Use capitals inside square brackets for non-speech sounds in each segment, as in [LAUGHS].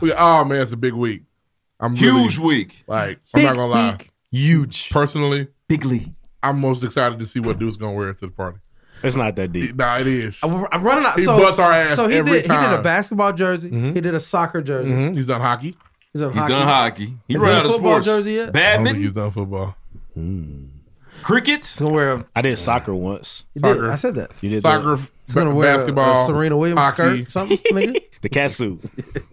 We, oh man, it's a big week. I'm Huge really, week. Like I'm not gonna lie. Huge. Personally, bigly. I'm most excited to see what dude's gonna wear to the party. It's not that deep. Nah, it is. I'm, I'm running out. He so, busts our ass so he every did. He did a basketball jersey. Mhm. He did a soccer jersey. Mhm. He's done hockey. He's done He's hockey. done hockey. He Is run out of sports. jersey yet? I don't think Badminton, he's done football. Cricket. He's gonna wear. A, I did soccer once. he did. I said that. You did Soccer, that. He's gonna wear basketball, a, Serena Williams hockey. skirt, something, nigga. [LAUGHS] the cat suit.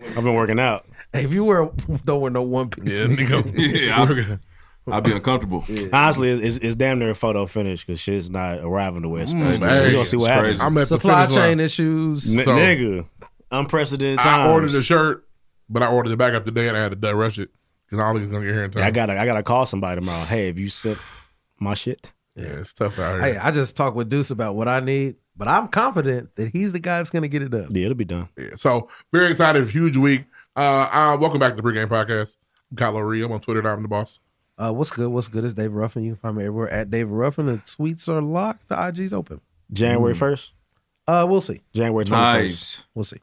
I've been working out. Hey, if you wear, don't wear no one piece. Yeah, nigga. [LAUGHS] Yeah, I, I'd be uncomfortable. [LAUGHS] Honestly, it's, it's, it's damn near a photo finish because shit's not arriving the way it's mm, supposed to. hey, So we gonna see what happens. I'm at the Supply finish line. chain issues. N- So- nigga, unprecedented times. I ordered a shirt, but I ordered it back up today and I had to rush it because I don't think it's gonna get here in time. I gotta, I gotta call somebody tomorrow. Hey, have you sent my shit? yeah, it's tough out Hey, here. I just talked with Deuce about what I need, but I'm confident that he's the guy that's gonna get it done. Yeah, it'll be done. Yeah, so very excited, huge week. Uh, uh, welcome back to the pregame podcast. I'm Kylo Ri. I'm on Twitter. I'm the boss. Uh, what's good? What's good? It's David Roughin. You can find me everywhere at David Roughin. The tweets are locked. The IG's open. January first, Uh, we'll see. January twenty first. Nice. We'll see.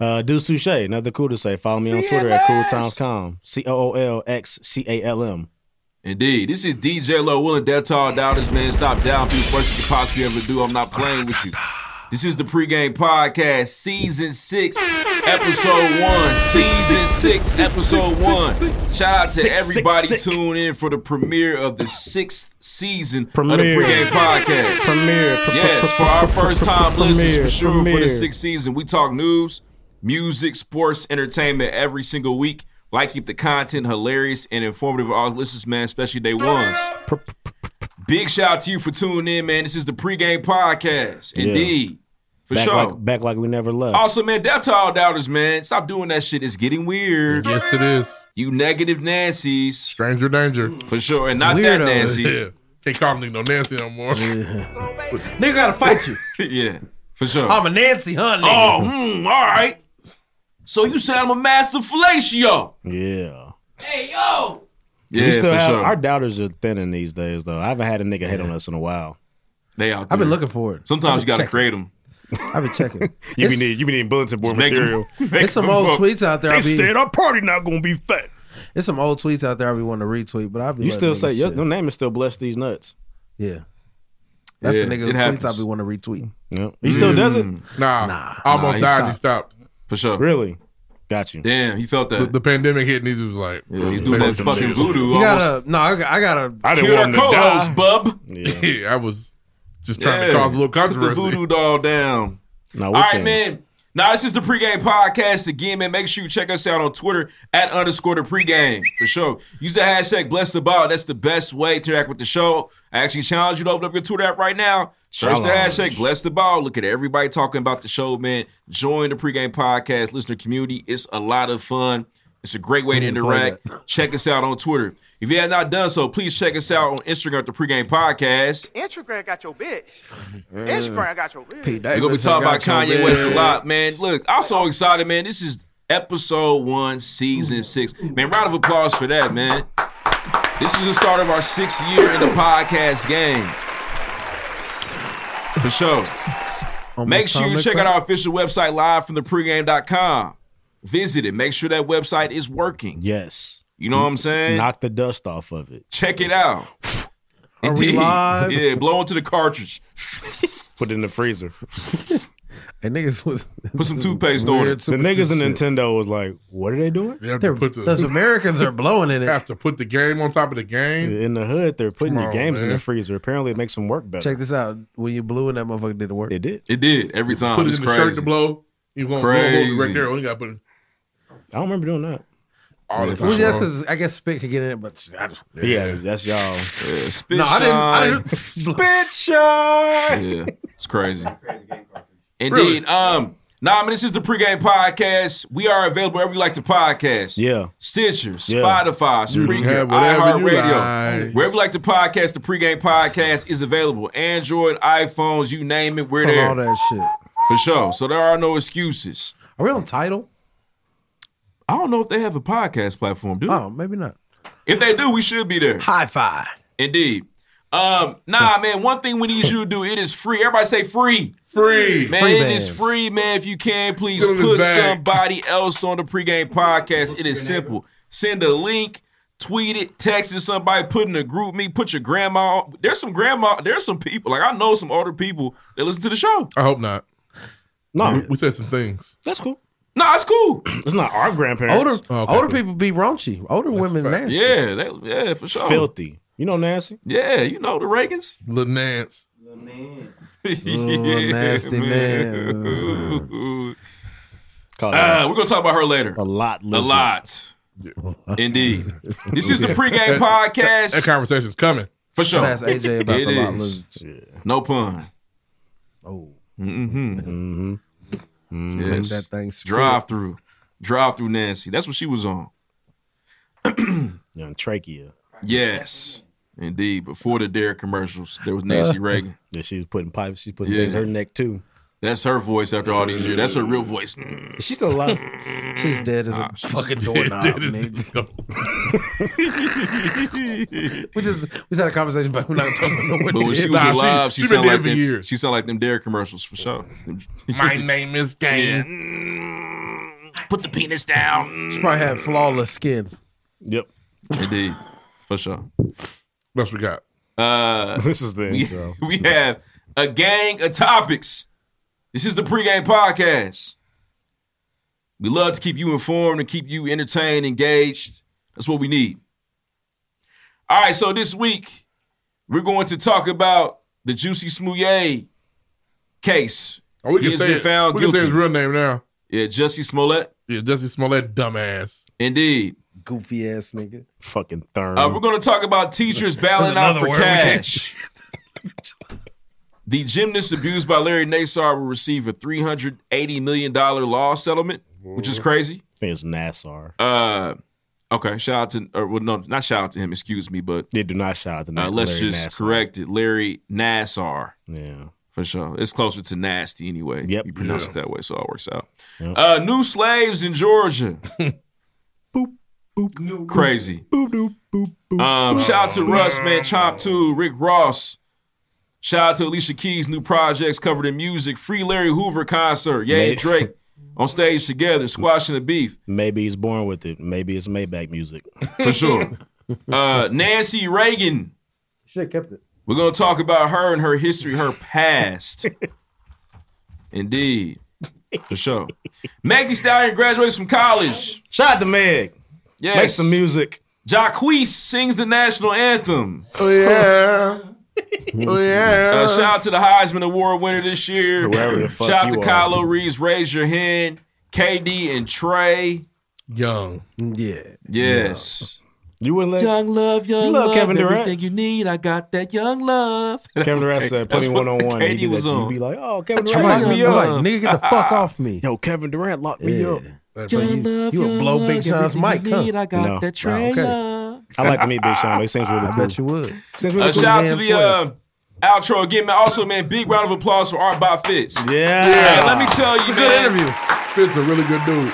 Uh, Deuce Touché, another cool to say. Follow me on Twitter at cooltimescom. C O O L X C A L M. Indeed. This is DJ Lloyd Willin' Death Tall Doubters, man. Stop down. Be the worst you could possibly ever do. I'm not playing with you. This is the pregame podcast, season six, episode one. Season six, episode one. Shout out to everybody tuning in for the premiere of the sixth season of the pregame podcast. Premiere. Yes, for our first time listeners, for sure, for the sixth season, we talk news, music, sports, entertainment every single week. Like keep the content hilarious and informative for all listeners, man, especially day ones. Big shout out to you for tuning in, man. This is the pregame podcast. Yeah. Indeed. For Back sure. like, back like we never left. also, man, that's all doubters, man. Stop doing that shit. It's getting weird. Yes, it is. You negative Nancy's. Stranger danger. For sure. And not Weirdo. that Nancy. Yeah, can't call me no Nancy no more. Yeah. Nigga gotta fight you. [LAUGHS] yeah. For sure. I'm a Nancy Hunt. Oh, Nigga. hmm, all right. So you said I'm a master fellatio. yeah. Hey, yo. we Yeah, still for have sure. our doubters are thinning these days though. I haven't had a nigga hit on us in a while. they out I've been there. looking for it. Sometimes you got been to create them. I've been checking. [LAUGHS] You be It's- need you be needing bulletin board Make 'em- material. [LAUGHS] make It's some 'em old up. tweets out there. They I'll be, said our party not gonna be fat. It's some old tweets out there. I be wanting to retweet, but I be You still say your, your name is still bless these nuts. yeah. That's Yeah, the nigga it who tweets. I be want to retweet. Yeah. He still does it? Mm. Nah, Nah. almost Nah, he died. He stopped. For sure. Really? Got you. Damn, he felt that. the pandemic hit, and he was like, yeah, he's doing that fucking niggas." voodoo. You gotta no. I, got- I gotta. I didn't want him to co-host, bub. Yeah. Yeah, [LAUGHS] I was just trying Yeah. to cause a little Put the voodoo doll down. No, All we man. Now this is the pregame podcast again, man. Make sure you check us out on Twitter at underscore the pregame for sure. Use the hashtag bless the ball. That's the best way to interact with the show. I actually challenge you to open up your Twitter app right now. Search the hashtag bless the ball. Look at everybody talking about the show, man. Join the pregame podcast listener community. It's a lot of fun. It's a great way to interact. Check us out on Twitter. If you have not done so, please check us out on Instagram at the pregame podcast. Instagram got your bitch. Instagram got your bitch. Pete We're gonna be talking about Kanye West a lot, man. Look, I'm so excited, man. This is episode one, season six. Man, round of applause for that, man. This is the start of our sixth year in the podcast game. For sure. Almost Make sure you check crack. out our official website live from the pregame.com. Visit it. Make sure that website is working. Yes. You know what I'm saying? Knock the dust off of it. Check it out. Are we live? Yeah, blow into the cartridge. [LAUGHS] Put it in the freezer. [LAUGHS] And niggas was Put some toothpaste on it. The niggas in. Nintendo was like, "What are they doing?" You have They're- to put the Those Americans are blowing in it. [LAUGHS] have to put the game on top of the game. In the hood, they're putting Come your on, games in man. the freezer. Apparently, it makes them work better. Check this out. When you blew in that motherfucker, did it work? It did. It did every time. put it It's in the crazy. shirt to blow. You gonna blow it Crazy. right there. Only got to put it I don't remember doing that. All the time. Well, yes, bro. 'cause I guess spit could get in it, but I just, Yeah, that's y'all. Yeah, spit no, I didn't. I shine. didn't. [LAUGHS] Spit shot. Yeah, it's crazy. Indeed. Um, nah, I mean, this is the pregame podcast. We are available wherever you like to podcast. Yeah. Stitcher, Yeah. Spotify, You can Spreaker, whatever you iHeartRadio. like. Wherever you like to podcast, the pregame podcast is available. Android, iPhones, you name it, we're It's on there all that shit. for sure. So there are no excuses. Are we on title? I don't know if they have a podcast platform, do they? Oh, maybe not. If they do, we should be there. High five. Indeed. Um, nah, man. One thing we need you to do. It is free. Everybody say free. Free. Man, Free it is bands. free, man. If you can, please Still put somebody else on the pregame podcast. It is simple. Send a link, tweet it, text it to somebody, put in a group me, put your grandma. on. There's some grandma, there's some people, like I know some older people that listen to the show. I hope not. No, We, we said some things. that's cool. Nah, it's cool. [CLEARS THROAT] It's not our grandparents. Older Oh, okay, older cool. people be raunchy. Older women fact. nasty. Yeah, they, yeah, for sure. filthy. You know Nancy? Yeah, you know the Reagans. Lil Nance. [LAUGHS] yeah, nasty man. [LAUGHS] Called Uh, we're gonna talk about her later. a lot. A Lizard. lot. Indeed. This is the pregame That podcast. conversation's coming. For sure. Ask AJ about It the lot is. lizards. No pun. Oh, Mm-hmm. Mm-hmm. Mm-hmm. make Yes. that thing spit. Drive through. Drive through Nancy. That's what she was on. [CLEARS THROAT] Young trachea. Yes. Indeed. Before the Dare commercials, there was [LAUGHS] Nancy Reagan. Yeah, she was putting pipes. She's putting Yeah. things in her neck too. That's her voice after all these years. That's her real voice. She's still alive? She's dead as a fucking doorknob, [LAUGHS] nigga. [LAUGHS] We just we just had a conversation, but we're not talking about But what when she dead. was Nah, she- alive, she, she been sounded dead like for them, years. She sounded like them Dare commercials for sure. [LAUGHS] My name is Yeah. Game. Mm. Put the penis down. She probably had flawless skin. yep. Indeed. For sure. What else we got? Uh, This is the we, we have a gang of topics. This is the pregame podcast. We love to keep you informed and keep you entertained, engaged. That's what we need. All right, so this week we're going to talk about the Juicy Smouye case. Oh, we He can has say been it. found we can say his real name now. Yeah, Jesse Smollett. Yeah, Jussie Smollett, dumbass. Indeed. Goofy ass nigga. Fucking third. Uh, we're going to talk about teachers battling out for word we can't cash. [LAUGHS] the gymnast abused by Larry Nassar will receive a $380 million law settlement, which is crazy. I think it's Nassar. Uh, okay, shout out to, or well, no, not shout out to him, excuse me, but They do not shout out the uh, let's Larry just Nassar. correct it. Larry Nassar, Yeah. for sure. It's closer to nasty anyway. Yep. You pronounce it that way, so it works out. Yep. Uh, new slaves in Georgia. [LAUGHS] Boop, boop. Crazy. Boop boop Um, shout out to Russ, man, Chomp 2, Rick Ross. Shout out to Alicia Keys' new projects covered in music. Free Larry Hoover concert. Yay, Mate. Drake [LAUGHS] on stage together, squashing the beef. Maybe he's born with it. Maybe it's Maybach music. [LAUGHS] For sure. Uh, Nancy Reagan. Should have kept it. We're going to talk about her and her history, her past. [LAUGHS] Indeed. For sure. Meg Thee Stallion graduates from college. Shout out to Meg. Yes. Make some music. Jacquees sings the national anthem. Oh yeah. Oh yeah. Uh, shout out to the Heisman Award winner this year. The fuck shout out you to are. Kylo Reese. Raise your hand. KD and Trae. Young. Yeah. Yes. You wouldn't let Young love, young You love love. Kevin Durant. Everything you need, I got that young love. [LAUGHS] Kevin Durant said That's plenty what one on one. He KD did that was to you. on. Be like, oh, Kevin I'm Durant like, locked me I'm up. like, nigga, get the [LAUGHS] fuck off me. Yo, Kevin Durant locked me Yeah. up. So you, you would blow Big Sean's mic, huh? I got No. that Trae Oh, okay. Young. I like to meet Big Sean. They seems really I cool. bet you would. Seems Uh, really cool. shout out to the uh, outro again, man. Also, man, big round of applause for Art by Fitz. Yeah. Hey, let me tell you, It's a man, good interview. Fitz a really good dude.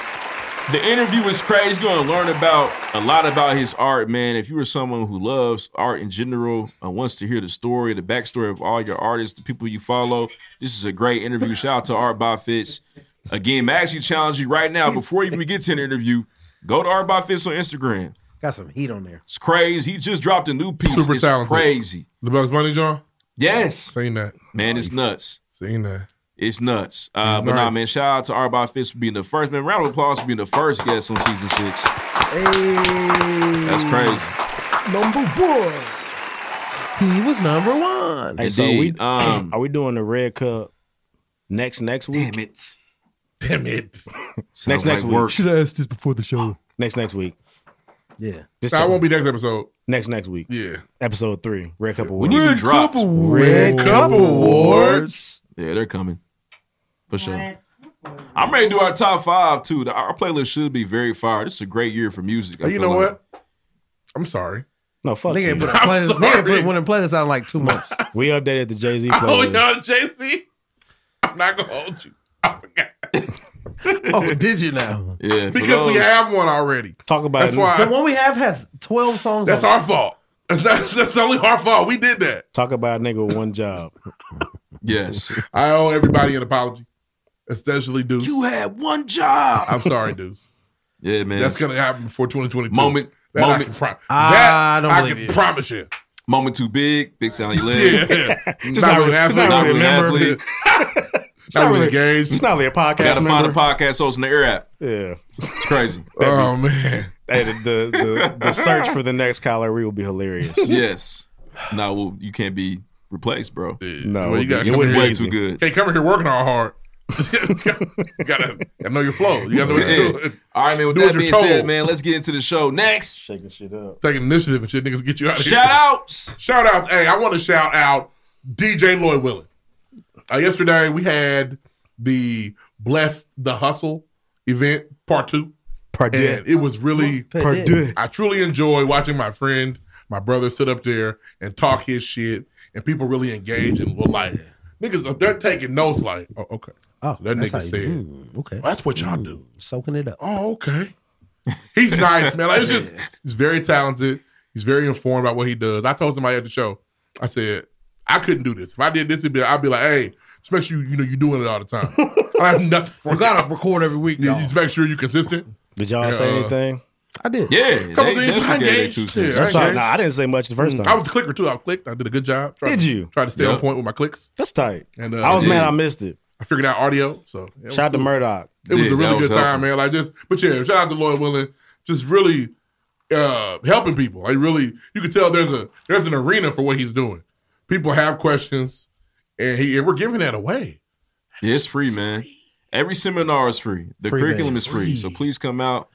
The interview is crazy. He's going to learn about a lot about his art, man. If you are someone who loves art in general and wants to hear the story, the backstory of all your artists, the people you follow, this is a great interview. Shout out to Art by Fitz. Again, I actually challenge you right now before you even get to an interview, go to Art by Fitz on Instagram. Got some heat on there. It's crazy. He just dropped a new piece. Super it's talented. crazy. The Bugs Bunny, John. Yes, Seen that. man, it's nuts. Seen that. It's nuts. Uh, He's but nah, man, shout out to Art by Fitz for being the first man. Round of applause for being the first guest on season six. Hey. That's crazy. Number one. He was number one. Hey, so we Um, [CLEARS THROAT] are we doing the red cup next next week? Damn it. Damn it. Sounds next like week. work. Should have asked this before the show. Next next week. Yeah. This That won't be next episode. next next week. Yeah. Episode three. Red cup When award. you do drops. Red Cup Awards. Yeah, they're coming. For sure. I'm ready to do our top five too. The- Our playlist should be very fire. This is a great year for music. I you feel know like. what? I'm sorry. No, fuck Nigga you. ain't put a [LAUGHS] playlist. Nigga ain't put one of the playlists out in like two months. [LAUGHS] We updated the Jay Z Oh, playlist. y'all, JC. I'm not gonna hold you. I forgot [LAUGHS] [LAUGHS] oh, did you now? Yeah, because those, we have one already. Talk about That's it. why. The one we have has twelve songs. That's on it. our fault. That's not. [LAUGHS] That's only our fault. We did that. Talk about a nigga with one job. Yes. I owe everybody an apology, especially Deuce. You had one job. I'm sorry, Deuce. Yeah, man. That's gonna happen before 2022. Moment- That I moment. can, pro- ah, I that don't I can you. promise you. Moment too big. Big sound your leg. Yeah, [LAUGHS] Just not not really re- an just not athlete. Not really really a an member. athlete. Not really really- engaged. It's not really a podcast Gotta find a member. podcast host in the air app. Yeah. It's crazy. [LAUGHS] Oh man. Hey, the, the, the, the [LAUGHS] search for the next Kylo Ri will be hilarious. [LAUGHS] yes. No, well, you can't be replaced, bro. No, Well, you gotta it wouldn't be Way easy. too good. Can't come in here working all hard. you gotta, you gotta know your flow. You gotta know what Yeah. you're doing. All right, man. With Do that you're being told. said, man, let's get into the show. Next, Shaking shit up. Taking initiative and shit, niggas get you out of here. shout outs. Shout outs. Hey, I want to shout out DJ Lloyd Willin'. Uh, yesterday we had the Bless the Hustle event part two. Pardon. And it was really Pardon. I truly enjoy watching my friend, my brother sit up there and talk his shit and people really engage and were like niggas they're taking notes like, oh, okay. Oh, That that's nigga you- said, mm, okay. That's what y'all do. Soaking it up. Oh, okay. He's nice, man. Like, it's just [LAUGHS] he's very talented. He's very informed about what he does. I told somebody at the show, I said, I couldn't do this. If I did this, it'd be, I'd be like, hey, just make sure you, you know you're doing it all the time. I have nothing for We gotta record every week, you. y'all. Just make sure you're consistent. Did y'all Yeah, say uh, anything? I did. Yeah, Couple they things, I gave their engaged. two cents. Yeah. Let's talk. Nah, I didn't say much the first time. I was a clicker too. I clicked. I did a good job. Tried Did to- you? Try to stay on point with my clicks. That's tight. And uh, I was Yeah. mad I missed it. I figured out audio. So it Shout out to. Murdoch. It was a really was good time, man. Like this, but yeah, shout out to Lloyd Willin', just really uh helping people. Like really, you can tell there's a there's an arena for what he's doing. People have questions, and he and we're giving that away. Yeah, it's free, man. Every seminar is free. The Free, curriculum man. is free. So please come out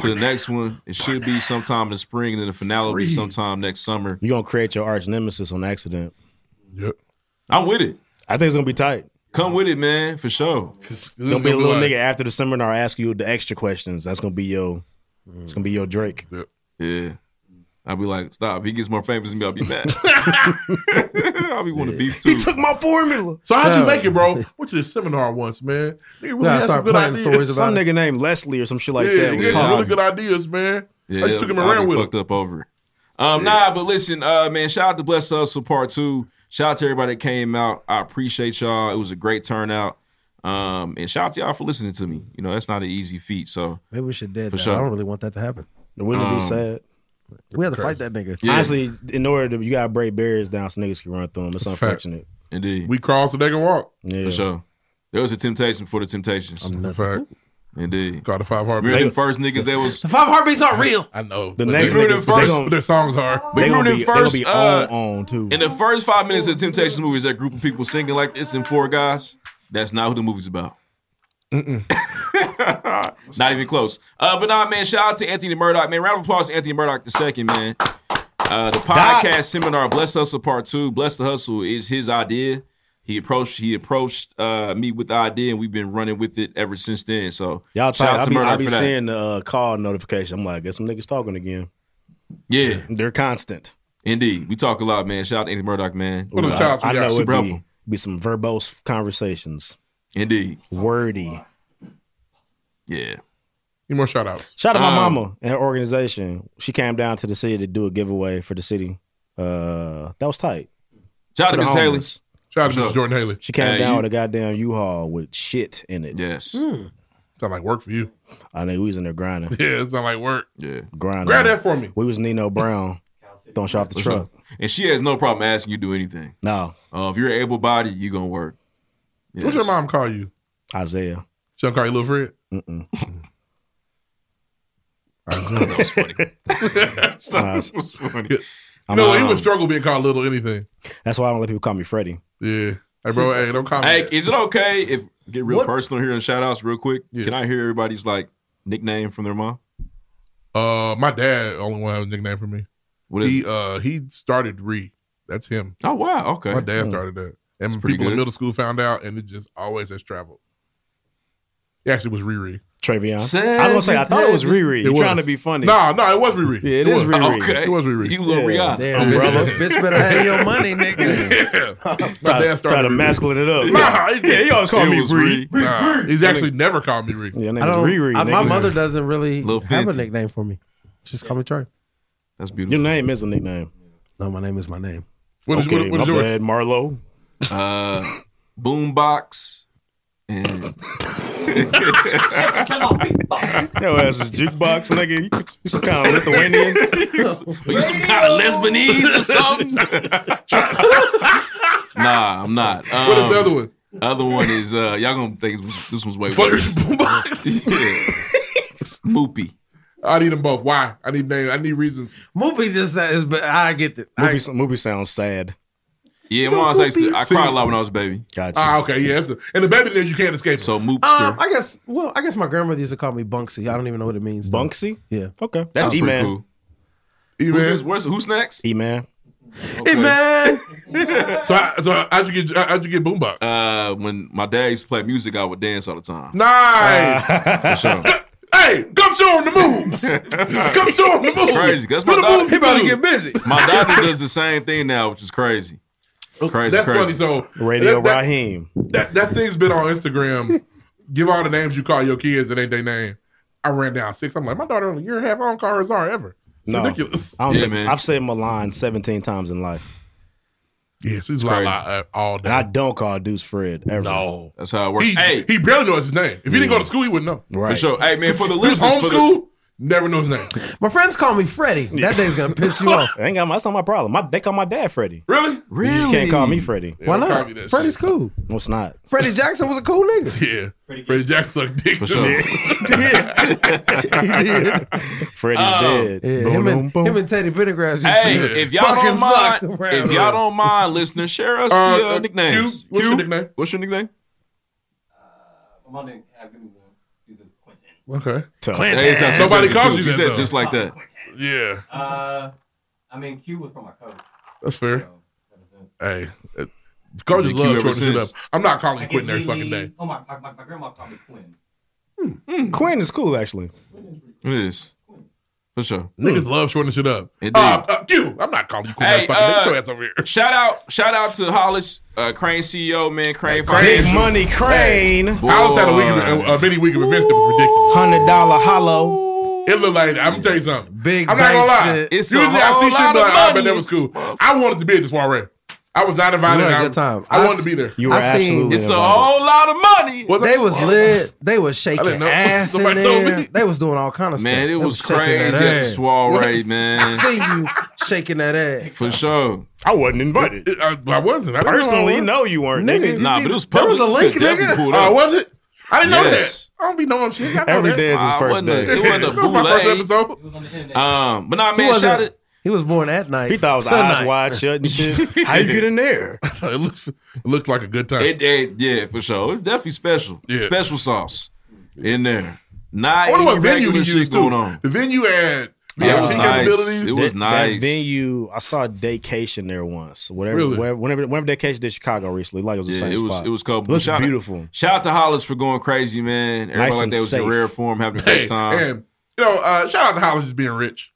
to the next one. It should be sometime in the spring, and then the finale will be sometime next summer. You're gonna create your arch nemesis on accident. Yep. I'm with it. I think it's gonna be tight. Come with it, man, for sure. It's Gonna be a little like- nigga after the seminar ask you the extra questions. That's gonna be your. It's gonna be your Drake. Yeah. I'll be like, stop. If he gets more famous than me, I'll be mad. [LAUGHS] [LAUGHS] I'll be want to beef too. He took my formula. So how'd you make it, bro? Went to this seminar once, man. Nigga really Gotta had some start planting ideas. stories Some about it. nigga named Leslie or some shit like yeah, that he was had some talking. really good ideas, man. Yeah, I just took him around be with fucked him. up over it. Um, nah, but listen, uh, man, shout out to Blessed for Part Two. Shout out to everybody that came out. I appreciate y'all. It was a great turnout. Um, and shout out to y'all for listening to me. You know, that's not an easy feat. So Maybe we should dead. For that. sure. I don't really want that to happen. Wouldn't it be Um, sad? We had to fight that nigga. yeah, Honestly, in order to you gotta break barriers down so niggas can run through them. It's That's a fact. unfortunate. indeed, We crawl so they can walk. Yeah. for sure. There was a temptation for the temptations. That's a fact. indeed. Called the five Remember heartbeats. the first niggas that was. The five heartbeats aren't real. I know. The but next they, Remember niggas, the first- gonna, their songs are. But they you gonna remember the first be uh, on on too. in the first five minutes of the Temptations movies, that group of people singing like this in four guys. That's not who the movie's about. [LAUGHS] not even close. Uh, but nah, man, shout out to Anthony Murdoch, man. Round of applause to Anthony Murdoch the second, man. Uh, the podcast seminar, Bless Hustle Part Two, Bless the Hustle is his idea. He approached he approached uh, me with the idea, and we've been running with it ever since then. So Y'all shout tight. out I to be, I Murdoch be for that. seeing the uh, call notification. I'm like, I guess some niggas talking again. Yeah, They're constant. indeed. We talk a lot, man. Shout out to Anthony Murdoch, man. What else I, shout I know it Super be, helpful. be some verbose conversations. Indeed. Wordy. Yeah. Any more shout outs? Shout out to my Um, mama and her organization. She came down to the city to do a giveaway for the city. Uh, that was tight. Shout out to Miss Haley. Shout out to Sure. Mr. Jordan Haley. She came Hey, down you- with a goddamn U-Haul with shit in it. Yes. Sound like work for you. I know we was in there grinding, [LAUGHS] Yeah, it sound like work. Yeah. grinding. Grab that for me. We was Nino Brown throwing shit off the For truck. sure. And she has no problem asking you to do anything. No, Uh, if you're able bodied, you're gonna work. Yes. What's your mom call you? Isaiah. She don't call you little Fred? Mm-mm. that was funny. [LAUGHS] That was funny. You I'm know, not- he would struggle being called little anything. That's why I don't let people call me Freddie. Yeah. Hey, bro, hey, don't call me. Hey, that. is it okay if get real What? personal here and shout outs real quick? Yeah. Can I hear everybody's like nickname from their mom? Uh, my dad only one has a nickname for me. What is He it? uh he started re. That's him. Oh wow, okay. My dad started that, and pretty people in middle school found out, and it just always has traveled. It actually was Riri. Travion. I was gonna say I thought it was Riri. You're was. trying to be funny. No, no, it was Riri. Yeah, it is was. Riri. Okay. It was Riri. You little Yeah. Rihanna. Damn, Umbrella. bitch, bitch better have your money, [LAUGHS] nigga. Yeah. My try, dad try started to Riri. masculine it up. Nah, he, Yeah, he always called It me Riri. Riri. nah, he's actually never called me Riri. Yeah, name I is don't. Riri. I- my mother doesn't really have a nickname for me. Just call me Trey. That's beautiful. Your name is a nickname. No, my name is my name. What is, Okay, what, what is my yours? Marlo. Uh, boombox and Yo, ass is jukebox, nigga. You, you some kind of Lithuanian. Are you some kind of Lesbanese or something? [LAUGHS] nah, I'm not. Um, What is the other one? The Other one is uh, y'all gonna think this one's way Funny worse. boombox. [LAUGHS] yeah. Moopy. I need them both. Why? I need names. I need reasons. Movie just says, but I get it. I, Movie, movie sounds sad. Yeah, mom used to, I See- cried a lot when I was a baby. Gotcha. Ah, okay, yeah. That's a, and the baby name you can't escape. So moopster. um, I guess. Well, I guess my grandmother used to call me Bunksy. I don't even know what it means. though. Bunksy? Yeah. Okay. That's That's pretty E-Man. cool. E Who's, man. where's, who's next? E-Man. Okay. Hey man. [LAUGHS] So, I, so how'd you get? How'd you get boombox? Uh, when my dad used to play music, I would dance all the time. nice. [LAUGHS] For sure. [LAUGHS] hey, come show him the moves. come show him the moves. Crazy. That's my What the dog. moves he about to get busy. My daughter does the same thing now, which is crazy. Oh, crazy, That's crazy. funny. So Radio that, that, Raheem. that, that thing's been on Instagram. [LAUGHS] Give all the names you call your kids that ain't their name. I ran down six. I'm like, my daughter only a year and a half. I don't call her Zara ever. It's No. ridiculous. I don't Yeah, say, man. I've said Milan 17 times in life. Yeah, she's like, crazy. like uh, all And I don't call Deuce Fred ever. No. That's how it works. He, hey, he barely knows his name. If he didn't go to school, he wouldn't know. Right. for sure. Hey, man, for the He was listeners, for the, homeschooled, never knows his name. My friends call me Freddie. That day's gonna piss you [LAUGHS] off. I ain't got my, that's not my problem. My, they call my dad Freddie. Really? really, You can't call me Freddie. Why don't call not? that Freddie's shit. cool. No, it's not. Freddie Jackson was a cool nigga. [LAUGHS] Yeah. Freddie Jackson sucked dick. For sure. [LAUGHS] Freddie's Oh. dead. Yeah, Boom, him, boom, and, boom. him and Teddy Pendergrass used Hey, to if y'all fucking don't mind, around. if y'all don't mind, listeners, share us Uh, the uh, uh, nicknames. Q, what's your nickname? What's your nickname? My name have given me one. He's just Quentin. Okay. Tough. Hey, it's not- Nobody you said- calls you you that, said though. just like that. Quentin. Yeah. Uh, I mean, Q was from my coach. That's fair. So, ever since. Hey. uh, Coaches Been love Q ever shortening shit up. since. I'm not calling you Like, quitting every fucking leave- day. Oh my, my, my, my grandma called me Quinn. Quinn is cool, actually. It is. For sure. Niggas love shortening shit up. Indeed. Uh, uh, Q, I'm not calling you quitting Hey, every fucking day. Get uh, your ass over here. Shout out, shout out to Hollis, uh, Crane CEO, man, Crane Big Big Money Crane. Boy. I was at a week of, a, a mini week of events that was ridiculous. Hundred dollar hollow. It looked like I'm gonna tell you something. Big I'm not gonna bank lie. shit. It's a Usually I whole see shit, lot but of I bet that was cool. I wanted to be at this soiree. I was not invited. You had a I, good time. I I- wanted to be there. You were I seen- absolutely It's a whole lot of money. Was They was lit. They was shaking didn't [LAUGHS] ass in there. They was doing all kind of stuff. Man, it They was shaking crazy that at the ass. soiree, I see you shaking that ass. For sure. I wasn't invited. It- I, I wasn't. I didn't know Personally, was. no, you weren't, Nigga, nigga. you Nah, did- but it was there public. was a link, You definitely nigga. pulled Oh, was it? I didn't know that. I don't be knowing shit. I know Every that. day is his I first day. a- it wasn't a [LAUGHS] That was my first episode. It was on the internet. Um, but nah, man, shout it. He was born at night. He thought it was Tonight. eyes wide shut and shit. [LAUGHS] How you get in there? [LAUGHS] it looks it looks like a good time. It, it, yeah, for sure. It's definitely special. Yeah. Special sauce in there. Not I wonder what venue he regular shit used going too. on. The venue had Yeah, it was VIP nice. capabilities. It was that, nice. That venue, I saw Daycation there once. Whatever, Really? wherever, whenever, whenever Daycation did Chicago recently, like it was the Yeah, same it was spot. it was cool. Looks shout beautiful. Out, shout out to Hollis for going crazy, man. Everybody Nice like and that was in safe. rare form, having a great time. and you know, uh, shout out to Hollis just being rich.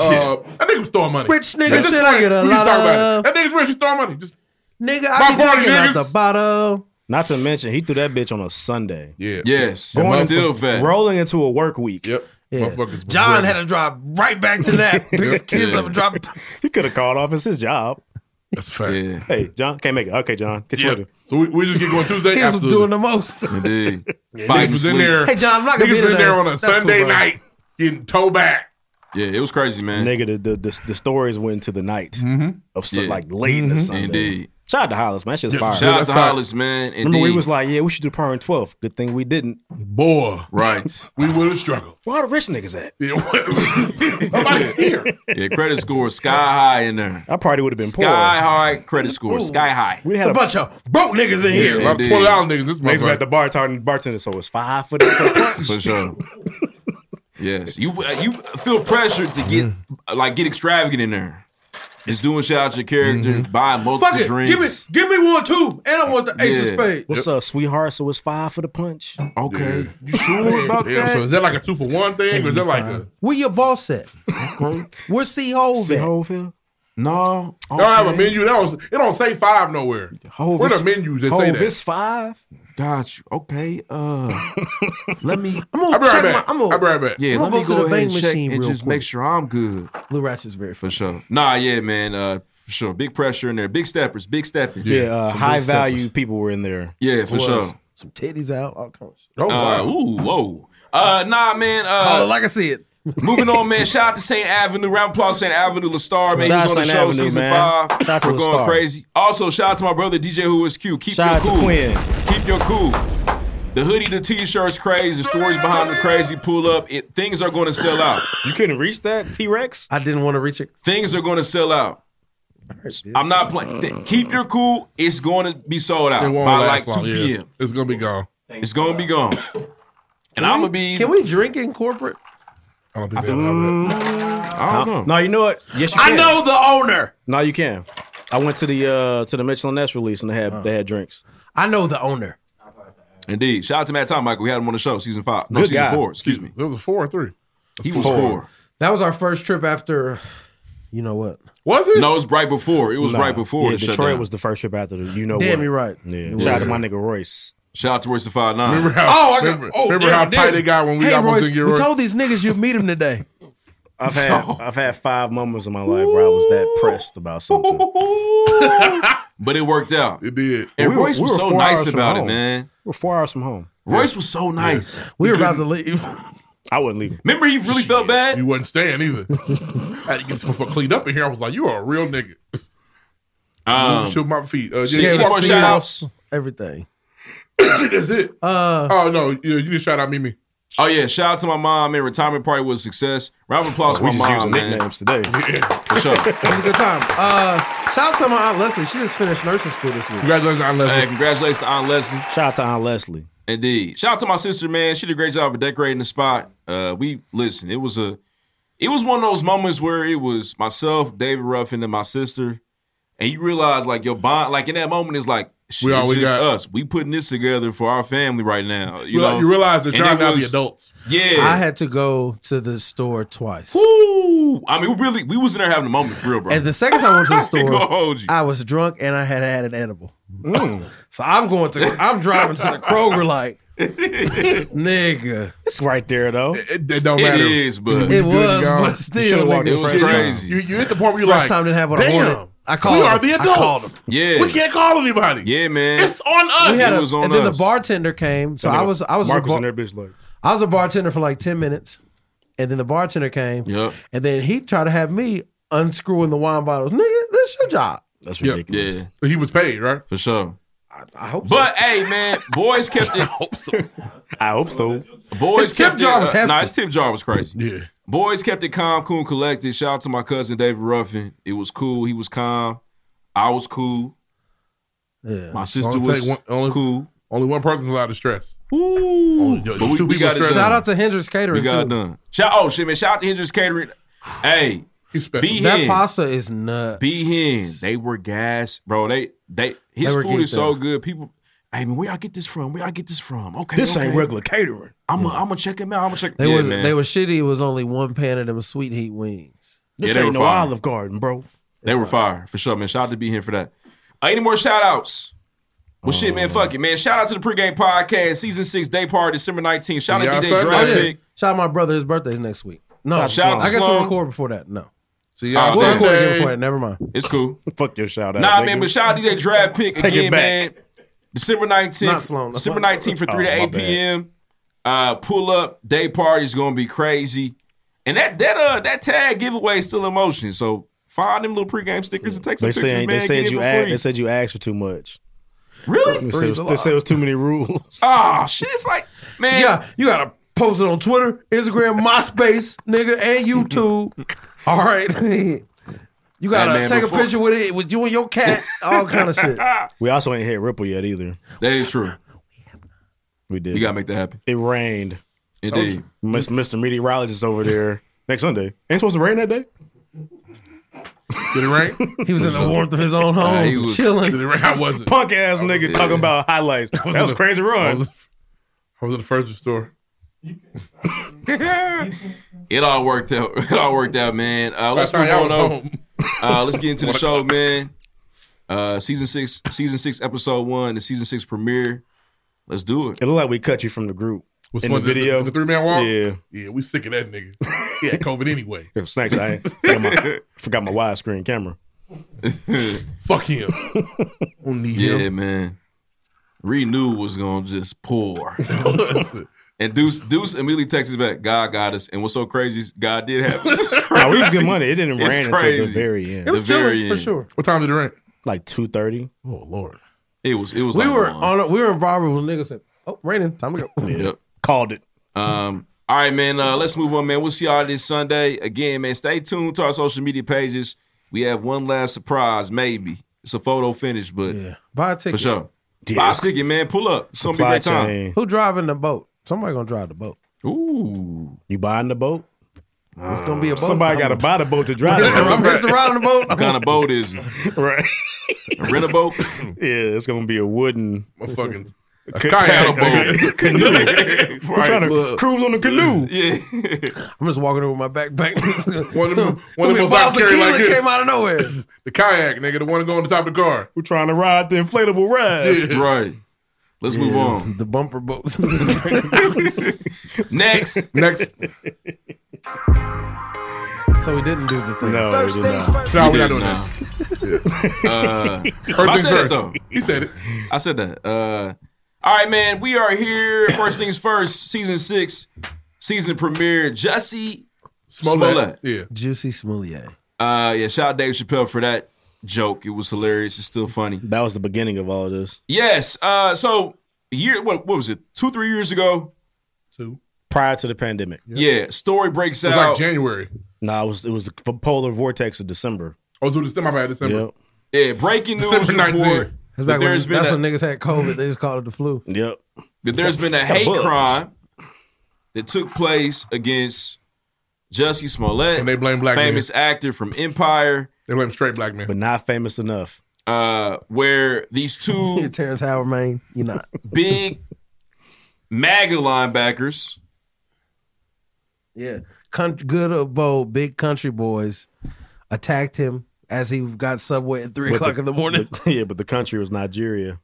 Uh, I think he was throwing money. Rich nigga At this shit, I get a lot of- it. That nigga's rich. He's throwing money. Just Nigga, I be party, drinking out the bottle. Not to mention, he threw that bitch on a Sunday. yeah, yes, Going still from- fat. Rolling into a work week. Yep. Yeah. John had to drive right back to that. Pick [LAUGHS] his kids Yeah. up and drop. He could have called off. It's his job. That's a fact. Yeah, Hey, John, can't make it. Okay, John, get Yeah. So we, we just get going Tuesday. [LAUGHS] He was Absolutely. doing the most. indeed. [LAUGHS] Niggas Fighting was in there. Hey, John, I'm not gonna Niggas be was in today. there on a That's Sunday bro. night getting towed back. Yeah, it was crazy, man. Nigga, the, the the the stories went to the night mm-hmm. of so, Yeah. like late in the mm-hmm. Sunday. Indeed. Shout out to Hollis, man. That shit's Yeah, fire. Shout out to. Hollis, man. Indeed. Remember, we was like, yeah, we should do Power in 12. Good thing we didn't. Boy, right. [LAUGHS] we would have struggled. Where all the rich niggas at? Yeah, [LAUGHS] Nobody's here. Yeah, credit score sky high in there. Our party would have been Sky poor. high credit score, sky high. We It's had a a bunch of broke niggas in here. Yeah. I'm twenty dollars niggas. This Makes me at motherfucker. the bartender, bartender, so it's five for the, for the punch. For sure. Yes, you uh, you feel pressured to get like get extravagant in there. It's doing shit out your character, buying multiple Fuck it. drinks. Give me, give me one too, and I want the ace Yeah. of spades. What's up, sweetheart? So it's five for the punch. Okay, you sure about [LAUGHS] Yeah, that? so is that like a two for one thing, or is that like a? Where your boss at? okay. Where's C Hove See at? Hovill? No, They don't have a menu. That was, it don't say five nowhere. Hove Where is- the menus that say Hove that? is five. Got you. Okay, uh, [LAUGHS] let me. I'm gonna I'll be right check back. my. I'm gonna, I'll be right back. Yeah, I'm let gonna me go to go the ahead and bank check machine and real just quick. make sure I'm good Blue Ratchet's very for funny. sure. Nah, yeah, man, uh, for sure. Big pressure in there. Big steppers. Big steppers. Yeah, uh, some high big value steppers. people were in there. Yeah, for Was sure. Some titties out, all kinds of shit. Oh, Uh, wow. ooh, whoa. Uh, nah, man. Call it Uh, like I see it. [LAUGHS] moving on, man. Shout out to St. Avenue. Round of applause, St. Avenue. Lestar, man. Shout He's on the show, Avenue, season man. five. Shout We're going Lestar. crazy. Also, shout out to my brother DJ Who Is Q. Keep Shout your out to cool. Quinn. Keep your cool. The hoodie, the t-shirts, crazy. The stories behind the crazy. Pull up. It things are going to sell out. You couldn't reach that T Rex. I didn't want to reach it. Things are going to sell out. I'm not playing. th- Keep your cool. It's going to be sold out by last like 2 long. Yeah. p.m. It's gonna be gone. It's going to be gone. And I'm gonna be. Can we drink in corporate? I don't think they have that. I don't know. No, you know what? Yes, you I can. know the owner. No, you can. I went to the uh to the Mitchell and Ness release and they had they had drinks. I know the owner. Indeed. Shout out to Matt Tom Michael. We had him on the show, season five. No, Good season guy. four. Excuse me. It was a four or three. He was four. That was our first trip after. You know what? Was it? No, it was right before. It was Nah. right before Yeah, the Detroit shutdown. was the first trip after the. You know Damn, what? you're right. Yeah. It Shout out was. to my nigga Royce. Shout out to Royce the Five Nine. Remember how? Oh, I got- remember, oh, remember damn, how damn. tight it got when we Hey, almost Royce, didn't we Royce? told these niggas you'd meet him today. [LAUGHS] I've had I've had five moments in my life where I was that pressed about something. [LAUGHS] but it worked out. It did. And We Royce we was were so nice hours from about it, man. We're four hours from home. Royce was so nice. We were about to leave. I wouldn't leave. Remember, he really felt bad. You wasn't staying either. [LAUGHS] I had to get this motherfucker cleaned up in here. I was like, you are a real nigga. Um, Chill my feet. Uh, She yeah, gave yeah, us yeah, shout outs. Everything. [COUGHS] That's it. Uh, oh no, yeah, you didn't shout out Mimi. Oh yeah, shout out to my mom. Man, retirement party was a success. Round of applause for We my just mom, using man. nicknames today. [LAUGHS] For sure. it was a good time. Uh, shout out to my aunt Leslie. She just finished nursing school this week. Congratulations on Hey, Leslie. congratulations to Aunt Leslie. Shout out to Aunt Leslie. Indeed. Shout out to my sister, man. She did a great job of decorating the spot. Uh, we listen. It was a, it was one of those moments where it was myself, David Roughin, and my sister, and you realize like your bond, like in that moment, is like shit, We all it's we just got. us. We putting this together for our family right now. You You, know, you realize that And y'all it now the adults. Yeah. I had to go to the store twice. Woo! I mean, we really, we was in there having a moment for real, bro. And the second time I went to the [LAUGHS] I ain't gonna store, hold. I was drunk and I had had an edible. Mm. [LAUGHS] So I'm going to, I'm driving to the Kroger like, [LAUGHS] nigga. It's right there though. It, it don't matter. is, but It was, but still, should've nigga. it was crazy. You, you hit the point where you're like, time didn't have what I damn, wanted. I called we are the I adults. yeah, We can't call anybody. yeah, man. It's on us. We had It was on and then the bartender came. So I was I was a Marcus bar- in there, bitch. Like I was a bartender for like ten minutes, and then the bartender came. Yep. And then he tried to have me unscrewing the wine bottles. Nigga, this your job. that's Yep. ridiculous. yeah, He was paid, right? for sure. I hope. so. But hey, man, boys kept [LAUGHS] it. I Hope so. I hope so. Boys His tip kept jar it, was uh, hefty. Nah, his tip jar was crazy. Yeah. Boys kept it calm, cool, and collected. Shout out to my cousin David Roughin. It was cool. He was calm. I was cool. yeah. My sister Only was take one- only- cool. Only one person's allowed to stress. Ooh. yo, we, two we people got it Shout out to Hendrix Catering. We got too. done. Shout oh shit, man. Shout out to Hendrix Catering. Hey, He's special. Be That Hen. pasta is nuts. Be Hen. They were gas, bro. They they his They food is so good. People, hey man, where y'all get this from? Where y'all get this from? Okay, This okay. ain't regular catering. I'm gonna I'm gonna check him out. I'm gonna check. They yeah, was man. they were shitty. It was only one pan of them sweet heat wings. This Yeah, they ain't were no fire. Olive Garden, bro. They were fire for sure, man. Shout out to be here for that. Uh, any more shout outs? Well, shit, man, fuck it, man. Shout out to the pregame podcast, season six, day party, December 19th. Shout Yeah, out to DJ Draft Oh. Pick. Shout out my brother. His birthday's next week. No, Shout out to I guess Sloan. we'll record before that. No, See Oh, y'all we'll record again Sunday. before. Never mind. It's cool. [LAUGHS] Fuck your shout out. Nah, nigga. man, but shout out to DJ Draft Pick Take it again, back. man. December 19th. Not Sloan, December 19th for 3 Oh, to 8 p.m. Uh, pull up, day party is gonna be crazy. And that that uh that tag giveaway is still in motion. So find them little pregame stickers and take some They pictures, said man. they said you for asked, they said you asked for too much. really? They said, it was, they said it was too many rules. Oh shit! It's like man. Yeah, you gotta post it on Twitter, Instagram, [LAUGHS] MySpace, nigga, and YouTube. All right. [LAUGHS] You gotta Hey, take before- a picture with it with you and your cat, all kind of shit. [LAUGHS] We also ain't hit Ripple yet either. That is true. We did. You gotta make that happen. it rained. Indeed. Mr. Mr. Meteorologist over there [LAUGHS] next Sunday. Ain't supposed to rain that day? Did it rain? He was in the warmth of his own home, Nah, he was- Did chilling. it rain? I wasn't. Punk ass nigga it. talking about highlights. That was in crazy the- I run. was, I was in the furniture store. It all worked out. [LAUGHS] It all worked out, man. Uh, let's move I on was home. Uh, let's get into the show, man. Uh, season six, season six, episode one, the season six premiere. Let's do it. It looked like we cut you from the group Was in the one video. the, three man walk. Yeah. yeah, we sick of that nigga. [LAUGHS] he had COVID anyway. If [LAUGHS] snacks, I forgot my, forgot my widescreen camera. Fuck him. Don't need Yeah, him. man. Reed knew was gonna just pour. And Deuce Deuce immediately texted back, God got us. And what's so crazy is God did have us. [LAUGHS] It's No, we was crazy. good money. It didn't It's rain until the very end. It was The chilling for sure. What time did it rain? Like two thirty. Oh Lord. It was it was We like were one. on. A, we were in barber when niggas said, "Oh, raining, time to go." [LAUGHS] Yep. Called it. Um, all right, man. Uh, let's move on, man. We'll see y'all this Sunday. Again, man, stay tuned to our social media pages. We have one last surprise, maybe. It's a photo finish, but Yeah, buy a ticket. for sure. Yeah, Buy a ticket, man. Pull up. It's gonna be a great time. chain. Who driving the boat? Somebody gonna drive the boat. Ooh. You buying the boat? It's gonna be a uh, boat. Somebody got to buy the boat to drive. I'm [LAUGHS] it. I'm hitting the ride on the boat. What kind of boat is it? right. A rent a boat? [LAUGHS] Yeah, it's gonna be a wooden My fucking [LAUGHS] a ca- kayak boat. canoe. We're trying to Look. cruise on the canoe. Yeah. I'm just walking over my backpack. One of them- Too one of many them bottles of carry like tequila this. came out of nowhere. the kayak, nigga, the one to go on the top of the car. We're trying to ride the inflatable ride. right. Let's move on. The bumper boats. [LAUGHS] Next. Next, so we didn't do the thing. No, First we did things not. first. no, we're did not doing now. that. Uh, First I things said it, first. though. He said it. I said that. Uh, all right, man. We are here. First things first. Season six, season premiere. Jesse Smollett. Smollett. Yeah. Juicy Smoulier. Uh, yeah. Shout out Dave Chappelle for that joke. It was hilarious. It's still funny. That was the beginning of all of this. Yes. Uh, so a year. What, what was it? Two, three years ago. Two. Prior to the pandemic. Yeah. Story breaks It was out. like January. No, it was it was the polar vortex of December. Oh, so December, my bad, December. Yep. yeah. Breaking news December 19. report. That's, That back when, there's been that's a, when niggas had COVID. They just called it the flu. Yep. that there's been a Got hate bugs. crime that took place against Jussie Smollett, And they blame black men. famous actor from Empire. They blame straight black men. But not famous enough. uh, where these two [LAUGHS] Terrence Howard, man, you're not. [LAUGHS] big MAGA linebackers, Yeah, Con- good or bold, big country boys attacked him as he got subway at three But o'clock the- in the morning. but- [LAUGHS] yeah, but the country was Nigeria.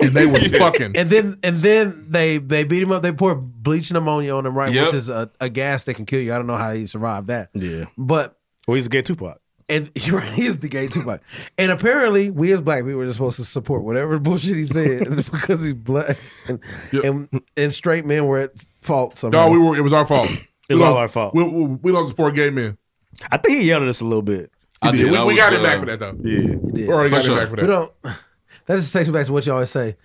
and they was fucking. And then and then they they beat him up. They poured bleach and ammonia on him, right? Yep. Which is a, a gas that can kill you. I don't know how he survived that. Yeah. But Well, he's a gay Tupac. And you're [LAUGHS] right, he is the gay Tupac. And apparently, we as black people are just supposed to support whatever bullshit he said [LAUGHS] because he's black. And, Yep. and and straight men were at fault somehow. No, we were. It was our fault. [CLEARS THROAT] It was all our fault. We, we, we don't support gay men. I think he yelled at us a little bit. He I did. did. We, we was, got him uh, back for that though. Yeah. We already For got sure. him back for that. we don't. That just takes me back to what you always say.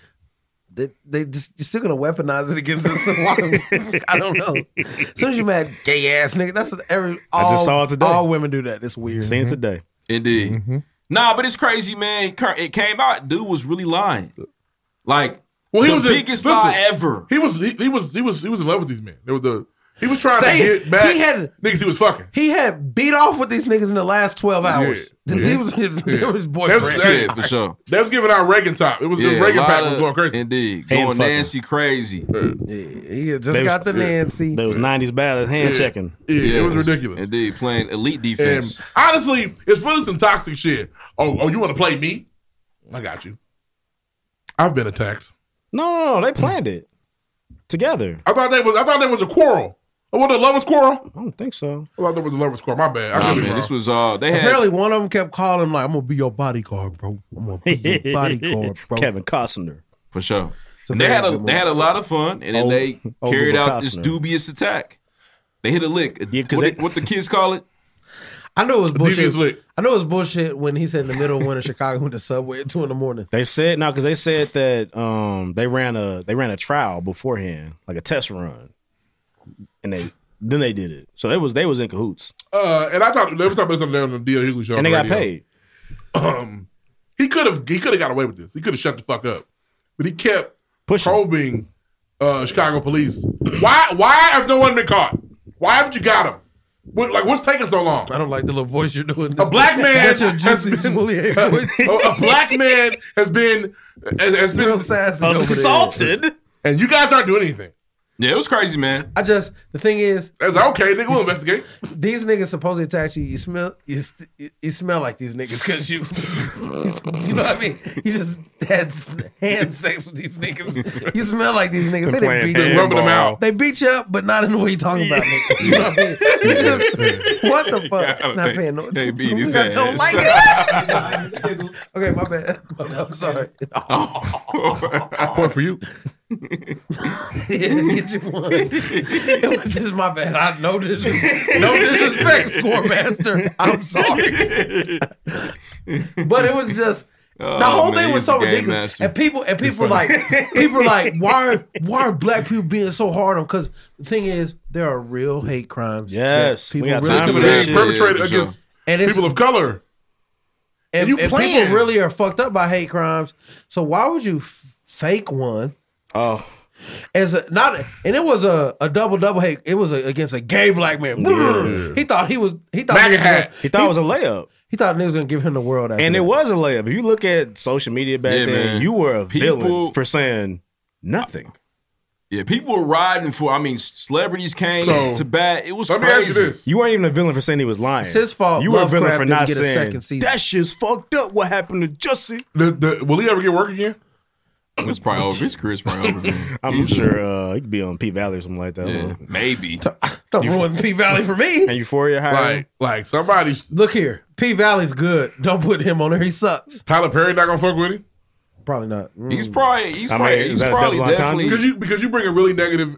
They, they just you're still gonna weaponize it against us. [LAUGHS] So I don't know. As soon as you mad gay ass nigga, that's what every all, just saw it today. all women do that. It's weird. Seen it today. indeed. Mm-hmm. Nah, but it's crazy, man. It came out, dude was really lying, like Well, he the was in- biggest listen, lie ever. He was. He, he was. He was. He was in love with these men. There was the. He was trying They- to get back he had- niggas he was fucking. He had beat off with these niggas in the last twelve hours. Yeah. They was his, they were his That boyfriend. was- Yeah, for sure. They was giving out Reagan top. It was Yeah, the a Reagan pack was going crazy. Indeed, Hand going fucking. Nancy crazy. Yeah. he just They got was- the Nancy. There was 90s bad hand checking. Yeah, it was ridiculous. Indeed, playing elite And defense. honestly, it's really some toxic shit. Oh, oh, you want to play me? I got you. I've been attacked. No, no, no, they planned it together. I thought that was. I thought there was a quarrel. Oh, what a lovers quarrel? I don't think so. I thought there was a lovers quarrel. My bad. I Nah, could man, this was uh they had Apparently, one of them kept calling him like, "I'm gonna be your bodyguard, bro. I'm gonna be your [LAUGHS] bodyguard, bro." Kevin Costner. for sure. a And they very had a good they had a lot of fun, and then Old- they old carried Google out this Costner. dubious attack. They hit a lick. Yeah, 'cause what, they- what the kids call it? I know it was Devious bullshit. lick. I know it was bullshit when he said in the middle of winter [LAUGHS] Chicago went to Subway at two in the morning. They said no, because they said that um they ran a they ran a trial beforehand, like a test run, and they then they did it. So they was they was in cahoots, Uh, and I thought they was talking about something on the DL Hughley show, and they got radio. paid. Um, he could have he could have got away with this. He could have shut the fuck up, but he kept Pushing. probing uh, Chicago police. Why why has no one been caught? Why haven't you got him? What, like what's taking so long? I don't like the little voice you're doing. A black man That's your has juicy been, Smoulier [LAUGHS] a, [LAUGHS] a black man has been has, has been Real sassy over there. Assaulted. and you guys aren't doing anything. Yeah, it was crazy, man. I just the thing is, That's okay, nigga. We'll investigate. [LAUGHS] these niggas supposedly attack you. You smell, you, you smell like these niggas because you, [LAUGHS] you know what I mean. You just had s- hand sex with these niggas. You smell like these niggas. They didn't beat you. Just rubbing them out. They beat you up, but not in the way you talking about, nigga. [LAUGHS] You know what I mean? It's just what the fuck. Yeah, not they- paying no they beat his I don't like it. okay, my bad. I'm sorry. Oh. Point for you. Yeah, get you one. It was just my bad. I no disrespect, no disrespect, score master. I'm sorry, but it was just the Oh, whole man, thing was so ridiculous. master. And people and people like [LAUGHS] people like why are why are black people being so hard on? Because the thing is, there are real hate crimes. Yes, that we got really time for commit. Being perpetrated Yeah, for against And it's people of color. and, you and people really are fucked up by hate crimes. So why would you f- fake one? Oh, as a not and it was a, a double double hate. It was a, against a gay black man. He thought he was he thought MAGA he was gonna- hat. he thought it was a layup. He thought they was gonna give him the world, after And that. it was a layup. If you look at social media back Yeah, then, man. you were a People- villain for saying nothing. Yeah, people were riding for. I mean, celebrities came So, to bat. It was Let me crazy. ask you this. You weren't even a villain for saying he was lying. It's his fault You were a villain Lovecraft for didn't not get a saying second season." that shit's fucked up. What happened to Jussie? The, the, will he ever get work again? It's probably over. His career's probably over. Man. [LAUGHS] I'm Easily. sure uh, he could be on P Valley or something like that. Yeah, maybe. [LAUGHS] Don't ruin P Valley for me. And [LAUGHS] Euphoria high. Like, like somebody, Look here, P Valley's good. Don't put him on there. He sucks. Tyler Perry not gonna fuck with him Probably not. Mm. He's probably. He's I mean, probably. is he's probably definitely. because you because you bring a really negative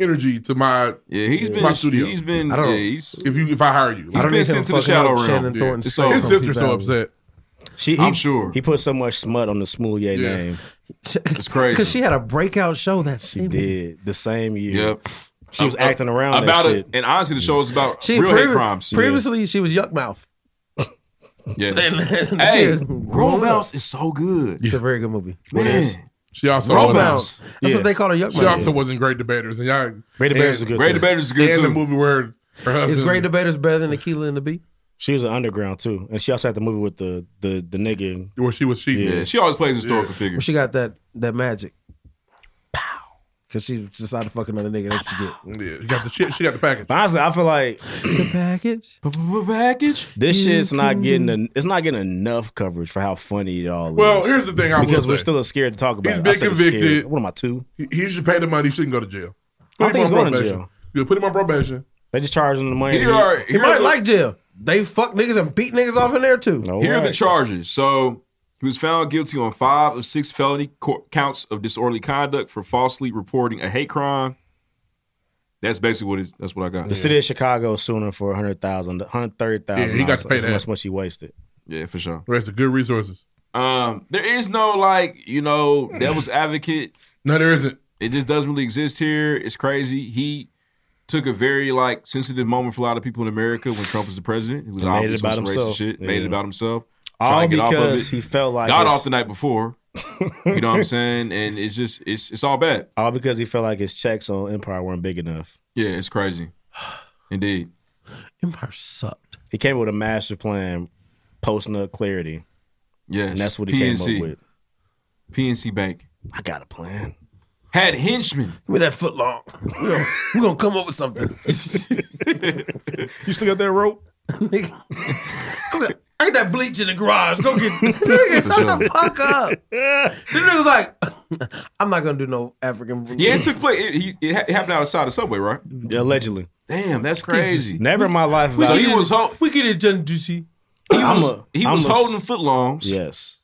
energy to my. Yeah, he's Yeah. been. My studio. He's been. I don't- Yeah, he's. If you if I hire you, He's I don't been need him sent to the fucking shadow up realm. Shannon Yeah. Thornton's It's his sister's so upset. She, I'm sure. he put so much smut on the Smollett Yeah. name. [LAUGHS] It's crazy. Because she had a breakout show that She same did the same year. Yep. She was Uh, acting around about that it. shit. And honestly, the show was about She real previ- hate crimes. Previously, she was Yuck Mouth. [LAUGHS] Yes. And hey, she- Grown Bounce is so good. It's a very good movie. Man. She also Grown wasn't- Bounce. That's Yeah. what they call her Yuck She Mouth. also wasn't great debaters, and y'all. Great Debaters is good. Great too. Debaters is good and too. the movie where her husband Is Great Debaters better than Akeelah and the Bee? She was an underground too, and she also had the movie with the the the nigga. where she was cheating. Yeah, she always plays historical Yeah. figures. Well, she got that that magic. Pow. Because she decided to fuck another nigga. That's what you get. Yeah, she got the shit. She got the package. But honestly, I feel like The package. [CLEARS THROAT] Package. this shit's not getting en- it's not getting enough coverage for how funny it all is. Well, here's the thing. I because will we're say. still scared to talk about. He's it. been I said scared. convicted. What am I two? he, he should pay the money. He shouldn't go to jail. I Put think him he's on going to probation. jail. You put him on probation. They just charged him the money. Here are, He here might are the, like jail. They fuck niggas and beat niggas off in there too. No here are the charges. So he was found guilty on five of six felony co- counts of disorderly conduct for falsely reporting a hate crime. That's basically what it, that's what I got. The city of Chicago suing him for a hundred thousand, hundred thirty thousand. Yeah, he got to pay that. That's much he wasted. Yeah, for sure. Rest of good resources. Um, there is no like you know devil's advocate. No, there isn't. It just doesn't really exist here. It's crazy. He took a very like sensitive moment for a lot of people in America when Trump was the president. He was made it about some himself. racist shit. Made it about himself. All Trying to get off of because it. he felt like Got his- off the night before. you know what I'm [LAUGHS] saying? And it's just it's it's all bad. all because he felt like his checks on Empire weren't big enough. Yeah, it's crazy. [SIGHS] Indeed. Empire sucked. He came with a master plan, post nut clarity, Yes. and that's what he came up with. PNC Bank I got a plan. Had henchmen. Give me that foot long. We're gonna, we gonna come up with something. [LAUGHS] You still got that rope? Nigga. Get- I got that bleach in the garage. Go get [LAUGHS] nigga, shut the fuck up. This nigga was like, [LAUGHS] I'm not gonna do no African. Yeah, it took place. It, it it happened outside the subway, right? Yeah, Allegedly. Damn, that's crazy. Never in my life. have So he was ho- We get it done, juicy. he I'm was, a- he was a- holding footlongs yes.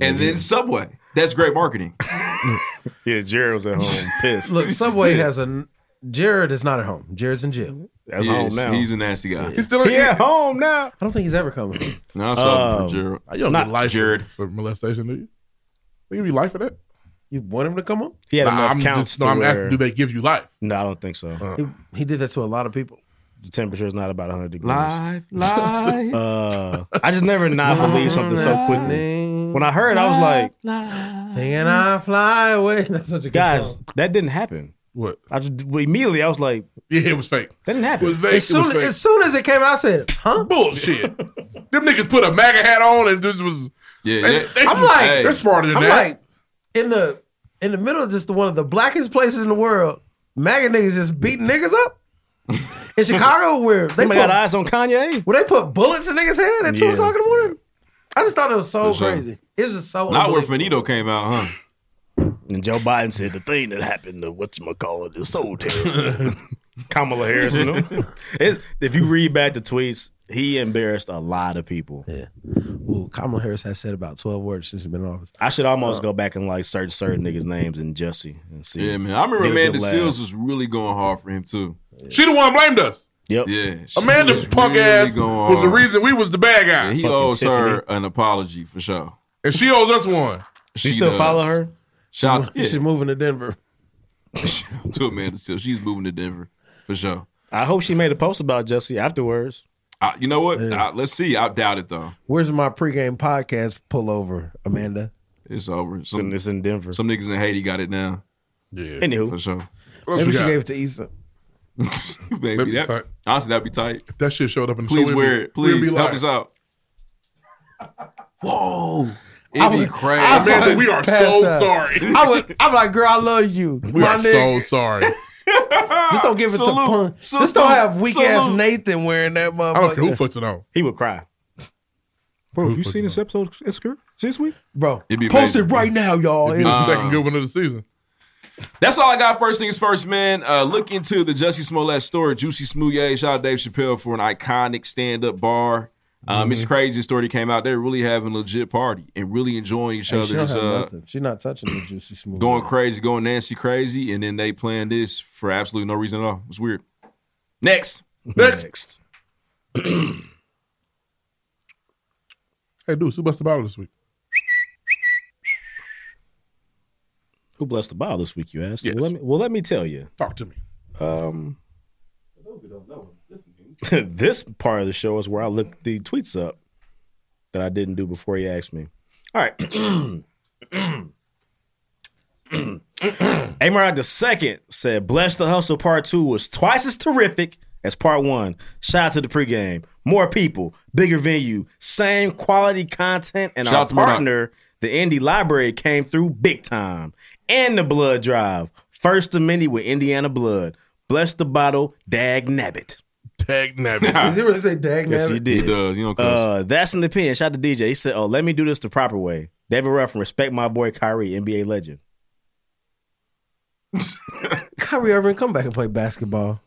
and then Subway. That's great marketing. [LAUGHS] Yeah, Jared was at home [LAUGHS] pissed. Look, Subway has a. Jared is not at home. Jared's in jail. That's He home is. now. He's a nasty guy. He's still in he at home now. I don't think he's ever coming. No, something Um, for Gerald. You don't Not get life Jared. for, for molestation, do you? They give you life for that? You want him to come on? He had Nah, enough I'm counts just, to no, I'm where- asking, do they give you life? No, I don't think so. He, he did that to a lot of people. the temperature is not about 100 degrees. Live, live. [LAUGHS] Uh, I just never not believe something so quickly. When I heard, I was like, Thinking I fly away. [LAUGHS] That's such a good guys, song. that didn't happen. What? I just immediately I was like, Yeah, it was fake. that didn't It happen. was fake. As it was soon, fake. as soon as it came out, I said, huh? Bullshit. [LAUGHS] Them niggas put a MAGA hat on and this was. Yeah, They, yeah. they- I'm like- they're smarter than I'm that. like, in the in the middle of just the one of the blackest places in the world, MAGA niggas just beating niggas up. In [LAUGHS] Chicago, where they They put, got eyes on Kanye. where they put bullets in niggas' head at two Yeah. o'clock in the morning. I just thought it was so For sure. crazy. It was just so Not where unbelievable. Finito came out, huh? And Joe Biden said the thing that happened to whatchamacallit is so terrible. Kamala Harris, you know? [LAUGHS] It's- if you read back the tweets, he embarrassed a lot of people. Yeah. Ooh, Kamala Harris has said about twelve words since she's been in office. I should almost uh, go back and like search certain niggas' names and Jesse and see. Yeah, man. I remember Get a Amanda good laugh. Seals was really going hard for him too. She the one blamed us. Yep. Yeah, she Amanda punk really ass going was the reason we was the bad Yeah, guy, he Fucking owes her an apology for sure. and she owes us one. You still does. follow her? Shout out to, She's yeah, moving to Denver. [LAUGHS] to Amanda Seales. She's moving to Denver for sure. I hope she made a post about Jesse afterwards. I, you know what? I- let's see. I doubt it though. Where's my pregame podcast pullover, Amanda? It's over. It's in, Some, it's in Denver. some niggas in Haiti got it now Yeah. Anywho, for sure. Maybe we she got? gave it to Issa. [LAUGHS] Maybe That'd be that, tight. honestly, that'd be tight. If that shit showed up in the Please show, we'd wear it. we'd be Please help us out. Whoa, it'd be crazy. I Amanda, we are so out. sorry. I would. I'm like, girl, I love you. We my are nigga. so sorry. [LAUGHS] Just don't give it Salute. to Pun. Salute. Just don't have weak ass Salute. Nathan wearing that motherfucker. I don't care who puts it on. he would cry. Bro, Who have you seen it this episode this week? This week? Bro, It'd be post it amazing. right now, y'all. It'd be the Uh, second good one of the season. That's all I got. First things first, man. Uh, look into the Jussie Smollett story. Juicy Smoothie. Shout out Dave Chappelle for an iconic stand-up bar. Um, It's crazy. The story came out. They're really having a legit party and really enjoying each Hey, other. she Just uh, nothing. She's not touching the juicy smooth. going crazy, going Nancy crazy, and then they playing this for absolutely no reason at all. It's weird. Next, Next. [CLEARS THROAT] Hey, dude, who busted the bottle this week? Who blessed the ball this week, you asked? Yes. Well, let me, well, let me tell you. Talk to me. Um, [LAUGHS] this part of the show is where I look the tweets up that I didn't do before he asked me. All right. [CLEARS THROAT] Amorok the second said, "Bless the Hustle Part Two was twice as terrific as Part One. Shout out to the pregame. More people, bigger venue, same quality content, and Shout our out to Murdoch. partner, the Indie Library, came through big time. And the Blood Drive, first of many with Indiana Blood. Bless the bottle, dag nabbit. Tag nabbit. Does he really say dag Yes, nabbit? he he did. does. You know, cuz. Uh, that's an opinion. Shout out to DJ. He said, "Oh, let me do this the proper way." David Roughin, respect my boy Kyrie, NBA legend. [LAUGHS] Kyrie Irving, come back and play basketball.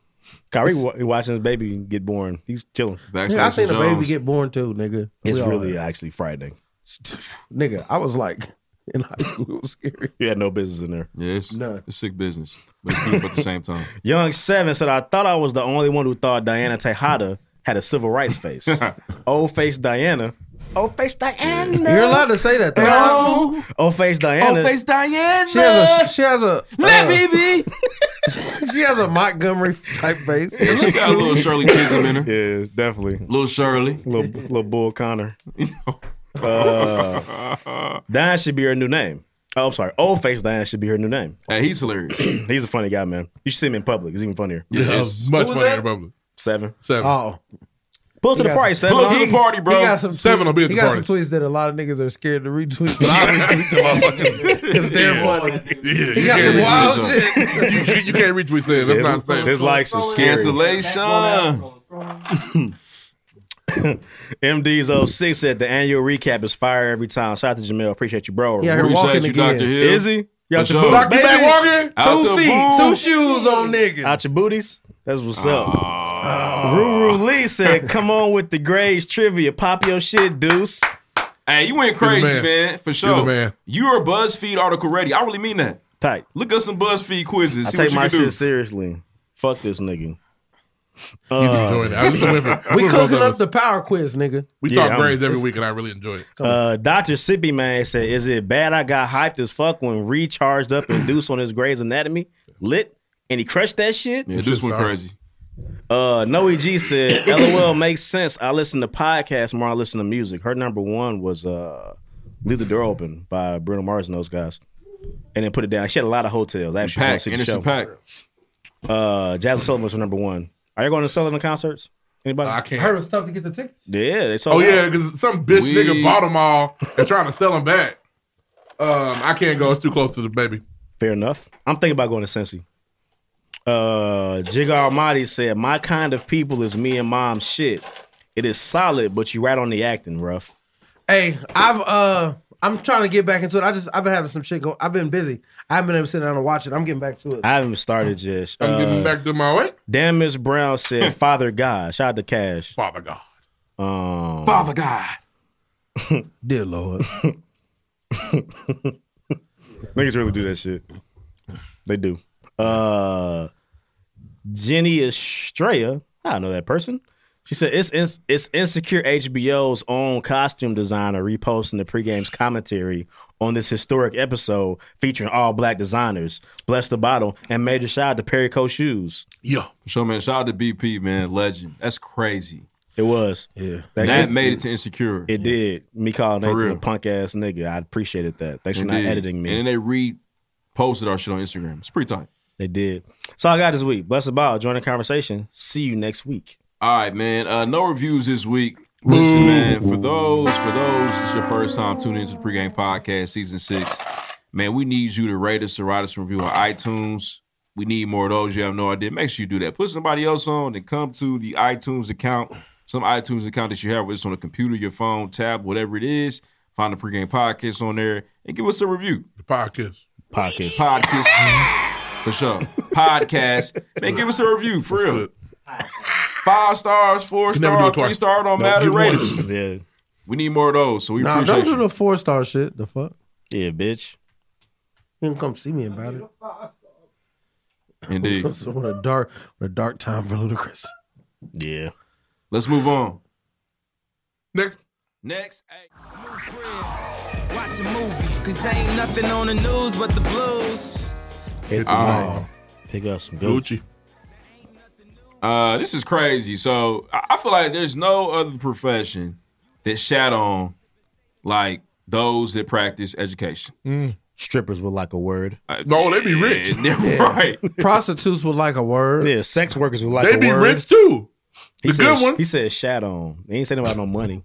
Kyrie wa- watching his baby get born. He's chilling. Yeah, I seen the Jones. baby get born too, nigga. It's We really have. actually frightening. [LAUGHS] nigga. I was like [LAUGHS] in high school. It was scary. He had no business in there. Yeah, it's, None. it's sick business, but it's beautiful at the same time. [LAUGHS] Young Seven said, "I thought I was the only one who thought Diana Tejada had a civil rights face. [LAUGHS] Old face Diana. Old face Diana. You're allowed to say that though. Old face Diana. Oh, face Diana. She has a she has a Let uh, me be. she has a Montgomery type face. Yeah, she got a little Shirley Chisholm in her. Yeah, definitely. Little Shirley. Little, little Bull Connor. Uh, Diane should be her new name. Oh, I'm sorry. Old face Diane should be her new name. Hey, he's hilarious. [CLEARS THROAT] He's a funny guy, man. You should see him in public. He's even funnier. Yeah, Yes. much Who was funnier that? in public. Seven. Seven. Oh, Pull to He the got party, some- seven. Pull to the party, bro. he got some Seven will be at he the got party. some tweets that a lot of niggas are scared to retweet, but [LAUGHS] I retweet the motherfuckers because they're funny. Yeah, He you got can't some retweet wild them. shit. you, can't- you can't retweet saying that's not safe. His likes are scary. Cancellation. [LAUGHS] MD's 06 said the annual recap is fire every time. Shout out to Jamil. Appreciate you, bro. Yeah, I Appreciate walking you, again. Dr. Hill. Is he? You out your sure. booties, Rock baby? back walking? Two the feet, boom. two shoes on niggas. Out your booties? That's what's up. Ah. Ruru Lee said, come on with the grades trivia. Pop your shit, deuce. Hey, you went crazy, man. man. For the sure. man. You're a BuzzFeed article ready. I really mean that. Tight. Look up some BuzzFeed quizzes. I See take what you my can shit do. seriously. Fuck this nigga. He's enjoying it. I just went for, we cooking up the power quiz, nigga. We Yeah, talk I'm- grades every week, and I really enjoy it. Uh, Dr. Sippy Man said, is it bad I got hyped as fuck when recharged up and Deuce on his Grey's Anatomy? Lit? And he crushed that shit? Yeah, It's this just went sorry. crazy. Uh, Noe G said, [LAUGHS] LOL makes sense. I listen to podcasts more than I listen to music. Her number one was uh, Leave the Door Open by Bruno Mars and those guys. And then put it down. She had a lot of hotels. Actually, Paak, going to see the Anderson. Paak. Uh, Jazmine Sullivan was her number one. Are you going to sell them Sullivan concerts? Anybody? I I can't. I heard it was tough to get the tickets. yeah, they sold Oh out. yeah, because some bitch We- nigga bought them all and trying to sell them back. Um, I can't go. It's too close to the baby. Fair enough. I'm thinking about going to Cincy. Uh, Jigga Almighty said, "My kind of people is me and mom's shit. It is solid, but you right on the acting, rough. Hey, I've uh I'm trying to get back into it. I just I've been having some shit go. I've been busy. I haven't been able to sit down and watch it. I'm getting back to it. I haven't started yet. I'm getting Uh, back to my way. Damn, Miss Brown said, [LAUGHS] "Father God." Shout out to Cash. Father God. Um, Father God. [LAUGHS] Dear Lord. [LAUGHS] Niggas really do that shit. They do. Uh Jenny Estrella. I don't know that person. She said it's it's, it's insecure HBO's own costume designer reposting the pregame's commentary on this historic episode featuring all black designers. Bless the bottle and major shout out to Perry Co shoes. Yeah. So man, shout out to BP, man. Legend. That's crazy. It was. Yeah. That, That it, made it to Insecure. it did. Me calling For Nathan real. a punk ass nigga. I appreciated that. Thanks It for not did. editing me. And then they reposted our shit on Instagram. It's pretty tight. They did. So I got this week. Bless the bottle. Join the conversation. See you next week. All right, man. Uh, no reviews this week. Listen, man. For those, for those, it's your first time tuning into the pregame podcast, season six. Man, we need you to rate us or write us a review on iTunes. We need more of those. You have no idea. Make sure you do that. Put somebody else on and come to the iTunes account, some iTunes account that you have, whether it's on a computer, your phone, tab, whatever it is. Find the pregame podcast on there and give us a review. The podcast. Podcast. Podcast. For sure. [LAUGHS] Podcast. Man, give us a review. For That's real. good. Five stars, four You never do stars, it twice. three star, don't No, matter. give Rate [LAUGHS] Yeah. We need more of those, so we Nah, appreciate don't do you. the four star shit. The fuck? Yeah, bitch. You can come see me about it. Indeed. [LAUGHS] So what a dark, what a dark time for Ludacris. Yeah. Let's move on. Next. Next, hey. Watch a movie, cause ain't nothing on the news but the blues. Hit the Oh. Pick up some Gucci. Gucci. Uh, this is crazy. So I I feel like there's no other profession that shat on like those that practice education. Strippers would like a word. Uh, No, they'd be rich. [LAUGHS] yeah, right. Prostitutes would like a word. Yeah, sex workers would like They a be rich too. He The said, good ones. He said shat on. He ain't saying about no money.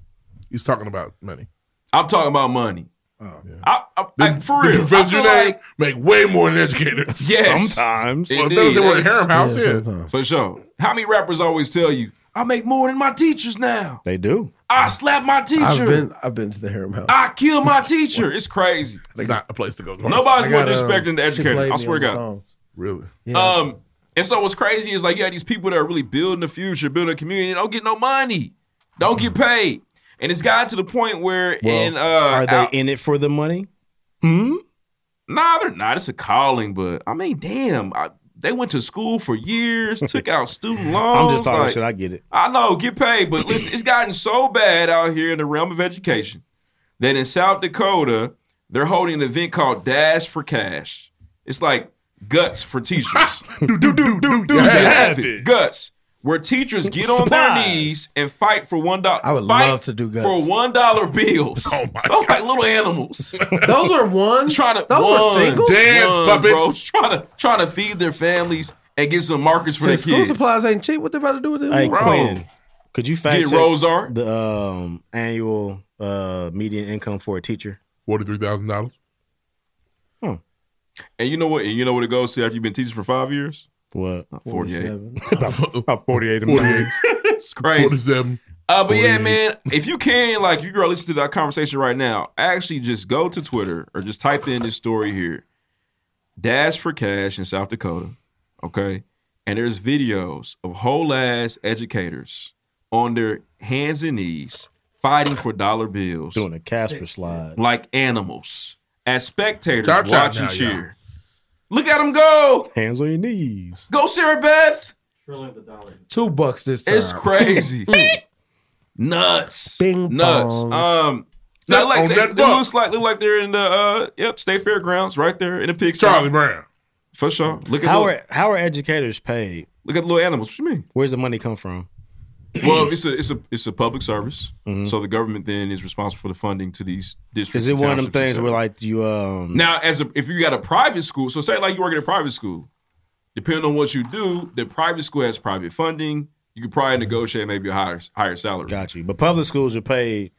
He's talking about money. I'm talking about money. I, I, I, for The real. I profession feel you name like make way more than educators. [LAUGHS] Yes. Sometimes. Well, Indeed, those that work at Harem House, Yeah, yeah. sometimes. for sure. How many rappers always tell you, I make more than my teachers now. They do. I slap my teacher. I've been, I've been to the Harem House. I kill my [LAUGHS] teacher. It's crazy. It's not a place to go. Nobody's I more got, disrespecting the she educator. I swear to God. song. Really? Yeah. Um, and so what's crazy is like you have these people that are really building the future, building a community, and don't get no money, don't get paid, and it's gotten to the point where Well, in uh, Are they out- in it for the money? Hmm? Nah, they're not. It's a calling, but I mean, damn, I, they went to school for years, [LAUGHS] took out student loans. I'm just talking like- shit. I get it. I know, get paid, but listen, it's gotten so bad out here in the realm of education that in South Dakota, they're holding an event called Dash for Cash. It's like guts for teachers. [LAUGHS] Do do do do do. You Yeah. have it. Guts. Where teachers get on their Supplies. knees and fight for one dollar. I would fight love to do guts. for one dollar bills. [LAUGHS] Oh my Those like little animals. [LAUGHS] Those are ones. trying to Those one, are singles. Dance one, puppets. bro. Trying to trying to feed their families and get some markets for Say their school kids. supplies ain't cheap. What they about to do with it? Hey, Bro. Quinn, could you fact Get check Rosar. the um, annual uh, median income for a teacher? Forty three thousand dollars. And you know what? And you know what it goes to after you've been teaching for five years? What? 48. About [LAUGHS] [LAUGHS] 48 48, It's [LAUGHS] crazy. 47. Uh, but yeah, man, if you can, like, you girl, listen to that conversation right now. Actually, just go to Twitter or just type in this story here. Dash for cash in South Dakota. Okay. And there's videos of whole ass educators on their hands and knees fighting for dollar bills Doing a Casper slide. like animals as spectators Chop, chop watching now, cheer. Look at them go. Hands on your knees. Go, Sarah Beth. Trillions of dollars. Two bucks this time. It's crazy. [LAUGHS] Nuts. Bing Nuts. bong. Um Step now, like, on they, that it looks like look like they're in the uh yep, State Fairgrounds right there in the pig Charlie Brown. For sure. Look at How little, are how are educators paid? look at the little animals. What you mean? Where's the money come from? Well, it's a it's a it's a public service. So the government then is responsible for the funding to these districts. Is it one of them things where like you um Now, as a, if you got a private school, so say like you work at a private school, depending on what you do, the private school has private funding. You could probably negotiate maybe a higher higher salary. got you. But public schools are paid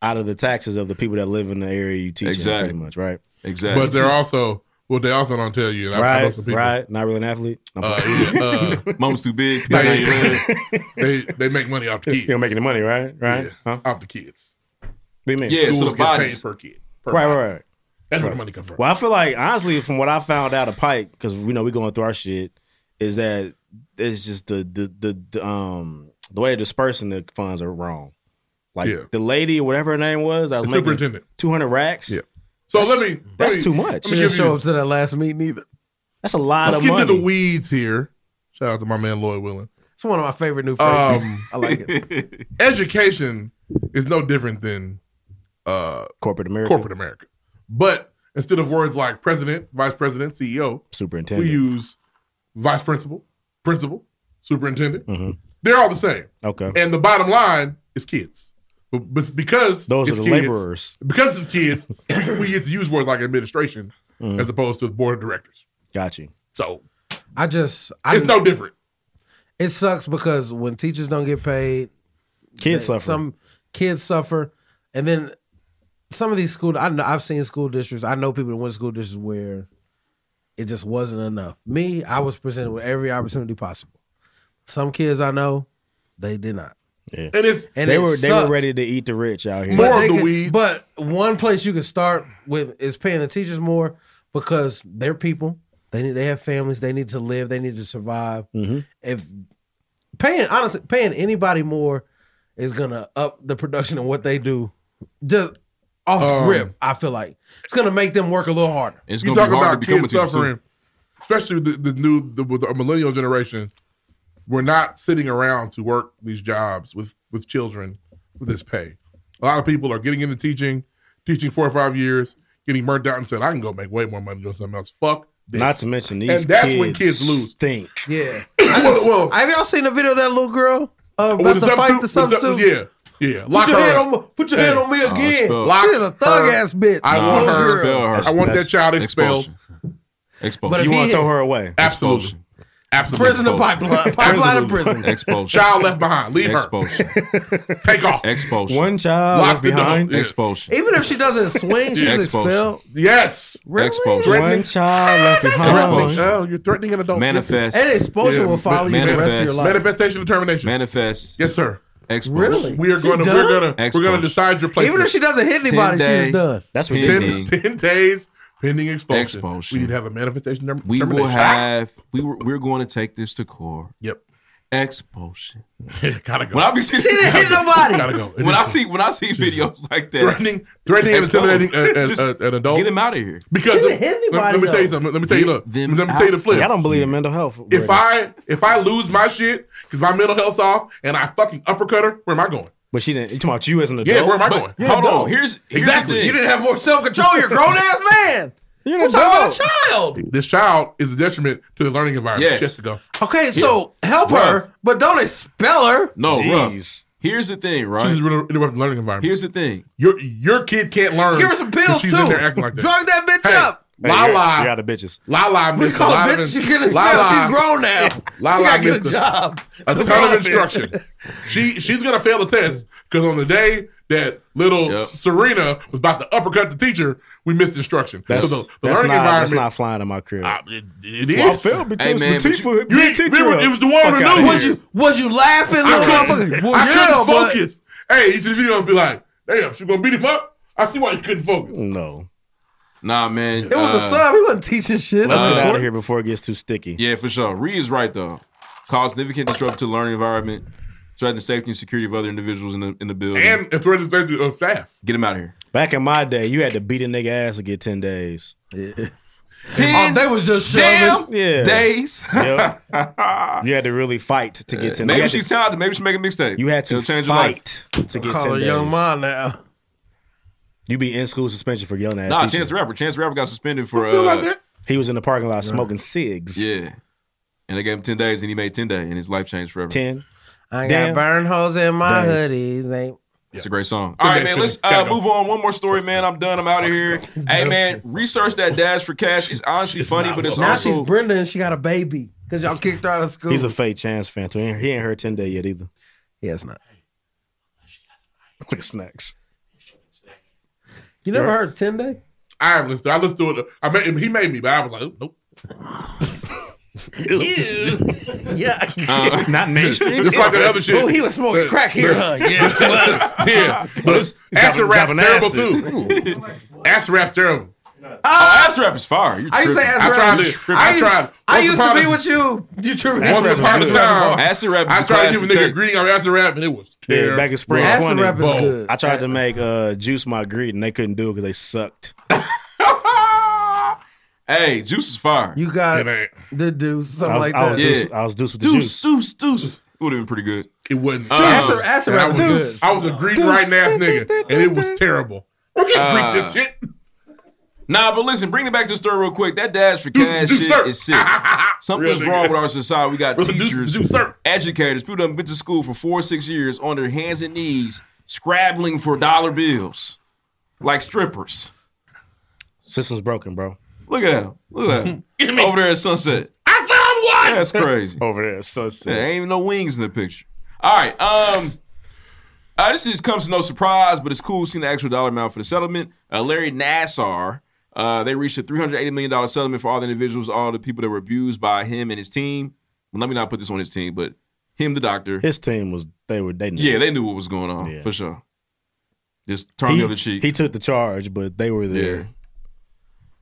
out of the taxes of the people that live in the area you teach in, Exactly. pretty much, right? Exactly. But they're also Well, they also don't tell you. And I, I know Right, some people. right. Not really an athlete. I'm Uh, yeah, uh, [LAUGHS] Mom's too big. they, [LAUGHS] they they make money off the kids. You're making the money, right? Right. Yeah, Huh? off the kids. They do you mean? Yeah, so Schools the get bodies. paid per kid. Per Right, right, right. That's where the money comes from. Well, I feel like honestly, from what I found out of Pike, because we know we going through our shit, is that it's just the the the, the um the way they're dispersing the funds are wrong. Like Yeah. the lady whatever her name was, I was The making superintendent. two hundred racks. Yeah. So let me. let That's me- too much. Let She didn't show you. up to that last meeting either. That's a lot Let's of get money. into the weeds here. Shout out to my man Lloyd Willin'. It's one of my favorite new phrases. Um, I like it. [LAUGHS] education is no different than uh, corporate America, corporate America. But instead of words like president, vice president, CEO, superintendent. we use vice principal, principal, superintendent. Mhm. They're all the same. Okay. And the bottom line is kids. But, but because Those are it's the kids, laborers. Because it's kids, we, [LAUGHS] we get to use words like administration Mhm. as opposed to the board of directors. Got you. So I just I, it's no different. It sucks because when teachers don't get paid, Kids they- suffer. Some kids suffer, and then some of these school. I know I've seen school districts. I know people that went to school districts where it just wasn't enough. Me, I was presented with every opportunity possible. Some kids I know, they did not. Yeah. And it's And they it were they were ready to eat the rich out here. More of the could- weeds. But one place you can start with is paying the teachers more because they're people. They need they have families. They need to live. They need to survive. Mhm. If paying honestly paying anybody more is gonna up the production of what they do. Just off Um, rip, I feel like it's gonna make them work a little harder. It's you talk be hard about to kids teacher, too. suffering, especially the, the new the, with the millennial generation. We're not sitting around to work these jobs with with children with this pay. A lot of people are getting into teaching, teaching four or five years, getting burnt out, and said, "I can go make way more money doing something else." Fuck this. Not to mention these and that's kids when kids lose. Stink. Yeah. well, [COUGHS] well, Have y'all seen the video of that little girl uh, about to fight the with substitute? yeah, yeah. Lock Put your her hand on me. Put your Hey. hand on me Oh, again. spell- Lock She's a thug her. ass bitch. I want her. girl. Her. I want that child expelled. Expulsion. Expulsion. But if You he want to throw her away? Absolutely, Expulsion. Absolutely. Prison to pipeline. [LAUGHS] Pipeline to prison. Expulsion. Child left behind. Leave her. Expulsion. [LAUGHS] Take off. Expulsion. One child Lock left behind. Yeah. Expulsion. Even if she doesn't swing, she's Expulsion. expelled. Yes. Really? Expulsion. One child left Threatening. behind. Oh, you're threatening an adult. Manifest. And expulsion Yeah, will follow you the rest of your life. Manifestation determination. Manifest. yes, sir. Expulsion. Really? We are going to we're going to we're going to decide your place. Even if she doesn't hit anybody, she's done. That's Ten- ridiculous. ten, 10 days pending expulsion. Expulsion. We need to have a manifestation term- We will termination. have. We were, we're going to take this to court. Yep. Expulsion. [LAUGHS] Gotta go. When I be seeing, She didn't hit nobody. Gotta go. when I see when I see videos like that, threatening, threatening and intimidating a, a, Just a- an adult. get him out of here. because She didn't hit let- let, anybody, me tell you something. Let me tell you. Look. Let them me tell you the flip. Y'all don't believe in mental health. If I if I lose my shit because my mental health's off and I fucking uppercut her, where am I going? But she didn't. You talking about you as an adult? Yeah, where am I going? hold adult. on. Here's, here's Exactly. You didn't have more self control. You're a grown ass man. [LAUGHS] You're We're talking about a child. This child is a detriment to the learning environment. Yes. Just to go. Okay, so help Bruh. her, but don't expel her. no, bro. Jeez. Here's the thing, right? She's right? interrupting learning environment. Here's the thing. Your your kid can't learn. Give her some pills she's too. in there acting like that. Drug that bitch Hey, up. Hey, La you're- la. You're out of bitches. La la We missed a call lot of bitch. She in- getting La She's grown now. La you La gotta get a missed a- job. a ton of instruction. She she's gonna fail the test because on the day that little Yep. Serena was about to uppercut the teacher, we missed instruction. That's, so the, the that's, learning not, that's not flying in my crib. Ah, it, it is. Well, I failed because Hey, man, but Latifah you- You me ain't- teacher remember, it was the one Fuck who knew. Was you was you laughing, I little couldn't, motherfucker? Well, I yeah, couldn't but focus. Hey, you see the video and be like, damn, she gonna beat him up? I see why you couldn't focus. No. Nah, man. it was uh, a sub. He wasn't teaching shit. Let's Uh, get out of here before it gets too sticky. Yeah, for sure. Reed is right though. Cause significant disruption to the learning environment, threaten the safety and security of other individuals in the in the building. And it's ready to of staff. get him out of here. Back in my day, you had to beat a nigga ass to get 10 days. Oh, Ten they was just damn shoving. Yeah. days. Yep. [LAUGHS] you had to really fight to get 10 Maybe she's to, talented. Maybe she make a mixtape. You had to It'll change your life. fight to get Call 10 her days. young mom now. You be in school suspension for yelling at a Nah, teacher. Chance the Rapper. Chance the Rapper got suspended for Feel like uh, that? He was in the parking lot smoking cigs. yeah, and they gave him ten days, and he made ten day, and his life changed forever. 10. I got burn holes in my Days. hoodies. Ain't It's a great song. All right, man. Let's uh, move on. One more story, man. I'm done. I'm out of here. Hey, man. Research that dash for cash. It's honestly funny, but it's now also she's Brenda and she got a baby because y'all kicked her out of school. He's a fake Chance fan, too. He ain't- heard 10 day yet either. yeah, it's not. Look at snacks. You never heard ten day? I haven't listened. To it. I listened to it. I made, he made me, but I was like, nope. [LAUGHS] Yeah. Uh, Not mainstream. [LAUGHS] Just like that other shit. Oh, he was smoking crack here, huh? Yeah, it [LAUGHS] was. Yeah, but acid rap's terrible too. Acid rap's terrible. Oh, ass rap is fire. You're I used to say tripping. I rap. tried it. I used- tried. I used to be with you. You true. Once upon a time, Acid rap is tried to give a nigga take. green on acid rap, and it was Yeah, terrible. back in spring Acid 20. rap is Boom. good. I tried to make uh, Juice my greed, and they couldn't do it because they sucked. [LAUGHS] Hey, Juice is fire. You got It the deuce, something was, like I was, that. Yeah. deuce, I was deuce with the Deuce, juice. deuce, deuce. It would have been pretty good. It wasn't. Uh, Acid, acid And I rap was, was good. I was a green writing ass nigga, and it was [LAUGHS] terrible. I can't Uh, this shit. Nah, but listen, bring it back to the story real quick. That dash for cash deuce, shit sir. is sick. [LAUGHS] Something's wrong with our society. We got Deuce- teachers, deuce, sir. educators, people that have been to school for four, or six years on their hands and knees, scrabbling for dollar bills, like strippers. System's broken, bro. Look at them. Look at them. [LAUGHS] Over there at Sunset. I found one. That's crazy. [LAUGHS] Over there, so Yeah, sick. ain't even no wings in the picture. All right. Um, uh, this is comes to no surprise, but it's cool seeing the actual dollar amount for the settlement. Uh, Larry Nassar, uh, they reached a three hundred eighty million dollar settlement for all the individuals, all the people that were abused by him and his team. Well, let me not put this on his team, but him, the doctor. His team was they were they knew. Yeah, they knew what was going on Yeah. for sure. Just turn the he, other cheek. he took the charge, but they were yeah. there.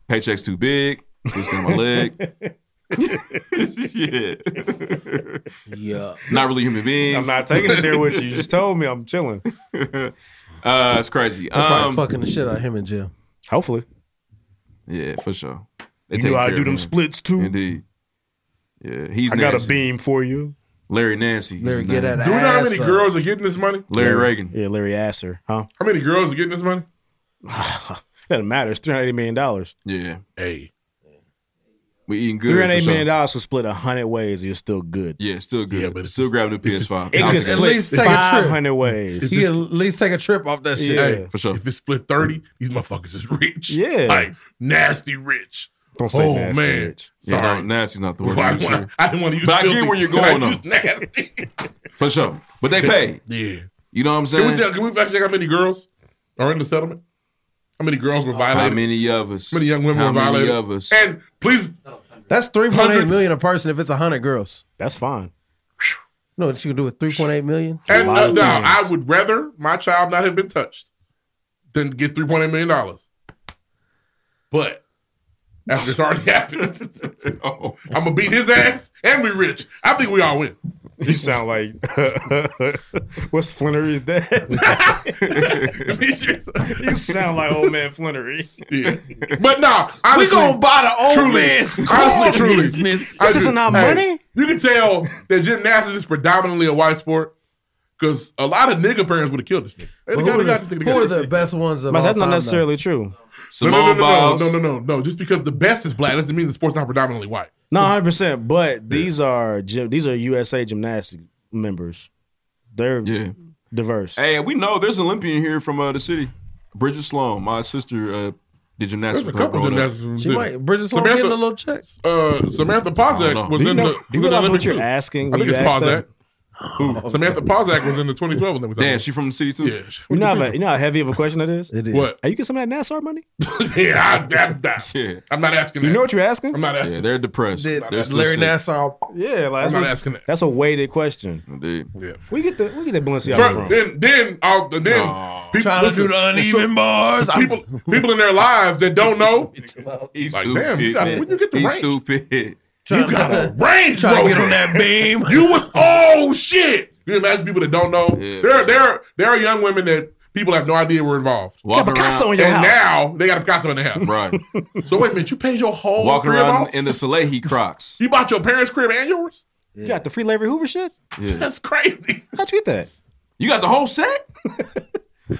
Paycheck's too big. Twist in my leg. [LAUGHS] yeah. Yeah. Not really human being. I'm not taking it there with you. You just told me I'm chilling. [LAUGHS] Uh, it's crazy. They're probably Um, fucking the shit out of him in jail. Hopefully, yeah, for sure. They you take know I do them him. splits too. Indeed. Yeah, he's I got a beam for you. Larry Nancy. Larry, His get name. that Do we know how many up. girls are getting this money? Larry Reagan. Yeah, Larry Asser, huh? How many girls are getting this money? [LAUGHS] Doesn't matter. It's three hundred eighty million dollars. Yeah, Hey, we eating good. Three hundred for sure. million dollars was split a hundred ways. You're still good. Yeah, still good. Yeah, but but still just- grabbing the PS5. It I'll at least take a trip. hundred ways. He at least take a trip off that shit. Yeah. hey, For sure. If it's split thirty, these motherfuckers is rich. Yeah. like nasty rich. Don't say oh nasty man, rich. Yeah, sorry. no, Nasty's not the word. [LAUGHS] I, I'm didn't want, I didn't want to use. But I get where you're going, [LAUGHS] though. nasty. [LAUGHS] For sure. But they paid. yeah. You know what I'm Can we, saying? check, can we fact check how many girls are in the settlement? How many girls were violated? How many of us? How many young women How were many violated? of us? And please, That's three point eight million a person if it's hundred girls. That's fine. You know what you can do with three point eight million? and uh, now. I would rather my child not have been touched than get three point eight million dollars. But after it's already [LAUGHS] happened, [LAUGHS] Oh. I'm gonna beat his ass and we rich. I think we all win. You sound like [LAUGHS] what's Flannery's dad? [LAUGHS] you sound like old man Flannery. Yeah. But no, We honestly, gonna buy the old truly, man's honestly, truly, business. I This isn't our hey, money? You can tell that gymnastics is predominantly a white sport because a lot of nigga parents would have killed this nigga. Hey, they who, got- are got the, nigga who are the best ones of But all that's not time, though? necessarily true. No, Simone no, no, no, Biles. no, no, no, no, no. Just because the best is black doesn't mean the sport's not predominantly white. No, hundred percent. But these are gym, these are USA gymnastic members. They're Yeah. diverse. Hey, we know there's an Olympian here from uh, the city. Bridget Sloan. My sister uh, did gymnastics. There's a couple gymnastics from the She city. might Bridget Sloan Samantha- getting a little checks. Uh, Samantha I don't know. Peszek was do in know, the. do you was in the realize what you're too. asking? I think it's you ask Peszek. That? Who? [LAUGHS] Oh, Samantha Peszek was in the 2012 Olympics. I Damn, think. she from the city too. yeah. You know, how, you know how heavy of a question that is. It is. What? Hey, you getting some of that NASCAR money? [LAUGHS] yeah, I, that, that. Yeah. I'm not asking that. You know what you're asking? I'm not asking. Yeah, they're depressed. Did They're still Larry sick. Nassar? Yeah, like I'm that's, not what- asking that. that's a weighted question. Indeed. Yeah. We get the we get that Balenciaga First, from. then, then, all, then, No. people, Trying to do the uneven bars. People, people in their lives that don't know, [LAUGHS] He's Like, stupid. damn, you gotta- man. when you get the He's range? stupid. You got a [LAUGHS] range, trying to get on that beam. [LAUGHS] You was oh shit. You imagine people that don't know. Yeah. there, there, there are young women that people have no idea were involved. Walking Picasso around. in your house. and house. now they got a Picasso in the house. Right. [LAUGHS] So wait a minute, you paid your whole Walking crib around off? in the Salehe Crocs. You bought your parents' crib and yours? You got the free Larry Hoover shit? Yeah. That's crazy. How'd you get that? You got the whole set?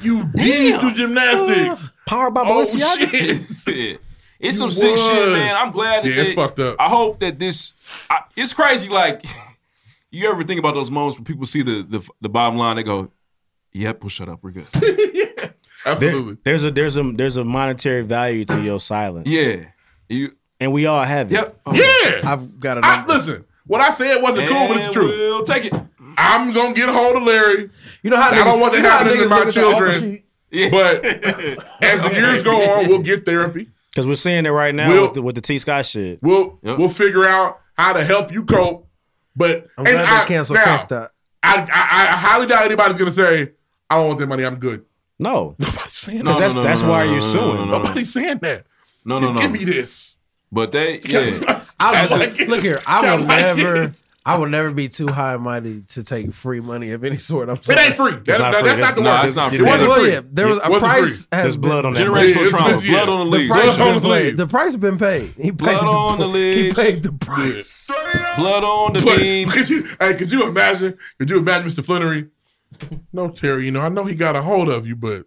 You did do gymnastics. Powered by oh, Balenciaga. Oh shit. Yeah. It's some You sick shit, man. I'm glad that Yeah, it's they- fucked up. I hope that this. I, it's crazy. Like [LAUGHS] you ever think about those moments when people see the the, the bottom line, they go, "Yep, we'll shut up. We're good." [LAUGHS] There- Absolutely. there's a there's a there's a monetary value to your silence. yeah. You. And we all have it. Yep. yeah. I've got a I, number. listen, what I said wasn't cool, but it's the And truth. We'll take it. I'm gonna get a hold of Larry. You know how to. I don't want that you know how happening to my look at the offer children. Yeah. But as the years go on, we'll get therapy. Because we're seeing it right now We'll- with, the, with the T Scott shit. We'll Yep. we'll figure out how to help you cope. But I'm and glad I- they canceled now, That. I, I I highly doubt anybody's gonna say I don't want that money. I'm good. No, [LAUGHS] Nobody's saying No, that. that's no, that's no, why no, you're no, no, suing. no, no, no. Nobody's saying that. No, no, no. Give me this. But they, [LAUGHS] yeah. I As a- would, look here. I Yeah, will like never. This. I will never be too high and mighty to take free money of any sort. I'm It ain't free. That- not that- free. That's not the Nah, word. it's not free. It free. wasn't Well, free. yeah, there was It a wasn't price free. has There's blood been, on that. Generational It's- trauma. yeah. Blood on the The leaves. price Blood on the been The price has been paid. He paid Blood the, on the [LAUGHS] He leaves. paid the price. Blood on the But beam. could you, hey, could you imagine? Could you imagine Mr. Flannery? No, Terry. You know, I know he got a hold of you, but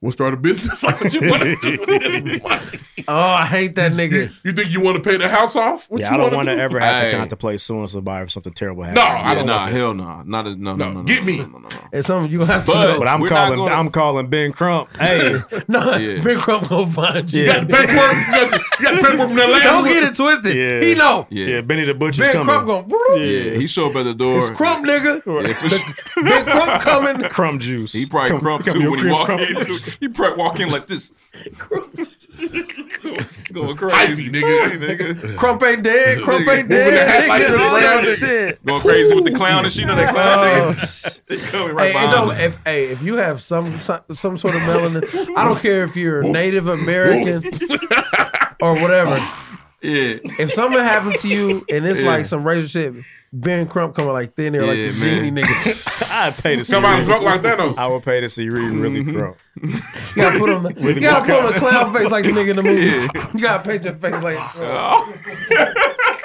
we'll start a business [LAUGHS] like what you want to do. [LAUGHS] Oh, I hate that nigga. you think you want to pay the house off? What Yeah, you I don't wanna want to do? ever have Hey. to contemplate suing somebody if something terrible happens. No, I don't nah, hell no. Not a, no, no, No, no, no. get no, me. No, no, no, no. It's something you have to But- know. But I'm calling. gonna- I'm calling Ben Crump. Hey, [LAUGHS] no, Yeah. Big Crump gonna find you. You got the paperwork. You got the, you got the paperwork from that last Don't one. get it twisted. Yeah. He know. Yeah. yeah, Benny the Butcher's Big coming. Crump going. Yeah, he show up at the door. It's Crump, nigga. Yeah, for sure. Big Crump coming. Crumb juice. He probably Come- crump too when he cream walk crumb. In. Too. He probably walk in like this. [LAUGHS] Going crazy, nigga. nigga. Crump ain't dead. Crump ain't the hat dead. like Nigga, all that nigga. shit. Going crazy with the clown and shit. You know that clown Oh, [LAUGHS] nigga. They coming right Hey, it behind if hey, if you have some some, some sort of melanin, I don't care if you're Native American [LAUGHS] or whatever. Yeah. If something happens to you and it's Yeah. like some racial shit, Ben Crump coming like thin air like Yeah, the genie man. nigga. [LAUGHS] I'd pay to see. Come out smoke like Thanos. I would pay to see Reed and really mm-hmm. crump. You gotta put on the you gotta put on a clown face like the nigga in the movie. [LAUGHS] You gotta paint your face like oh. [LAUGHS]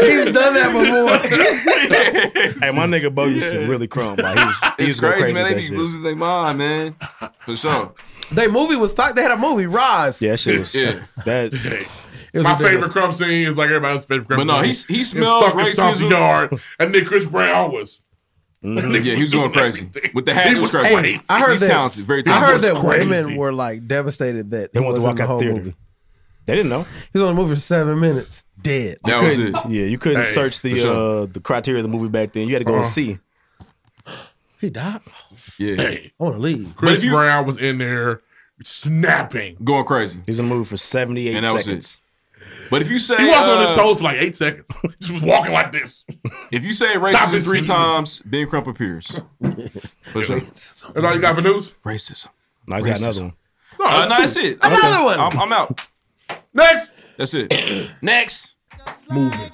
He's done that before. [LAUGHS] Hey, my nigga Bo used to really crump. Like, he was, he It's used to crazy, man. They be shit. losing their mind, man. For sure. They movie was tight. They had a movie, Rise. Yeah, that shit was. Yeah. That It was My ridiculous. favorite crump scene is like everybody else's favorite crump But no, scene. he- he In smells fucking racism. Yard, and then Chris Brown was. Mm-hmm. [LAUGHS] Yeah, he was going crazy. With the hat, He he was was crazy. crazy. I heard He's that. talented, very I heard that crazy. women were like devastated that they he want to was in walk the out whole the theater. movie. They didn't know. He was on the movie for seven minutes, dead. That was it. Yeah, you couldn't Hey, search the for sure. uh, the criteria of the movie back then. You had to go and Uh-huh. see. He died. Yeah. I want to leave. Chris you- Brown was in there snapping. Going crazy. He was in the movie for seventy eight And that was seconds. But if you say He walked on his uh, toes for like eight seconds. He just was walking like this. if you say Stop racism it. three times, Ben Crump appears. [LAUGHS] For sure. That's all you got for news? Racism. Now he's got another one. No, Uh, that's no, that's it. Another Okay. one. I'm, I'm out. Next. That's it. [COUGHS] Next. Moving.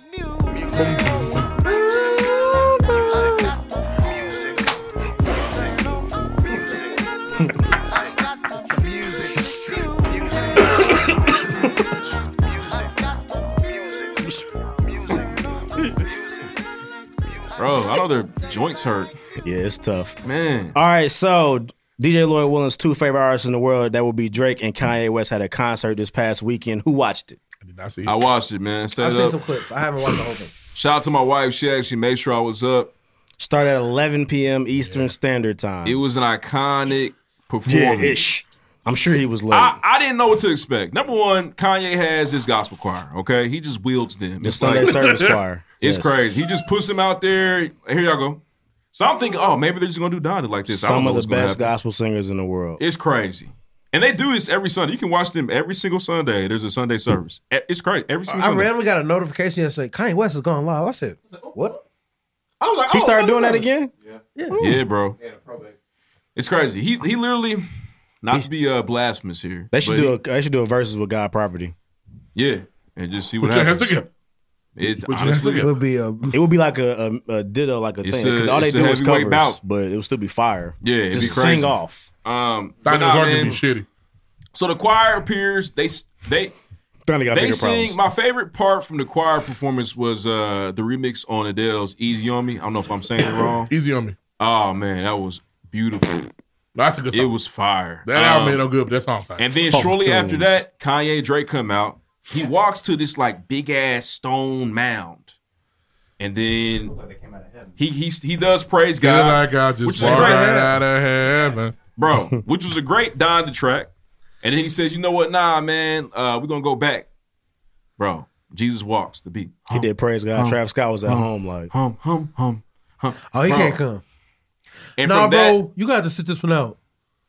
Bro, I know their joints hurt. Yeah, it's tough. Man. All right, so DJ Lloyd Willin's two favorite artists in the world, that would be Drake and Kanye West, had a concert this past weekend. Who watched it? I did not see I watched it, man. Stayed I've seen up. some clips. I haven't watched the whole thing. Shout out to my wife. She actually made sure I was up. Started at 11 p.m. Eastern Standard Time. It was an iconic performance. ish. I'm sure he was late. I, I didn't know what to expect. Number one, Kanye has his gospel choir. Okay, he just wields them. the It's Sunday like- service [LAUGHS] choir. It's Yes. crazy. He just puts them out there. Here y'all go. So I'm thinking, oh, maybe they're just gonna do Donda like this. Some of the best gospel singers in the world. It's crazy. And they do this every Sunday. You can watch them every single Sunday. There's a Sunday service. It's crazy. Every single I Sunday. randomly got a notification yesterday. Kanye West is going live. I said, what? I was like, He oh, started Sunday doing that again? Yeah, Yeah, yeah, bro. It's crazy. He he literally, not to be uh, blasphemous here. They should do a they should do a versus with God Property. yeah, and just see what Put your hands happens. together. It's Put honestly, It would be a [LAUGHS] It would be like a, a, a ditto, like a It's thing, because all they do is heavyweight covers, bout. but it would still be fire. yeah, it'd Just be crazy. sing off. Um, but Donnie nah, Clark can man. be shitty. So the choir appears. They s- they Donnie got they sing. problems. My favorite part from the choir performance was uh the remix on Adele's "Easy on Me." I don't know if I'm saying it [COUGHS] wrong. Easy on me. Oh man, that was beautiful. That's a good song. It was fire. that album Um, ain't no good, but that song fine. And then Funk shortly after that, Kanye Drake come out. He walks to this like big ass stone mound, and then he he he does praise Feel God, like I Which just is walked great. right out of heaven. bro, [LAUGHS] which was a great Don the track. And then he says, "You know what? Nah, man, uh, we're gonna go back, bro. Jesus walks the beat. he did praise God. hum, Travis Scott was at hum, home, like Hum hum hum hum. Oh, he Bro, can't come. And nah, bro, that, you got to sit this one out.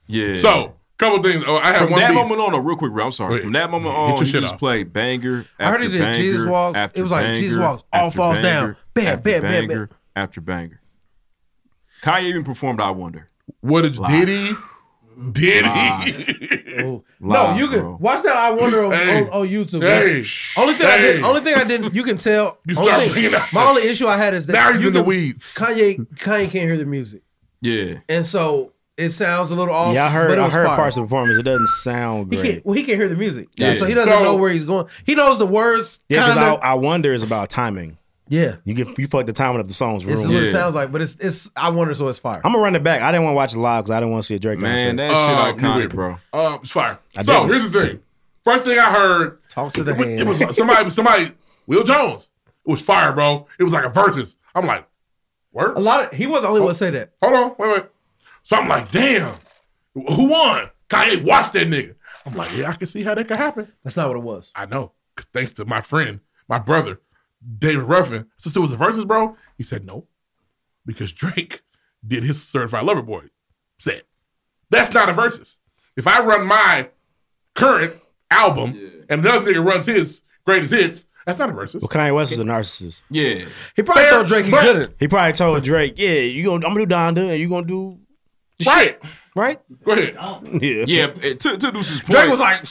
yeah. So, couple things. Oh, I had from one that beef. moment on, no, real quick, bro. I'm sorry. Wait, from that moment hit on, your he just off. played banger. I heard it he did Jesus Walks. after It was like banger, Jesus Walks, all after falls down. banger, Bam, bam, bam, bam. banger, After banger. Kanye even performed I Wonder. What did Live. Diddy? Diddy? Oh. [LAUGHS] no, you can bro. watch that. I wonder on, Hey. on, on YouTube. Hey. Only thing I did. Only thing I didn't. You can tell. [LAUGHS] You only start thing- bringing up- my only issue I had is that now he's you in the weeds. Kanye, Kanye can't hear the music, Yeah. and so it sounds a little off. Yeah, I heard. But it I heard fire. parts of the performance. It doesn't sound He great. can't. Well, he can't hear the music, Yeah. so he doesn't So- know where he's going. He knows the words. Yeah, because. I, I wonder is about timing. Yeah, You get you feel like the timing of the songs this is what Yeah. it sounds like. But it's it's. I wonder. So it's fire. I'm gonna run it back. I didn't want to watch it live because I didn't want to see a Drake Man, concert. that Uh, shit you iconic, weird. bro. Um, it's fire. I So didn't. here's the thing. First thing I heard, Talk to the it was, hand. it was [LAUGHS] somebody, somebody, Will Jones. It was fire, bro. It was like a versus. I'm like, word. a lot of. He was the only one to say that. Hold on, wait, wait. So I'm like, damn, who won? Kanye watched that nigga. I'm like, yeah, I can see how that could happen. That's not what it was. I know, 'cause thanks to my friend, my brother, David Roughin. Since it was a versus, bro, he said no, because Drake did his Certified Lover Boy set. That's not a versus. If I run my current album and another nigga runs his greatest hits, that's not a versus. Well, Kanye West is a narcissist. Yeah. He probably Fair, told Drake he couldn't. He probably told Drake, "Yeah, you gonna I'm gonna do Donda and you gonna do Right. right." Go ahead. Yeah, Yeah. it- To, to Deuce's point, Drake was like,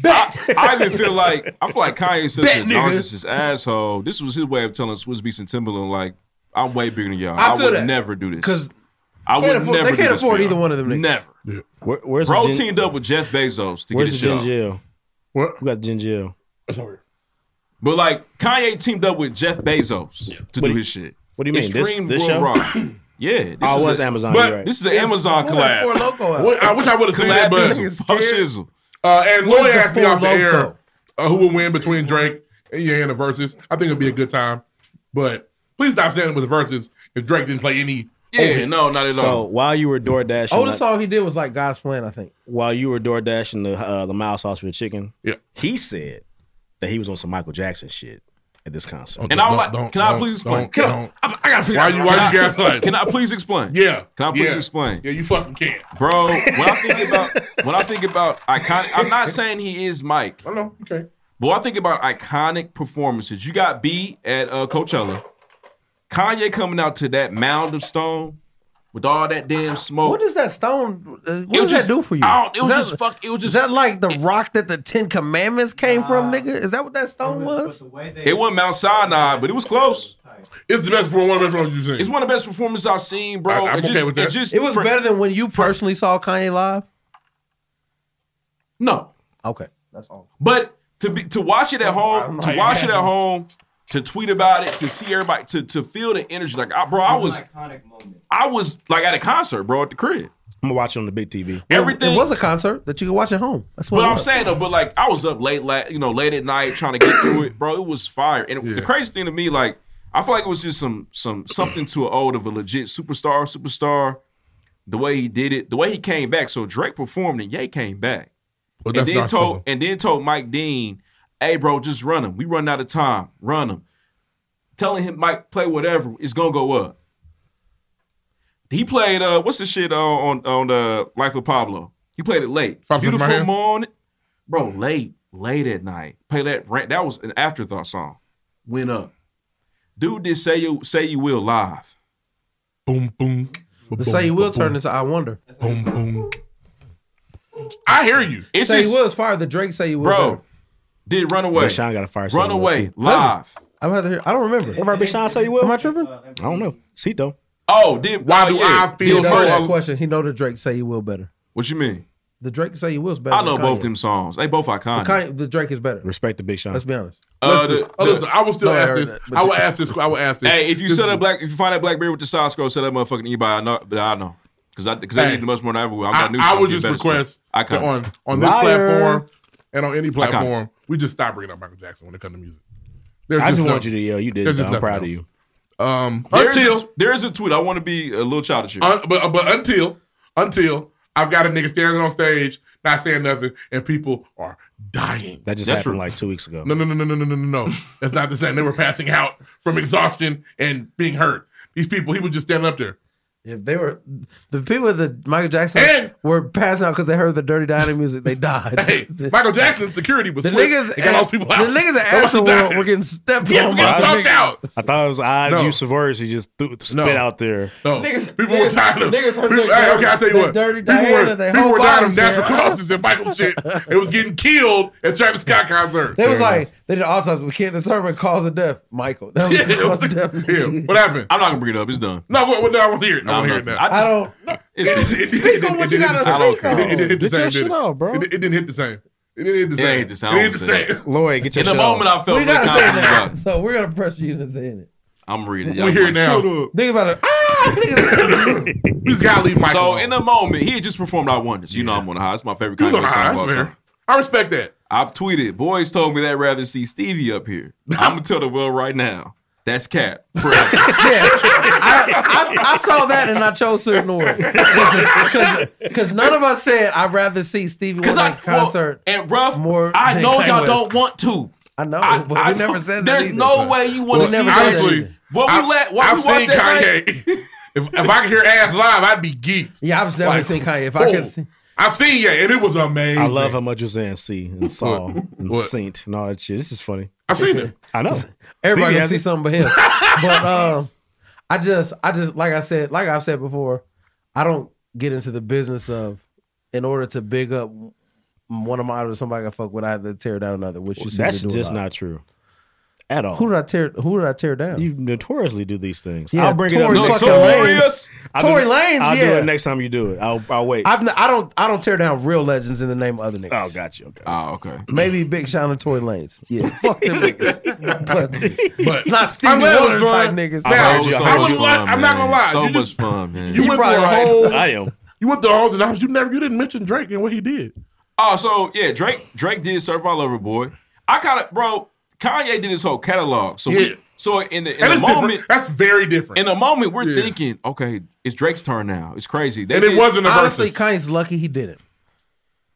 bet. I even feel like I feel like Kanye's such Bet, a nigga. narcissist asshole. This was his way of telling Swizz Beatz and Timbaland like I'm way bigger than y'all. I I, would that. never do this Because I would can't afford- never. they can't this afford for either one of them niggas. Never. Where, where's Bro the gin, teamed up with Jeff Bezos to Where's get his shit gin off. jail? What? Who got the gin jail? That's. But like Kanye teamed up with Jeff Bezos to What do do you- his shit. What do you mean? This Extreme this World show? [CLEARS THROAT] Rock. Yeah. This Oh, is was a, Amazon. but- right. This is an Amazon Four collab. Loco I wish I would have seen that, but Bizzle. Fuck? Shizzle. Uh, and Lloyd asked me off the air uh, who will win between Drake and Ye in the verses. I think it'll be a good time. But please stop saying with the verses if Drake didn't play any. Yeah, old hits. no, not at So all. while you were door dashing, Oldest song he did was like God's Plan, I think. while you were door dashing the uh, the mild sauce for the chicken, Yeah. he said that he was on some Michael Jackson shit at this concert. And I would Don't- like, don't- can I don't- please explain? don't- Can I, don't- I, I gotta figure Why out. you why you gaslight? can I please explain? Yeah. Can I please yeah. explain? Yeah, you fucking can. Bro, when I [LAUGHS] think about when I think about iconic, I'm not saying he is Mike, I know. Okay. but when I think about iconic performances. You got B at uh, Coachella, Kanye coming out to that mound of stone with all that damn smoke. What does that stone? Uh, what does was that do for you? I don't- it Is was that- just fuck. It was just. Is just. that like the rock that the Ten Commandments came from, nigga? Is that what that stone was? it wasn't Mount Sinai, but it was close. It's the best for one of the best performances you've seen. It's one of the best performances I've seen, bro. I- I'm It okay just, with that. It, just, It was for- better than when you personally saw Kanye live. No, Okay, that's all. But to be to watch it at home, to watch it at home, to tweet about it, to see everybody, to to feel the energy, like I, bro, I was iconic moment. I was like at a concert, bro, at the crib. I'm gonna watch it on the big TV. Everything It was a concert that you could watch at home. That's what But it I'm saying though, but like I was up late, like you know, late at night trying to get through it, bro. It was fire. And Yeah. the crazy thing to me, like, I feel like it was just some some something to an old of a legit superstar, superstar. The way he did it, the way he came back. So Drake performed and Ye came back. But and then narcissism. told and then told Mike Dean, "Hey, bro, just run him. We run out of time. Run him." Telling him, "Mike, play whatever. It's gonna go up." He played uh, what's the shit uh, on on the Life of Pablo? He played it late. Five Cents in My Beautiful morning, bro. Late, late at night. Play that. rant- That was an afterthought song. Went up. Dude did say you say you will live. boom, boom. The say you will turn into I wonder. Boom, boom. I hear you. It's Say just, you will is fire. The Drake say you will. bro. better. Did Runaway? Big Sean got a fire. song Runaway too. live. I'm about to hear. I don't remember. Ever heard Big Sean say you will? Am I tripping? I don't know. See though. Oh, did Why oh, do yeah. I feel Did so- know first- question. He know the Drake say you will better. What you mean? The Drake say you will is better. I know than both them songs. They both iconic. Kanye, the Drake is better. Respect the Big Sean. Let's be honest. Uh, Listen, the- oh, the- listen, I will still No, ask this. that, but I will ask this. I will ask this. Hey, if you This set up black, if you find that black BlackBerry with the side scroll, set up motherfucking e-buy. I know, but I know because I because Hey, they need much more than I ever will. I'm I, got new I would get just request. I that can on on this Liar. platform and on any platform. We just stop bringing up Michael Jackson when it comes to music. There's I just, just want you to yell. You did. I'm proud else. of you. Um, until there is a tweet. I want to be a little childish here, un, but but until until I've got a nigga standing on stage not saying nothing, and people are dying. That just That's happened true. like two weeks ago. No, no, no, no, no, no, no, no. That's not the same. They were passing out from exhaustion and being hurt. These people, he was just standing up there. If they were the people that Michael Jackson And- were passing out because they heard the Dirty Diana music, they died. Hey, [LAUGHS] Michael Jackson's security was the swift niggas, and got all those people out. the niggas at Nobody Astro died. World were getting stepped Yeah, on we got by the stomped niggas. out. I thought it was odd No. use of words. He just threw, spit No. out there. No, Niggas- people niggas- were dying of. niggas heard people, their hey, dirty- okay, I'll tell you their what. dirty people Diana, were, their people whole were dying body of natural said, causes and Michael shit. [LAUGHS] It was getting killed at Travis Scott concert. They was like, they did autopsy. We can't determine cause of death. Michael. That [LAUGHS] was Yeah, the cause of death. yeah. What happened? I'm not gonna bring it up. It's done. No, what, what, no, I want to hear it. No, I want to hear it now. I I don't. [LAUGHS] It's, It- it, it- Speak it- on it what you gotta hit the speak same. on. It didn't hit the Get your same, shit it? off, bro. It it didn't hit the same. It didn't hit the It same. ain't the same. It didn't hit the I won't same. Lloyd, get your in the moment. I felt We gotta say that. So we're gonna pressure you into saying it. I'm reading. We hear it now. Think about it. Ah, niggas- We just gotta leave Michael. So alone. in the moment, he had just performed "I Wonders." You know, I'm on the high. It's my favorite he was Kanye on the song high. That's I respect that. I've tweeted. Boys told me they'd rather see Stevie up here. [LAUGHS] I'm gonna tell the world right now. That's cap. Forever. [LAUGHS] Yeah, I, I, I saw that and I chose to ignore it because none of us said I'd rather see Stevie Because Wonder I well, concert. and rough. more I know y'all West. don't want to. I know, I, but I we never said that. There's either. no way you want Well, to see never that. said Honestly, shit. What I- we let? What I've we watch seen that Kanye. if, if I could hear ass live, I'd be geeked. Yeah, I've definitely Like, seen Kanye. If I could see, I've seen yeah, and it was amazing. I love how much you're saying C and saw and What? Saint and all that shit. This is funny. I've seen it. I know. Everybody gonna see something but him. [LAUGHS] but um, I just, I just, like I said, like I've said before, I don't get into the business of, in order to big up one of my idols, somebody I fuck with, I have to tear down another. Which you seem That's to do a just not true at all. Who did I tear? Who did I tear down? you notoriously do these things. Yeah, I'll bring Tory it up. next fucking time. Notorious. I'll Tory do, Lanez, I'll yeah. do it next time you do it. I'll, I'll wait. I've n- I don't I don't tear down real legends in the name of other niggas. oh, got you. Okay. Oh, okay. Maybe Big Sean and Tory Lanez. Yeah, [LAUGHS] fuck them niggas. But But [LAUGHS] not Stevie I'm glad it was Wonder type fun. niggas. I Now, heard you. I I was was like- fun, I'm not man. gonna lie, So you much just- fun, man. you You went probably through a right. whole. I am. You went through all and knobs. You never. You didn't mention Drake and what he did. Oh, so yeah, Drake Drake did Certified Lover Boy. I kind of, bro. Kanye did his whole catalog. So Yeah. we, so in the in And the it's moment, different. That's very different. in the moment, we're Yeah. thinking, okay, it's Drake's turn now. It's crazy. They and it wasn't a Honestly, versus. Kanye's lucky he did it.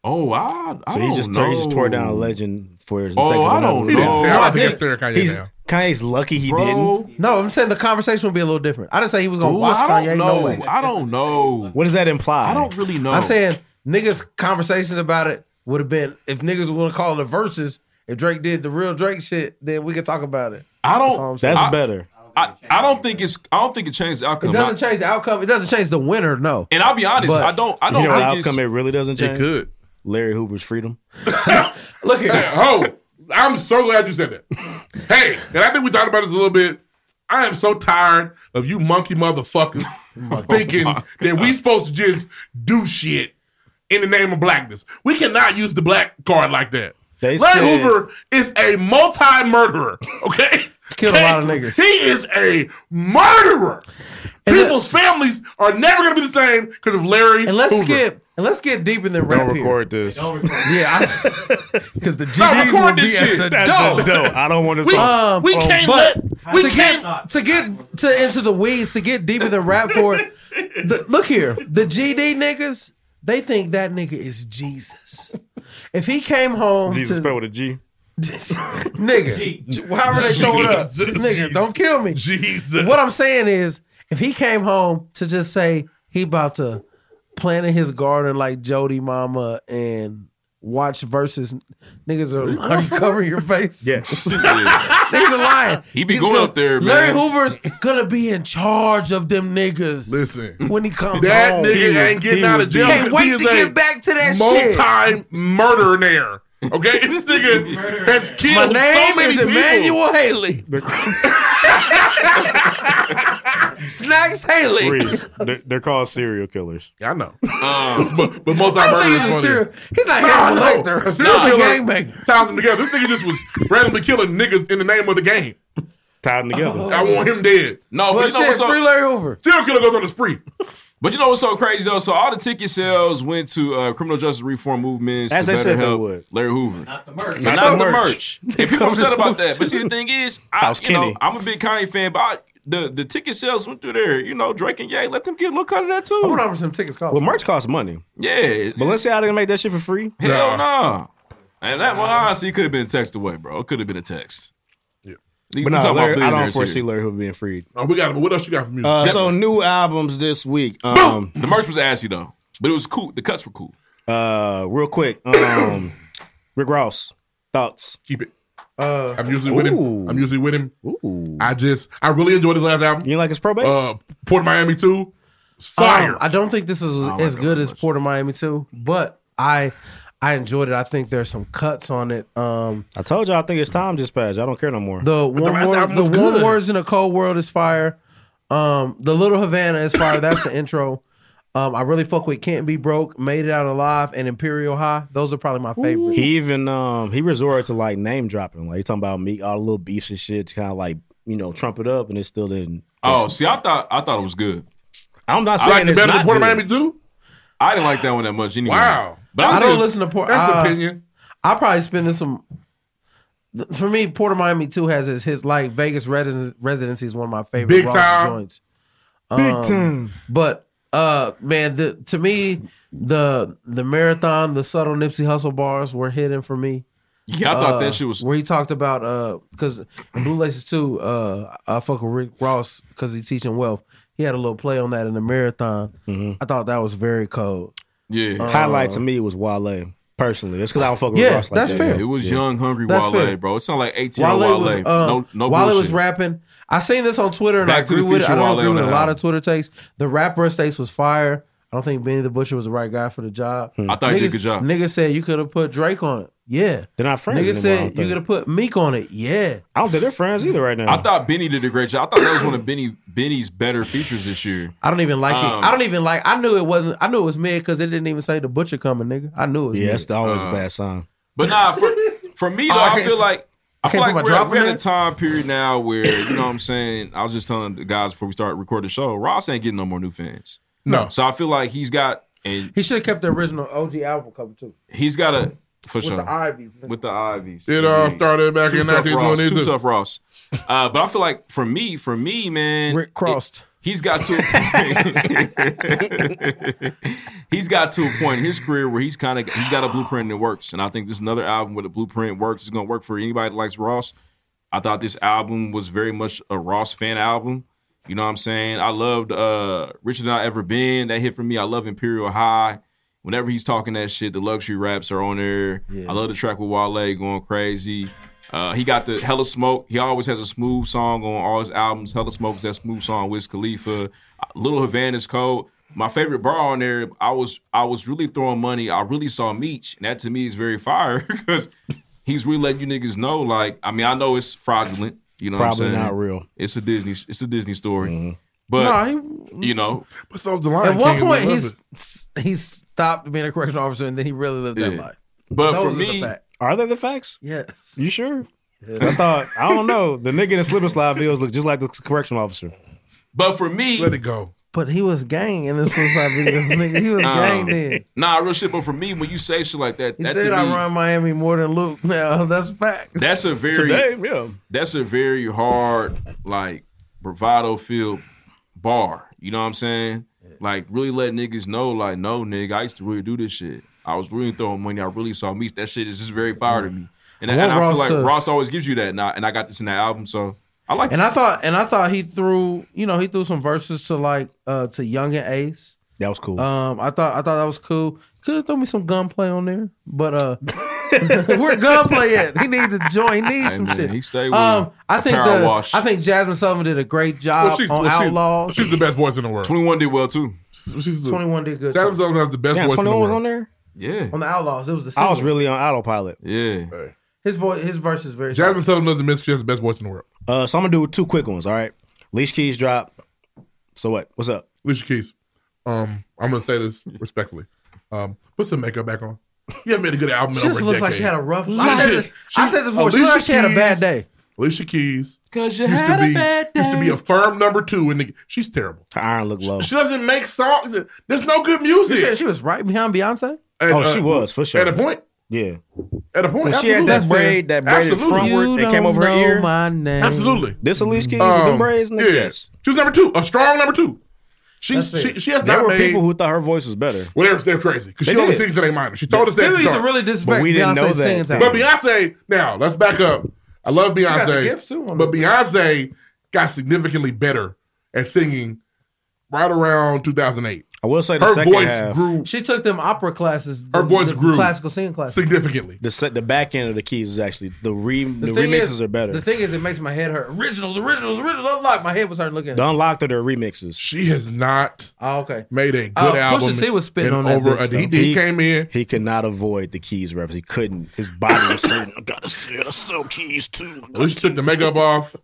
Oh, I, I So he don't just, know. tore, he just tore down a legend for his. Oh, sake of I don't he didn't. know. I No, don't I think that's didn't. Kanye He's down. Kanye's lucky he didn't. No, I'm saying the conversation would be a little different. I didn't say he was gonna Ooh, watch Kanye. don't No way. I don't know. What does that imply? I don't really know. I'm saying niggas conversations about it would have been if niggas were gonna call it a versus. If Drake did the real Drake shit, then we could talk about it. I That's all I'm don't. saying. That's I- better. I, I don't think it's. I don't think it changed the It outcome. doesn't I- change the outcome. It doesn't change the winner. No. and I'll be honest. But- I don't. I don't know what think outcome it really doesn't change. It change? could. Larry Hoover's freedom. [LAUGHS] Look at here. Oh, I'm so glad you said that. Hey, and I think we talked about this a little bit. I am so tired of you monkey motherfuckers [LAUGHS] thinking that we supposed to just do shit in the name of blackness. We cannot use the black card like that. They Larry said- Hoover is a multi-murderer. [LAUGHS] Okay, Killed a lot of niggas. He is a murderer. People's families are never going to be the same because of Larry. And let's Hoover. get and let's get deep in the rap Don't here. record this. Yeah, because [LAUGHS] the No, GDs record will this be shit. at the That's door. a dope. I don't want to We. Um, we can't but let. We to can't. get to get to into the weeds to get deeper than rap for it. The, look here, the GD niggas, they think that nigga is Jesus. If he came home Jesus to spelled with a G. [LAUGHS] nigga, however they throw it up, Jesus. nigga, don't kill me. Jesus. What I'm saying is, if he came home to just say he about to plant in his garden like Jody Mama and watch versus niggas are, [LAUGHS] are you covering your face? Yes. [LAUGHS] Niggas are lying. He be He's going gonna- up there, Larry man. Hoover's gonna be in charge of them niggas. Listen. when he comes That home. nigga He ain't getting out of jail. Can't wait he to get back to that shit. Multi-murderer. Okay, [LAUGHS] this nigga has My killed name so many is people. Emmanuel Haley. [LAUGHS] [LAUGHS] [LAUGHS] Snacks Haley. Three. They're, they're called serial killers. Yeah, I know, Um, [LAUGHS] but, but I don't multi-murderer think is he's a funny. serial. He's not Nah, Hannibal no. Lecter. A serial He's a killer gangbanger. ties them together. This nigga just was randomly killing niggas in the name of the game. Tied them together. I want him dead. no, but But you know shit, what's so, free Larry Hoover. Serial killer goes on the spree. But you know what's so crazy though? So all the ticket sales went to uh, criminal justice reform movements As to they better said they help would. Larry Hoover. Not the merch. Not not, the the merch. merch. [LAUGHS] And people upset about that. But see, the thing is, I, That was you know, Kenny. I'm a big Kanye fan, but I, the the ticket sales went through there. You know, Drake and Ye, let them get a little cut of that too. I wonder too. how much them tickets cost. Well, merch costs money. Yeah, Balenciaga can make that shit for free. hell no. And that one honestly could have been a text away, bro. It could have been a text. We But can no, Larry, I don't billionaires foresee. Larry Hoover being freed. Oh, we got. What else you got from music? Uh, so new albums this week. Um, The merch was assy though, but it was cool. The cuts were cool. uh, real quick. Um, [CLEARS THROAT] Rick Ross thoughts. keep it. Uh, I'm usually with him. I'm usually with him. Ooh, I just, I really enjoyed his last album. you like his probate? Uh, Port of Miami too. Fire. Um, I don't think this is don't as good very as. Port of Miami too, but I I enjoyed it. I think there's some cuts on it. Um, I told you I think it's time just passed. I don't care no more. the the one last word, the was one words in a cold world is fire. Um, the Little Havana is fire. That's the intro. Um, I really fuck with Can't Be Broke, Made It Out Alive, and Imperial High. Those are probably my favorites. He even um he resorted to like name dropping. Like he talking about me all the little beefs and shit to kind of like you know trump it up, and it still didn't. Oh, see, I thought I thought it was good. I'm not I saying like it it's better not than Port good. Miami too. I didn't like that one that much anyway. Wow. But I think don't listen to Port. That's uh, opinion. I'll probably spend this some. For me, Port of Miami too has his, his like Vegas Residency, Residency is one of my favorite Big Ross time. joints. Big time. But uh, man, the to me the the marathon, the subtle Nipsey Hussle bars were hidden for me. Yeah, I thought Uh, that shit was. where he talked about uh because in Blue Laces too, uh I fuck with Rick Ross because he's teaching wealth. He had a little play on that in the marathon. I thought that was very cold. Yeah, Highlight to me was Wale. Personally, it's because I don't fuck with Yeah, Ross like that's that. fair. it was young, hungry That's Wale, fair. bro. It sounded like eighteen year Wale was um, no, no Wale was rapping. I seen this on Twitter and Back I agree with it. I Future don't agree with a lot of Twitter takes. The rapper states was fire. I don't think Benny the Butcher was the right guy for the job. I thought he did a good job. Nigga said you could have put Drake on it. Yeah. They're not friends Nigga anymore, said you could have put Meek on it. Yeah. I don't think they're friends either right now. I thought Benny did a great job. I thought that was one of Benny Benny's better features this year. I don't even like Um, it. I don't even like. I knew it wasn't. I knew it was mid because it didn't even say the butcher coming, nigga. I knew it was yeah, mid. that's always Uh, a bad sign. But nah, for for me though, Oh, I [LAUGHS] I, feel s- like I feel like we're, drop we're in at a time period now where you know what I'm saying. I was just telling the guys before we start recording the show, Ross ain't getting no more new fans. No. So I feel like he's got and He should have kept the original OG album cover too he's got a for with sure the Ivies. with the Ivies. It all Indeed. started back Too in tough Ross. Too 1922. tough Ross. Uh, but I feel like for me, for me, man, Rick crossed. He's got to a point. [LAUGHS] he's got to a point in his career where he's kind of he's got a blueprint that works, and I think this is another album where the blueprint works. It's going to work for anybody that likes Ross. I thought this album was very much a Ross fan album. You know what I'm saying? I loved uh Richer Than I Ever Been. That hit for me. I love Imperial High. Whenever he's talking that shit, the luxury raps are on there. I love the track with Wale going crazy. Uh, he got the Hella Smoke. He always has a smooth song on all his albums. Hella Smoke is that smooth song with Khalifa. Little Havana's Code. My favorite bar on there, I was I was really throwing money. I really saw Meech, and that to me is very [LAUGHS] fire because he's really letting you niggas know. Like, I mean, I know it's fraudulent. You know, Probably what I'm saying? not real. It's a Disney. It's a Disney story. But Nah, he, you know, But so's the Lion at one King, and we point love he's it. he stopped being a correction officer and then he really lived that Yeah. life. but Those for are the me, facts. Are they the facts? Yes. You sure? I thought I don't know. The nigga in the slip and slide videos look just like the correctional officer. but for me, Let it go. But he was gang in this suicide videos, [LAUGHS] nigga. He was Um, gang then. Nah, real shit. But for me, when you say shit like that, He that said to I me, run Miami more than Luke. Now [LAUGHS] that's facts. that's a very Today, yeah. that's a very hard like bravado filled bar. You know what I'm saying? Like really let niggas know, like, no, nigga, I used to really do this shit. I was really throwing money. I really saw me. That shit is just very fire to me. And I, I and I feel like to- Ross always gives you that. And I, and I got this in that album, so I like. And it. I thought, and I thought he threw, you know, he threw some verses to like uh to Young and Ace. That was cool. Um, I thought, I thought that was cool. Could have thrown me some gunplay on there, but uh [LAUGHS] [LAUGHS] we're gunplay at? He needed to join. He needs some man, shit. he stayed with Um, him. I A think power the, wash. I think Jazmine Sullivan did a great job Well, she's, on well, Outlaws. she's the best voice in the world. Twenty One did well too. She's the, Twenty one did good. Jazmine. Sullivan has the best yeah, voice in the 21 was world. on there. Yeah, On the Outlaws, it was the. Same. I was really on autopilot. yeah. his voice. His verse is very. Jazmine Sullivan doesn't miss. She has the best voice in the world. Uh, so I'm gonna do two quick ones. All right. Leash keys drop. So what? What's up? Alicia Keys. Um, I'm gonna say this respectfully. Um, put some makeup back on. You haven't made a good album in She over just a looks decade. like she had a rough. I said, Alicia- it- I said this before. She looked like she had a bad day. Alicia Keys Cause you used to had be a bad used to be a firm number two, and she's terrible. Her iron look low. She doesn't make songs. There's no good You said music. she was right behind Beyonce. And, Oh, she was, for sure. At a point. Yeah. At a point. When she had that braid, that braided Absolutely. frontward that came over her ear. my name. Absolutely. This Alicia keys with Um, them braids. Nigga, yeah. Yes. She was number two, a strong number two. She's she, she has There not were made people who thought her voice was better. whatever. They're crazy because she They only did. sings in A minor. She told us that. at People used to start. really disrespect But we didn't know Beyonce's that. singing But. Beyonce, now let's back up. I love She got the Beyonce, gift, too, but Beyonce got significantly better at singing right around 2008. I will say the her second voice half- grew She took them opera classes. Her the- voice the grew classical singing classes. significantly. The set, the back end of the keys is actually the re the, thing remixes is- are better. The thing is, it makes my head hurt. Originals, originals, originals. Unlocked. My head was hurting looking at The it. unlocked are the remixes. She has not Oh, okay. made a good Uh, Pusha album. T was spitting in on that over. bitch, a, he, though. he came in. He could not avoid the keys reference. He couldn't. His body was hurting. I gotta sell, sell keys too. At least she took the makeup off.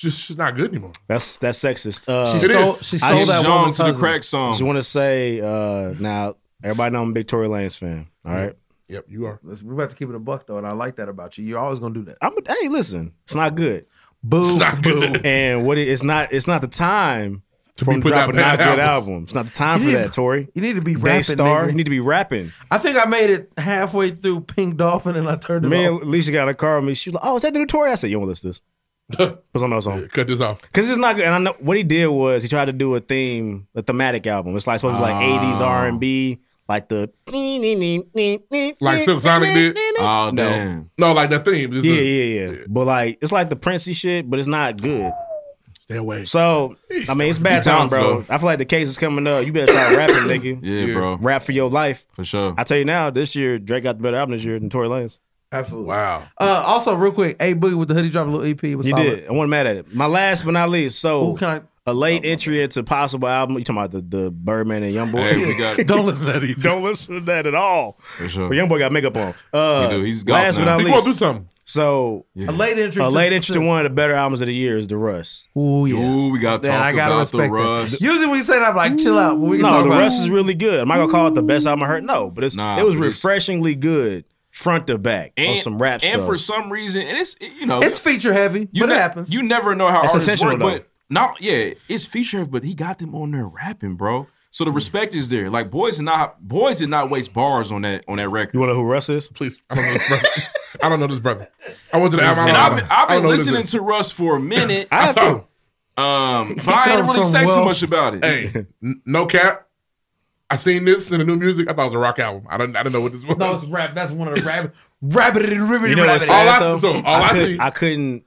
She's, she's not good anymore. That's that's sexist. Uh, She stole. She stole just that John woman's to the crack song. just want to say uh, now, everybody know I'm a big Tory Lanez fan. All right, Yep, you are. Listen, We're about to keep it a buck though, and I like that about you. You're always gonna do that. I'm. A, hey, listen, it's not good. Boo, not boo. good. [LAUGHS] And what it, it's not. It's not the time To for be him to putting drop out a not good albums. album. It's not the time You for need- that, Tory. You need to be rapping, Daystar, nigga. you need to be rapping. I think I made it halfway through Pink Dolphin, and I turned it Me off. and Alicia got in a car with me. She was like, "Oh, is that the new Tory?" I said, "You don't listen to this." Put something else on. Cut this off. Cause it's not good. And I know what he did was he tried to do a theme, a thematic album. It's like supposed to be like Ah. eighties R and B, like the Like Silk Sonic did. Oh [LAUGHS] No. damn. No, like that theme. It's Yeah, a- yeah, yeah. But like it's like the Princey shit, but it's not good. Stay away. So I mean, it's bad time, bro. I feel like the case is coming up. You better start rapping, nigga. Yeah, Yeah. bro. Rap for your life. For sure. I tell you now, this year Drake got the better album this year than Tory Lanez. Absolutely. Wow. Uh, also, real quick, A Boogie with the hoodie drop a little EP was He solid. did. I wasn't mad at it. My last but not least, so Ooh, can I? a late entry into possible album. You talking about the, the Birdman and Youngboy? Hey, we got [LAUGHS] Don't listen to that either. Don't listen to that at all. for sure. But young boy got makeup on. Uh, He do. He's golf last but now. not He going to do something. so A late entry. a to- late entry to one of the better albums of the year is the Russ. Ooh yeah. Ooh, we got to talk I gotta about the respect Russ. that. Usually when you say that, I'm like, chill out. But we can No, talk the about Russ is really good. Am I gonna call it the best album I heard? No, but it's Nah, it was refreshingly good, front to back, on some rap and stuff. for some reason, and it's you know It's feature heavy, you but ne- it happens. You never know how It's artists intentional, work, but not yeah, it's feature, heavy, but he got them on there rapping, bro. So the respect is there. Like boys did not boys did not waste bars on that on that record. you wanna know who Russ is? Please. I don't know this brother. I don't know this brother. I went to the album. And I I've been. I've been know who this listening to Russ for a minute, I have I told to. um, but I didn't really from say too much about it. Hey, n- no cap. I seen this in the new music. I thought it was a rock album. I didn't. I didn't know what this was. no, it's rap. That's one of the rap. Rabbit and ribbit. You know what's all sad, I- though? so, all I could, see- I couldn't,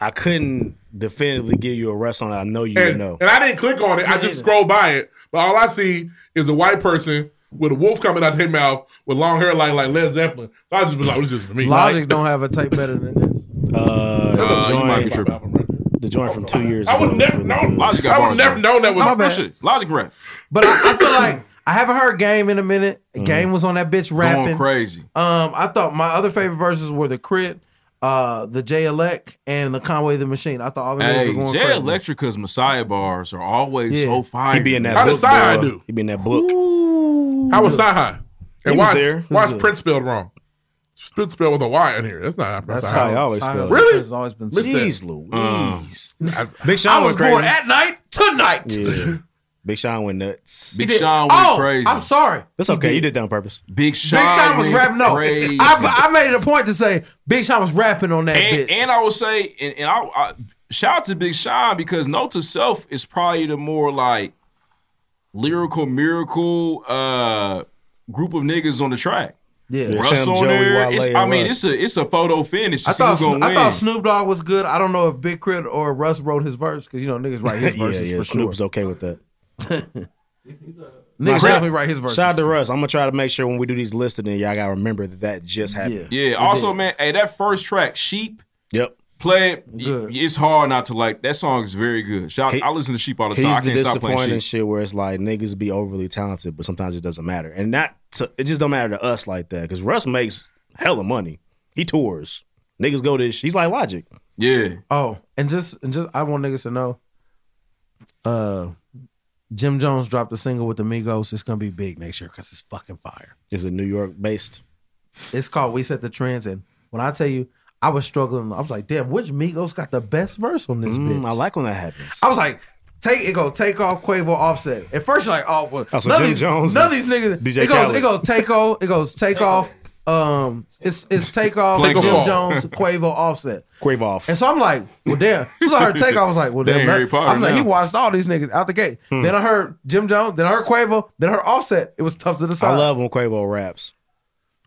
I couldn't definitively give you a Russ on it. I know you and, know. and I didn't click on it. I just scrolled by it. But all I see is a white person with a wolf coming out of their mouth with long hair like like Led Zeppelin. So I just was like, "This is for me." Logic don't have a tape better than this. [LAUGHS] Uh, Uh, the you might be joint, tripping. Album right the joint from two years I ago. would never really known. good. Logic got I would never though. known that was. No, bad. bullshit. Logic rap. But I, I feel like I haven't heard Game in a minute. Mm-hmm. Game was on that bitch Going rapping. crazy. Um, I thought my other favorite verses were the K.R.I.T., uh, the J Elect, and the Conway the Machine. I thought all of those Hey, were going Jay crazy. Electrica's Messiah bars are always Yeah. so fire. He be in that How book. does Sci-Hi do? He be in that book. How was Sci-Hi? And He why was is, there. Why is. Prince spelled wrong? Prince spelled with a Y in here. That's not That's Sci-Hi. how he always Sci-Hi spelled. Really? Has always been. Missed that. Jeez Louise. Big I Sean was went crazy. born at night tonight. yeah. Big Sean went nuts. Big He did- Sean went oh, crazy. I'm sorry. That's okay. did. You did that on purpose. Big Sean, Big Sean was rapping. No, crazy. I, I made it a point to say Big Sean was rapping on that and, bitch. and I will say, and, and I, I shout out to Big Sean because Note to Self is probably the more like lyrical miracle uh group of niggas on the track. yeah. Yeah. Russ Sam, on Joey, there. Wale, It's, I mean, Russ. it's a it's a photo finish. I thought who's gonna I thought Snoop Dogg was good. I don't know if Big K.R.I.T. or Russ wrote his verse because you know niggas write his [LAUGHS] yeah, verses yeah. for Snoop's sure. okay with that. Niggas shout- definitely write his verses. Shout out to Russ. I'm gonna try to make sure when we do these listed, then y'all gotta remember that that just happened. Yeah. Yeah. Also, man, hey, that first track, Sheep, Yep. play it. Good. It's hard not to like that song. Is very good. Shout. He- I listen to Sheep all the He's time. I the can't stop playing disappointing Sheep. shit where it's like niggas be overly talented, but sometimes it doesn't matter, and not to, it just don't matter to us like that because Russ makes hella money. He tours. Niggas go to. He's like Logic. Yeah. Oh, and just and just I want niggas to know. Uh, Jim Jones dropped a single with the Migos. It's gonna be big next year because it's fucking fire. Is it New York based? It's called We Set the Trends, and when I tell you, I was struggling. I was like, damn, which Migos got the best verse on this Mm, bitch? I like when that happens. I was like, take it go Takeoff Quavo Offset. At first you're like, oh well, Oh, so none, Jim these, Jones none of these niggas. DJ it goes Khaled. it goes Takeoff. It goes Takeoff. Um, it's it's Takeoff Take Jim off. Jones, Quavo, Offset. Quavo off. And so I'm like, well, damn. So I heard Takeoff. I was like, well, [LAUGHS] They damn. Harry Potter I'm like, he watched all these niggas out the gate. Then I heard Jim Jones. Then I heard Quavo. Then I heard Offset. It was tough to decide. I love when Quavo raps.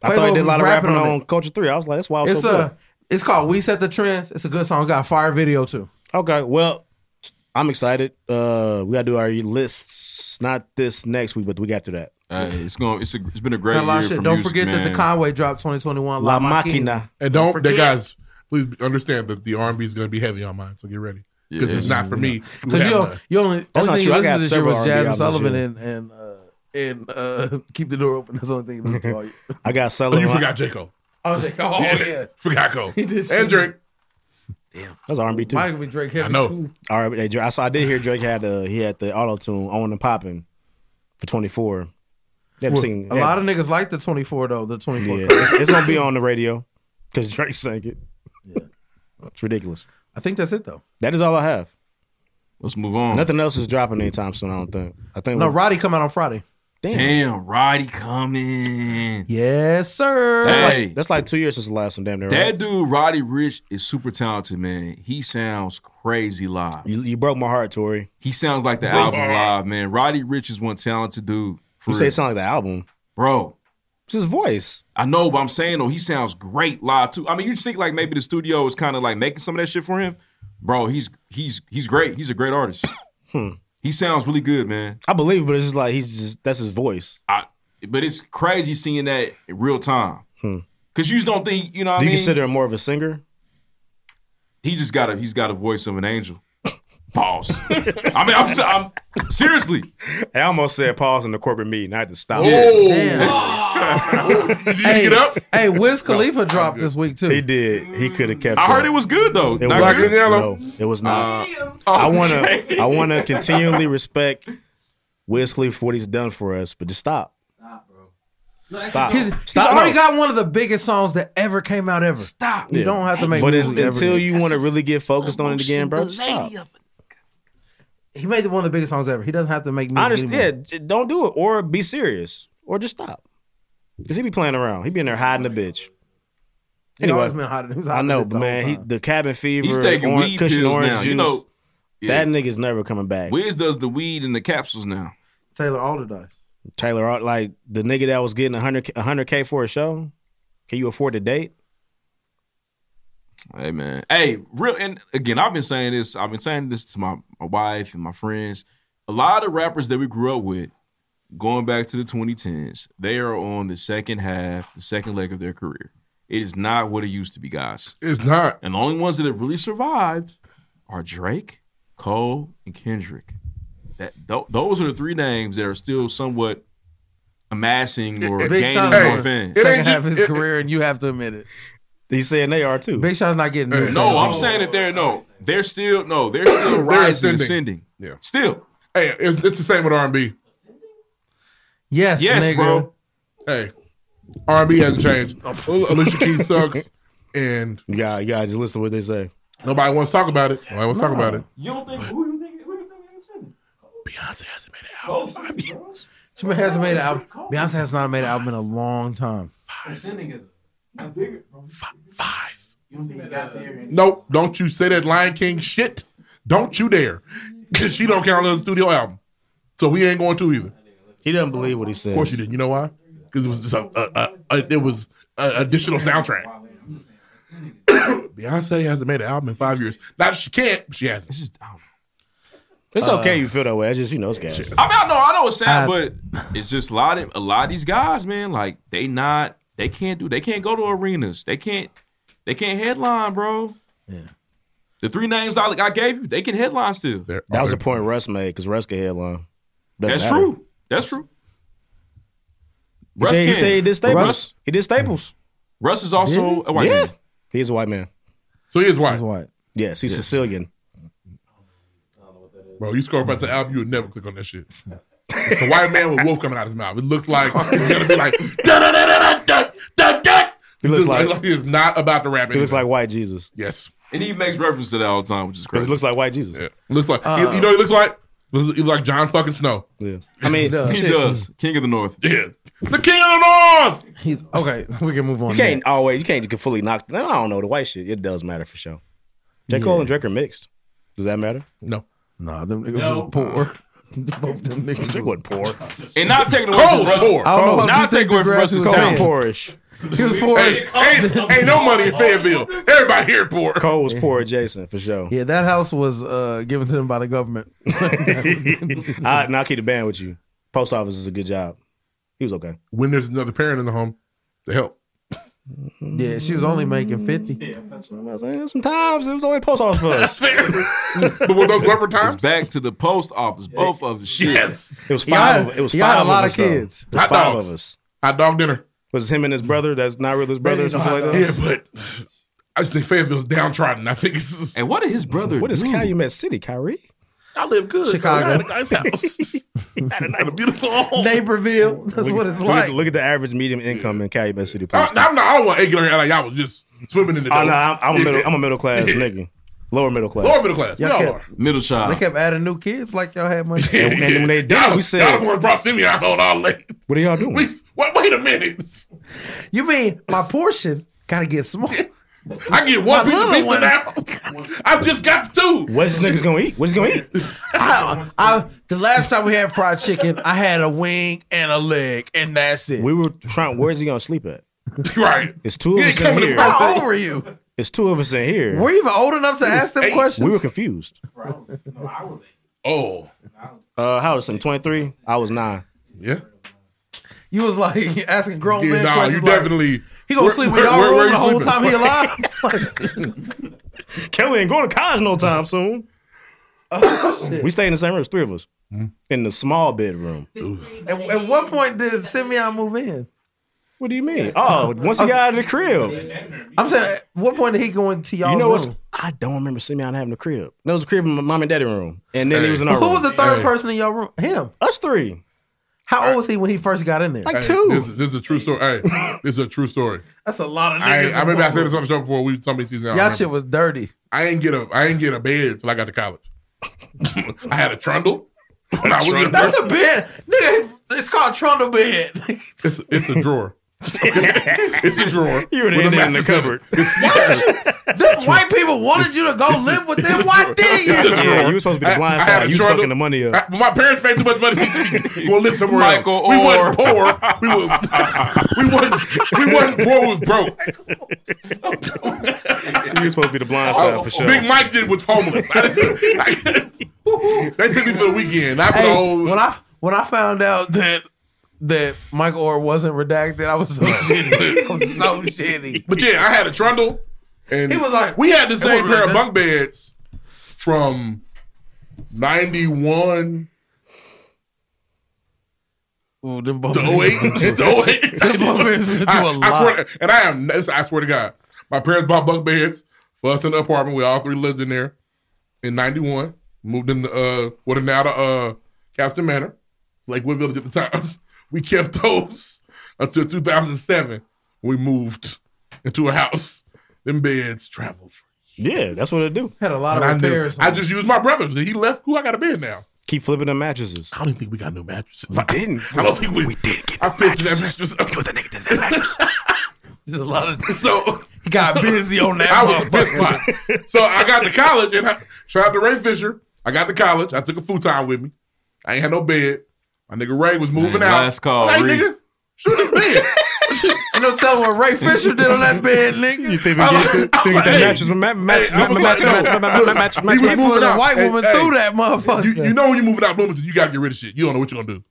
I Quavo thought he did a lot of rapping rapping on on, it. Culture Three. I was like, that's why I was It's so a. It's called We Set the Trends. It's a good song. It's got a fire video too. Okay, well, I'm excited. Uh, we gotta do our lists. Not this next week, but the week after that. Uh, it's going. It's a, it's been a great Got a lot year of shit. for Don't music, forget that the. Conway dropped 2021. La Máquina. And don't, forget. that guys, please understand that the R&B is going to be heavy on mine. So get ready because Yeah. it's not for me. Because you, don't- you only That's only not thing you true. I listened got to this year several was R&B Jazmine albums Sullivan this and and uh, and uh, [LAUGHS] keep the door open. That's the only thing you listen to all year. I got Oh, Sullivan. you forgot J Cole. I was like, oh [LAUGHS] yeah, Forgot Cole [LAUGHS] did. and Drake. That's R&B too. Mine could be Drake heavy I know. too. All right, hey, Drake- I saw. I did hear Drake had the he had the auto tune on and popping for 24. They haven't seen A lot of niggas like the 24 though. The 24. yeah. It's, it's gonna be on the radio because Drake sang it. Yeah. It's ridiculous. I think that's it though. That is all I have. Let's move on. Nothing else is dropping anytime soon. I don't think. I think. No, we- Roddy come out on Friday. damn. Damn, Roddy coming. Yes, sir. That's, Hey. like, that's like two years since the last one. Damn near. That Right? dude, Roddy Ricch, is super talented, man. He sounds crazy live. You, you broke my heart, Tori. He sounds like the album live, man. Roddy Ricch is one talented dude. For You say real. it sound like the album. bro. It's his voice. I know, but I'm saying though, he sounds great live too. I mean, you think like maybe the studio is kind of like making some of that shit for him, bro. He's he's he's great. He's a great artist. [COUGHS] Hmm. He sounds really good, man. I believe, it, but it's just like he's just that's his voice. I, but it's crazy seeing that in real time. Hmm. Cause you just don't think, you know what Do I you mean? consider him more of a singer? he just got a he's got a voice of an angel. Pause. I mean, I'm, s- I'm seriously. I almost said pause in the corporate meeting. I had to stop. Oh, Damn. did you Hey, get up? hey, Wiz Khalifa dropped this week too. He did. He could have kept. It. I heard it was good though. It Not was- good? yellow. No, it was not. Uh, I wanna, I want to continually respect Wiz Khalifa for what he's done for us, but just stop. Stop. He's, he's Stop. already No. got one of the biggest songs that ever came out ever. Stop. You don't have to make But it's, music every until you want to really get focused on it again, bro. just Stop. He made one of the biggest songs ever. He doesn't have to make music I understand. anymore. Yeah, j- don't do it, or be serious, or just stop. Cause he be playing around. He be in there hiding the bitch. He Anyway, always been hiding. He was I know, it but man, whole he, the cabin fever. He's taking orange, weed cushion pills orange now. Juice, You know, yeah. that nigga's never coming back. Wiz does the weed and the capsules now. Taylor Allderdice. Taylor, like the nigga that was getting 100 100k for a show. Can you afford to date? Hey man, hey, real and again, I've been saying this. I've been saying this to my, my wife and my friends. A lot of rappers that we grew up with, going back to the 2010s, they are on the second half, the second leg of their career. It is not what it used to be, guys. It's not. And the only ones that have really survived are Drake, Cole, and Kendrick. That th- those are the three names that are still somewhat amassing or Big gaining more is fans. Second half of his it- career, and you have to admit it. He's saying they are too. Big Sean's not getting new Hey. No, I'm anymore. saying that they're no, they're still no, they're [COUGHS] still rising, ascending. ascending. Yeah. Still, Hey, it's, it's the same with R&B. Yes, yes, nigga. bro. Hey, R&B hasn't changed. Alicia Keys [LAUGHS] sucks, and yeah, got, you got to just listen to what they say. nobody wants to talk about it. Nobody wants to talk about it. You don't think who you think who you think ascending? Beyonce hasn't made an album in. She hasn't made an album. Beyonce has not made an album in a long time. Ascending is a bigger. Five. You don't think you got there? and- Nope. Don't you say that Lion King shit. Don't you dare. [LAUGHS] Because she don't count on the studio album. So we ain't going to either. He doesn't believe what he says. Of course you didn't. You know why? Because it was just a, a, a, a it was an additional soundtrack. [COUGHS] Beyonce hasn't made an album in five years. Not that she can't, but she hasn't. It's just I, don't. It's okay you feel that way. I just you know it's gas. I mean, I know, I know it's sad, Uh, but it's just a lot of a lot of these guys, man. Like they not, they can't do, they can't go to arenas. They can't, they can't headline, bro. Yeah. The three names I, I gave you, they can headline still. They're- That was the point Russ made because Russ can headline. Doesn't That's matter. true. That's true. He Russ, said, he can. said he did Staples. Russ, He did Staples. Russ is also a white yeah, man. he's a white man. So he is white. That's white. Yes, he's Sicilian. I don't know what that is. Bro, you scroll past the album, you would never click on that shit. It's a white man with wolf coming out of his mouth. It looks like it's gonna be like da da da da da da da. He looks Just like- he is not about to rap. He looks like white Jesus. yes. And he makes reference to that all the time, which is crazy. he looks like white Jesus. Yeah. Looks like you, you know he looks like. Uh. He looks like Jon fucking Snow. Yeah. I mean, does. he does. King of the North. Yeah, the king of the north. He's okay. We can move on. you can't next. always you can't fully knock. I don't know the white shit. It does matter for sure. J Cole and Drake are mixed. Does that matter? No, Nah, them niggas was poor. [LAUGHS] Both them niggas. He wasn't poor. And not taking away Cole from was Russell. poor. I don't know Not taking away from Degrassi Russell's was Cole talent. paying. poorish. He was poor. Hey, as- ain't, ain't no money in Fayetteville. Everybody here poor. Cole was poor adjacent for sure. Yeah, that house was uh, given to them by the government. [LAUGHS] I, and I'll keep the band with you. Post office is a good job. He was okay. When there's another parent in the home, they help. yeah, she was only making fifty. Sometimes it was only post office for us. Fair. but were those rougher times? It's back to the post office. Both of us. Shit. Yes. It was five. had- of, it was y'all five had a lot of of kids. Hot five dogs. of us. Hot dog dinner. Was him and his brother? That's not really his brother or something like that. Yeah, but I just think Fayetteville's downtrodden. I think it's [LAUGHS] just, And what did his brother What is do? Calumet City, Kyrie? I live good. Chicago. I had a nice house. [LAUGHS] I had a beautiful home. Naperville. That's what it's Look, like. at, look at the average medium income in Calumet City. I, Please. I'm not. I don't want to get like y'all was just swimming in the. Oh, no, I'm, I'm, a middle, I'm a middle class [LAUGHS] nigga. Lower middle class. lower middle class. Y'all Y'all kept- are. Middle child. They kept adding new kids like y'all had money. And, and when they did, Y'all, we said, y'all the ones brought Simeon on all late. "What are y'all doing?" We, wait, wait a minute. You mean my portion gotta get small? I get one My piece of little pizza one. now. I just got two. What's this niggas gonna eat? What's he gonna eat? I, I, the last time we had fried chicken, I had a wing and a leg, and that's it. We were trying. Where's he gonna sleep at? [LAUGHS] Right. It's two of He us ain't in coming to here. my- How old were you? It's two of us in here. Were you even old enough to ask them eight. questions? we were confused. Oh, Uh, how was him? Twenty three. I was nine. yeah. you was like [LAUGHS] asking grown Yeah, men nah, questions. you like, definitely. he gonna where- sleep in where- y'all where- where room the whole sleeping? time he [LAUGHS] alive? Kelly ain't going to college no time soon. [LAUGHS] Oh, We stayed in the same room, it's three of us, Hmm? in the small bedroom. at, at what point did Simeon move in? What do you mean? Oh, once he got out of the crib, I'm saying, what point did he go into y'all's you know what's? room? I don't remember Simeon having a crib. That was a crib in my mom and daddy room, and then he was in our room. Who room. was the third Hey. person in your room? Him. Us three. How old was he when he first got in there? Like Hey, two. This, this is a true story. Hey, [LAUGHS] this is a true story. That's a lot of niggas. I, in I remember I said this on the show before. We somebody season. Y'all shit was dirty. I ain't get a I ain't get a bed till I got to college. [LAUGHS] I had a trundle. [LAUGHS] When I That's a bed, nigga. It's called trundle bed. it's, it's a drawer. It's a drawer. You were with a in the mattress it. cupboard. It's, Them white people wanted you to go live with them. Why didn't you? Yeah, you were supposed to be the blind I side. a You was trundle. fucking the money up. I- my parents made too much money. [LAUGHS] We gonna live somewhere Michael else. We Orr. wasn't poor. We were. [LAUGHS] we wasn't. We wasn't poor. We was broke. You were supposed to be the blind side for sure. Big Mike did was homeless. I didn't- I- they took me for the weekend, not for the whole. when I when I found out that that Michael Oher wasn't redacted, I was so shitty. I was so [LAUGHS] shitty. But yeah, I had a trundle, and He was like- we had the same pair of bunk beds from ninety one Ooh, them both to 08. to 08. [LAUGHS] Them bunk beds been through I, a I lot. swear, to- and I am. I swear to God, my parents bought bunk beds for us in the apartment. We all three lived in there in '91. Moved into uh, what are now the uh, Caston Manor, Lakewood Village at the time. [LAUGHS] We kept those until 2007. We moved into a house. Them beds traveled. Yeah, that's what it do. Had a lot And of I, repairs. I just used my brother's. He left. Who I got a bed now? Keep flipping the mattresses. I don't even think we got new mattresses. We didn't. [LAUGHS] I don't think we, we did. Get I pitched that mattress. up. the nigga did that mattress. [LAUGHS] There's a lot of [LAUGHS] So he got busy on that. I was a piss motherfucker. So I got to college and I, shout out to Ray Fisher. I got to college. I took a futon with me. I ain't had no bed. My nigga Ray was moving Man, out. last call, Hey, Reed. nigga, shoot his bed. [LAUGHS] You know, tell what Ray Fisher did on that bed, nigga. You think was- get I was think that like, hey, mattress with match match Hey, I was match like, match match match he match was match. moving Put a white woman hey, through that motherfucker. You, you know when you moving out Bloomington, you gotta get rid of shit. You don't know what you're gonna do.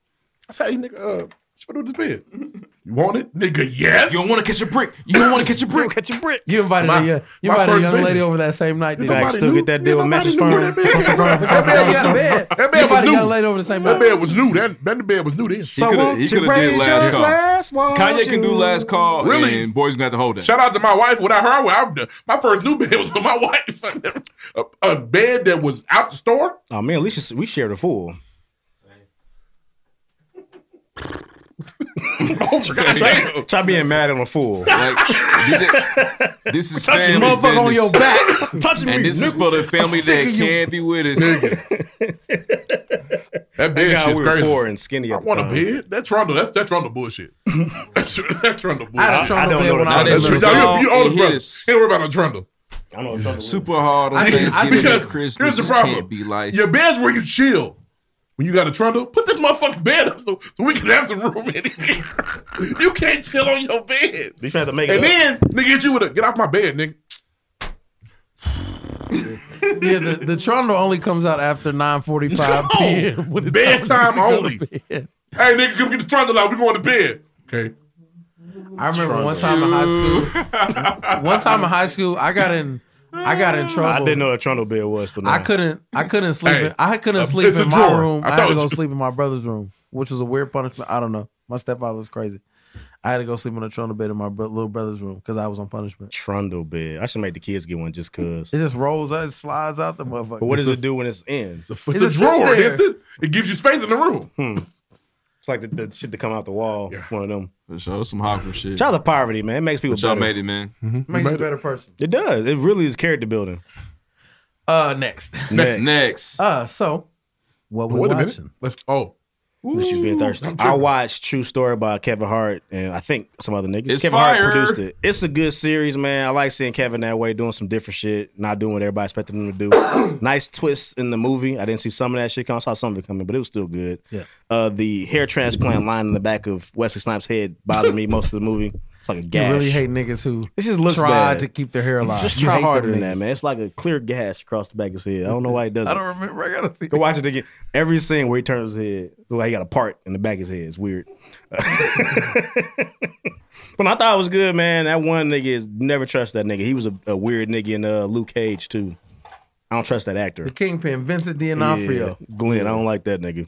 I said, hey, nigga, uh, what you gonna do this mm-hmm. bed? You want it? Nigga, yes. You don't want to catch a brick. You don't want to catch a brick. Catch a brick. You invited My- a young, uh, you my invited a first young bed. lady over that same night. Didn't you? Facts. still get that deal with nobody Mattress knew Firm. That bed, that bed Yeah, you was new. That bed was invited young new. lady over the same That night. bed was new. That, that bed was new then. He coulda- he coulda did last call. Kanye can do last call. Really? And boys gonna have to hold that. Shout out to my wife. Without her, I would, I my first new bed was for my [LAUGHS] wife. a, a bed that was out the store. Oh man, at least we shared a full. [LAUGHS] [LAUGHS] Try- Try being mad at a fool. Like, this- this is Touching family Motherfucker on your back. Touching And me. this is for the family that of can't be with us. That Thank bed God shit's we were crazy. poor and skinny I at the want a time. bed. That trundle. That's that trundle bullshit. [LAUGHS] that's that trundle bullshit. I had a I trundle don't bed know when I was name. in That's Now, your you, school. you older It brother. is. Ain't worry about no trundle. I know. Super hard on I- I- Thanksgiving Because and Christmas. here's the problem. can't be like. Your bed's where you chill. When you got a trundle, put this motherfucking bed up so, so we can have some room in here. [LAUGHS] you can't chill on your bed. You trying to make it And up. then nigga hit you with a get off my bed, nigga. Yeah, the, the trundle only comes out after 9.45 [LAUGHS] p.m. when it's Bedtime to go to only. bed. Hey nigga, come get the trundle out. We going to bed. Okay. I remember one time in high school. one time in high school, I got in. I got in trouble. I didn't know what a trundle bed was. Till now. I couldn't. I couldn't [LAUGHS] sleep. Hey, in, I couldn't sleep in my drawer. room. I I, had to go you. sleep in my brother's room, which was a weird punishment. I don't know. My stepfather was crazy. I had to go sleep on a trundle bed in my bro- little brother's room because I was on punishment. trundle bed. I should make the kids get one just cause. It just rolls out, it slides out the motherfucker. But what does it do when it's in? It's It's, a, it's It a just drawer. It's a- it gives you space in the room. Hmm. Like the, the shit that come out the wall. Yeah. One of them. For sure, some Hawkins shit. Child of poverty, man. It makes people But y'all better. made it, man. makes you a better person? It does. It really is character building. Uh, next. Next. Next. Uh, so what we Wait a watching? minute. Let's. Oh, Unless you being thirsty. I watched True Story by Kevin Hart and I think some other niggas. It's Kevin fire. Hart produced it. It's a good series, man. I like seeing Kevin that way, doing some different shit, not doing what everybody expected him to do. [COUGHS] nice twist in the movie. I didn't see some of that shit come. I saw some of it coming, but it was still good. Yeah. Uh, the hair transplant line in the back of Wesley Snipes' head bothered me most of the movie. It's like a You gash. really hate niggas who It just looks try bad. to keep their hair alive. Just You try hate harder than that, man. It's like a clear gash across the back of his head. I don't know why he does [LAUGHS] it. I don't remember. I gotta see. Go watch it again. Every scene where he turns his head, like he got a part in the back of his head. It's weird. [LAUGHS] but I thought it was good, man. That one nigga is never trust that nigga. He was a, a weird nigga in uh, Luke Cage too. I don't trust that actor. The Kingpin, Vincent D'Onofrio. Yeah, Glenn, I don't like that nigga.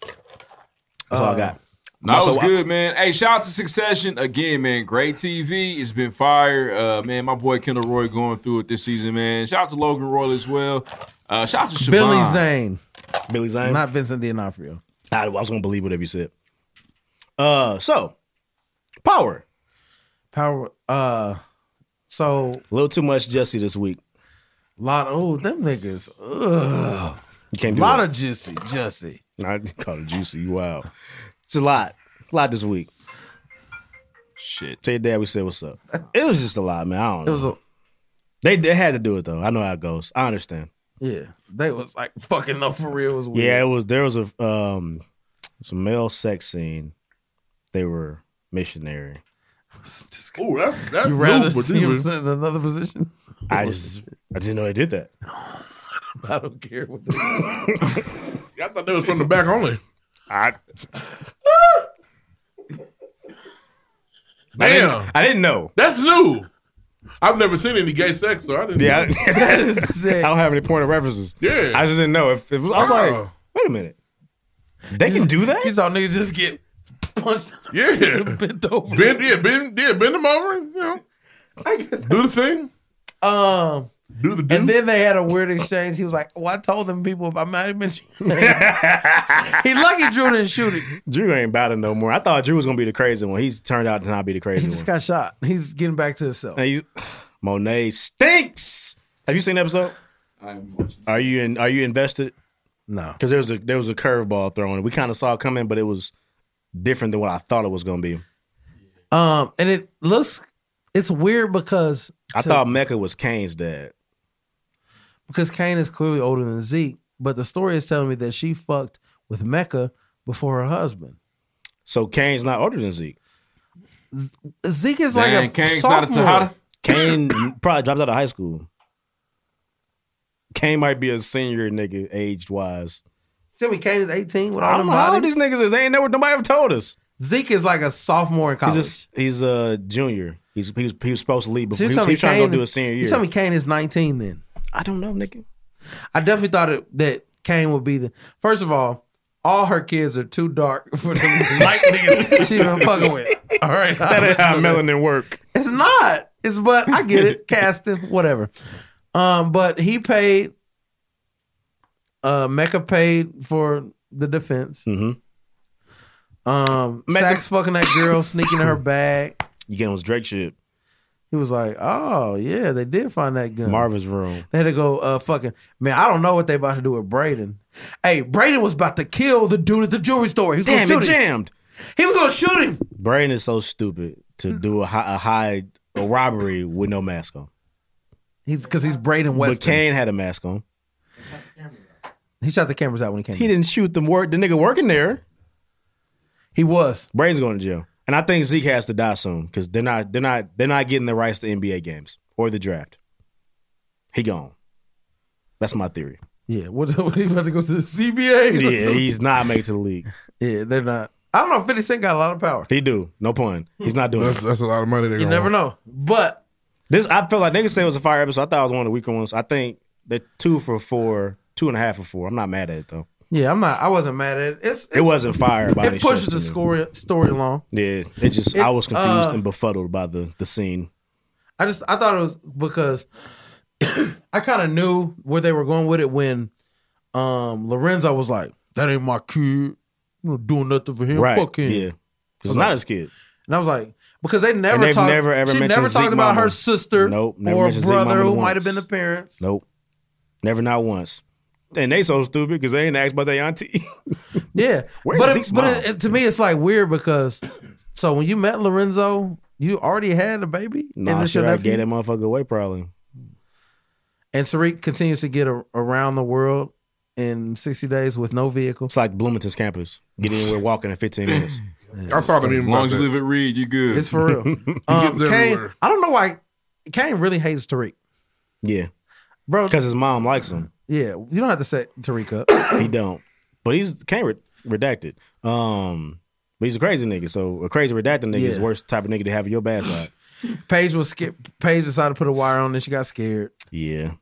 That's all I got. That was good, man. Hey, shout out to Succession again, man. Great TV. It's been fire. Uh, man, my boy Kendall Roy going through it this season, man. Shout out to Logan Roy as well. Uh, shout out to Siobhan. Billy Zane, Billy Zane. not Vincent D'Onofrio. I, I was gonna believe whatever you said. Uh, so power. Power. Uh, so A little too much Jesse this week. A lot. Of oh, them niggas. Ugh. You can't do A lot that. of juicy, Jesse. I call it juicy. Wow, it's a lot, a lot this week. Shit. Tell your dad we said what's up. It was just a lot, man. I don't know. It was a they they had to do it though. I know how it goes. I understand. yeah. They was like fucking no for real. It was weird. Yeah, it was. There was a um some male sex scene. They were missionary. Just- oh, that's that's you rather new, see him in another position? I just I didn't know they did that. [LAUGHS] I don't care what. They [LAUGHS] I thought that was from the back only. I Damn, I didn't know. that's new. I've never seen any gay sex, so I didn't. Yeah, [LAUGHS] that I, is sick. don't have any point of references. Yeah. I just didn't know if, if I was Oh. like, wait a minute, they can do that. You saw niggas just get punched, yeah. bent over. Bend, yeah, bend, yeah, bend them over. You know, I guess. do the thing, Um, do the do. and then they had a weird exchange. He was like, "Well, I told them people I might have mentioned [LAUGHS] he lucky Drew didn't shoot it. Drew ain't about it no more. I thought Drew was gonna be the crazy one. He's turned out to not be the crazy one. He crazy just one. got shot. He's getting back to himself. Now you- Monet stinks. Have you seen the episode? I'm watching. Are you in? Are you invested? No, Because there was a there was a curveball thrown. We kind of saw it coming, but it was different than what I thought it was gonna be. um, and it looks it's weird because I to- thought Mecca was Cane's dad. because Cane is clearly older than Zeke, but the story is telling me that she fucked with Mecca before her husband. So Cane's not older than Zeke. Zeke is like Man, a Cane's not a sophomore. Cane [LAUGHS] probably dropped out of high school. Cane might be a senior nigga, aged wise. Tell me, Cane is eighteen with all I don't know how old these niggas is. They ain't never nobody ever told us. Zeke is like a sophomore in college. He's a, he's a junior. He's he was, he was supposed to leave so before you're he, telling he me was trying Cane, to go do a senior year. You year. tell me Cane is nineteen then? I don't know, nigga. I definitely thought it, that Cane would be the first of all. All her kids are too dark [LAUGHS] for the light niggas [LAUGHS] she been fucking with. All right, That ain't how melanin work. It's not. It's but I get it. [LAUGHS] Casting, whatever. Um, but he paid. Uh, Mecca paid for the defense. Mm-hmm. Um, Mecca- Saxe fucking that girl, sneaking in her bag. You getting was Drake shit. He was like, "Oh yeah, they did find that gun." Marvin's room. They had to go. Uh, fucking man, I don't know what they about to do with Brayden. Hey, Brayden was about to kill the dude at the jewelry store. He was Damn, gonna it shoot him. jammed. He was gonna shoot him. Brayden is so stupid to do a, hi- a high a robbery with no mask on. He's because he's Brayden Weston. But Cane had a mask on. He shot the cameras out when he came. He in. didn't shoot the work. The nigga working there. He was. Brady's going to jail, and I think Zeke has to die soon because they're not they're not they're not getting the rights to NBA games or the draft. He gone. That's my theory. Yeah. What? [LAUGHS] What? He about to go to the CBA? [LAUGHS] Yeah, he's not making to the league. Yeah, they're not. I don't know. Fifty Cent got a lot of power. He do no pun. He's not doing That's, it. that's a lot of money. They're You never want. know. But This I feel like niggas say it was a fire episode. I thought it was one of the weaker ones. I think they're two for four, two and a half for four. I'm not mad at it though. Yeah, I'm not. I wasn't mad at it. It's It wasn't fire by It pushes the story story along. Yeah, it just It, I was confused uh, and befuddled by the the scene. I just I thought it was because [CLEARS THROAT] I kind of knew where they were going with it when um Lorenzo was like, "That ain't my kid. I'm not doing nothing for him. Right? Fuck him." Yeah, it's not his kid. And I was like, because they never talked. never, ever she mentioned never talked Zeke about mama. her sister Nope, never or brother who might have been the parents. Nope, never not once. And they so stupid because they ain't asked about their auntie. [LAUGHS] Yeah, Where's but it, but it, it- to me, it's like weird because so when you met Lorenzo, you already had a baby, nah, and it's shit, your I gave that motherfucker away probably. And Tariq continues to get a, around the world in 60 days with no vehicle. It's like Bloomington's campus. Get anywhere [LAUGHS] walking in 15 minutes. [CLEARS THROAT] I saw the meme As long about as you that. live at Reed, you good. It's for real. [LAUGHS] um, Cane. I don't know why Cane really hates Tariq, Yeah, bro. because his mom likes him. Yeah, you don't have to set Tariq up. [COUGHS] He don't, but he's can't re- redacted. Um, but he's a crazy nigga. So a crazy redacted nigga is Yeah. worst type of nigga to have in your bad side. [COUGHS] Paige was skip. Paige decided to put a wire on, and she got scared. Yeah,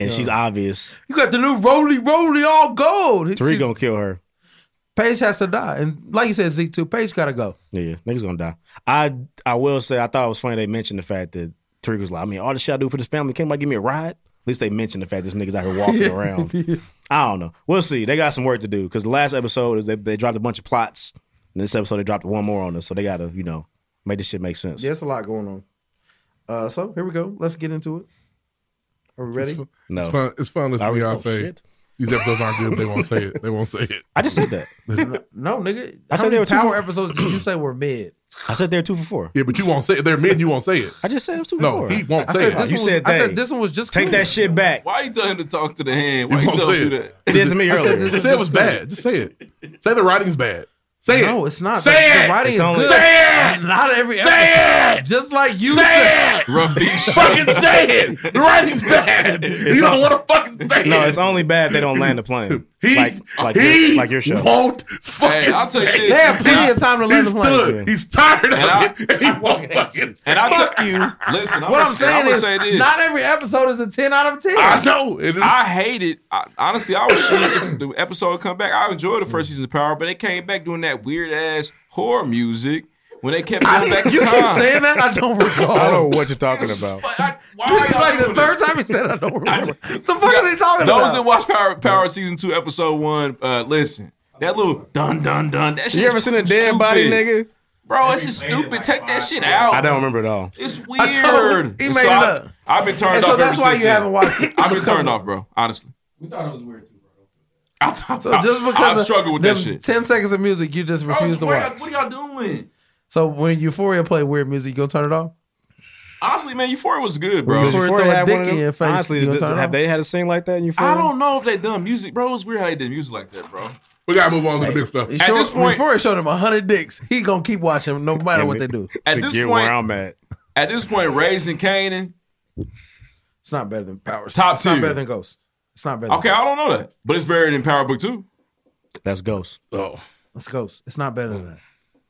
and she's obvious. You got the new Roly Roly all gold. Tariq She's- gonna kill her. Paige has to die, and like you said, Zeke too. Paige gotta go. Yeah, niggas gonna die. I I will say I thought it was funny they mentioned the fact that Tariq was like, I mean, all the shit I do for this family, can't nobody give me a ride? At least they mentioned the fact this nigga's out here walking [LAUGHS] around. I don't know. We'll see. They got some work to do because the last episode is they, they dropped a bunch of plots. And this episode they dropped one more on us, so they gotta you know make this shit make sense. Yeah, it's a lot going on. Uh, so here we go. Let's get into it. Are we ready? It's, fun- No. it's fun. It's fun listening to y'all oh, say shit. These episodes aren't good. They won't say it. They won't say it. I just said that. [LAUGHS] No, nigga. I How said they many were two power for- episodes did you say were mid? I said they're two for four. Yeah, but you won't say it. They're mid. You won't say it. I just said it was two for four. No, four. he won't I say said it. this You one was, said I they. said this one was just Take clean. that shit back. Why you tell him to talk to the hand? Why You you won't tell say him to do it. that? He did to me I said earlier. this was Say it was bad. Just say it. Say the writing's bad. Say it. No, it's not. Say the, it! the writing It's is only- good. Say it! Not every Say episode. it! Just like you Say said. it! Rough [LAUGHS] fucking say it. The writing's bad. you don't want to fucking say No, it. it's only bad they don't land the plane. [LAUGHS] He, like like he your, like your show. won't fucking Hey, I'll tell you this. They have plenty of time to land He's the plane. stood. He's tired of And I- it. And [LAUGHS] he won't fucking And I Fuck tell- you. Listen, I'm What I'm saying I'm is, say this. not every episode is a 10 out of 10. I know. It is. I hate it. I, honestly, I was shocked if the episode would come back. I enjoyed the first season of Power, but they came back doing that weird ass horror music when they kept going back [LAUGHS] you keep saying that? I don't recall. [LAUGHS] I don't know what you're talking about. I- why This is like the third this? time he said I don't [LAUGHS] remember. the fuck is he talking Those about? Those that watch Power Power season two, episode one, uh, listen. That little dun dun dun. That shit. You ever seen a dead body, nigga? Bro, it's just stupid. Take that shit out. I don't remember it all. It's I told him. weird. He And made so it I, up. I've been turned and off. so that's ever why since you then. haven't watched it. I've been turned off, bro. Honestly. We thought it was weird too, bro. I, I, So just because I've of struggled with them that shit. 10 seconds of music, you just Bro, refuse to watch. what are y'all doing? So when Euphoria play weird music, you gonna turn it off? Honestly, man, Euphoria was good, bro. Before Euphoria throw a had dick one in your face, Honestly, you gonna th- turn have off? they had a scene like that in Euphoria? I don't know if they done music, bro. It's weird how they did music like that, bro. we gotta move on to the big stuff. At showed, this point- Euphoria showed him hundred dicks. He gonna keep watching no [LAUGHS] matter what they do. At to this get point, where I'm at. at this point, raising Kanan. It's not better than Powers. Top it's not better than Ghost. It's not better. Okay, than I don't know that, but it's buried in Power Book Two. That's Ghost. Oh, It's Ghost. It's not better than that.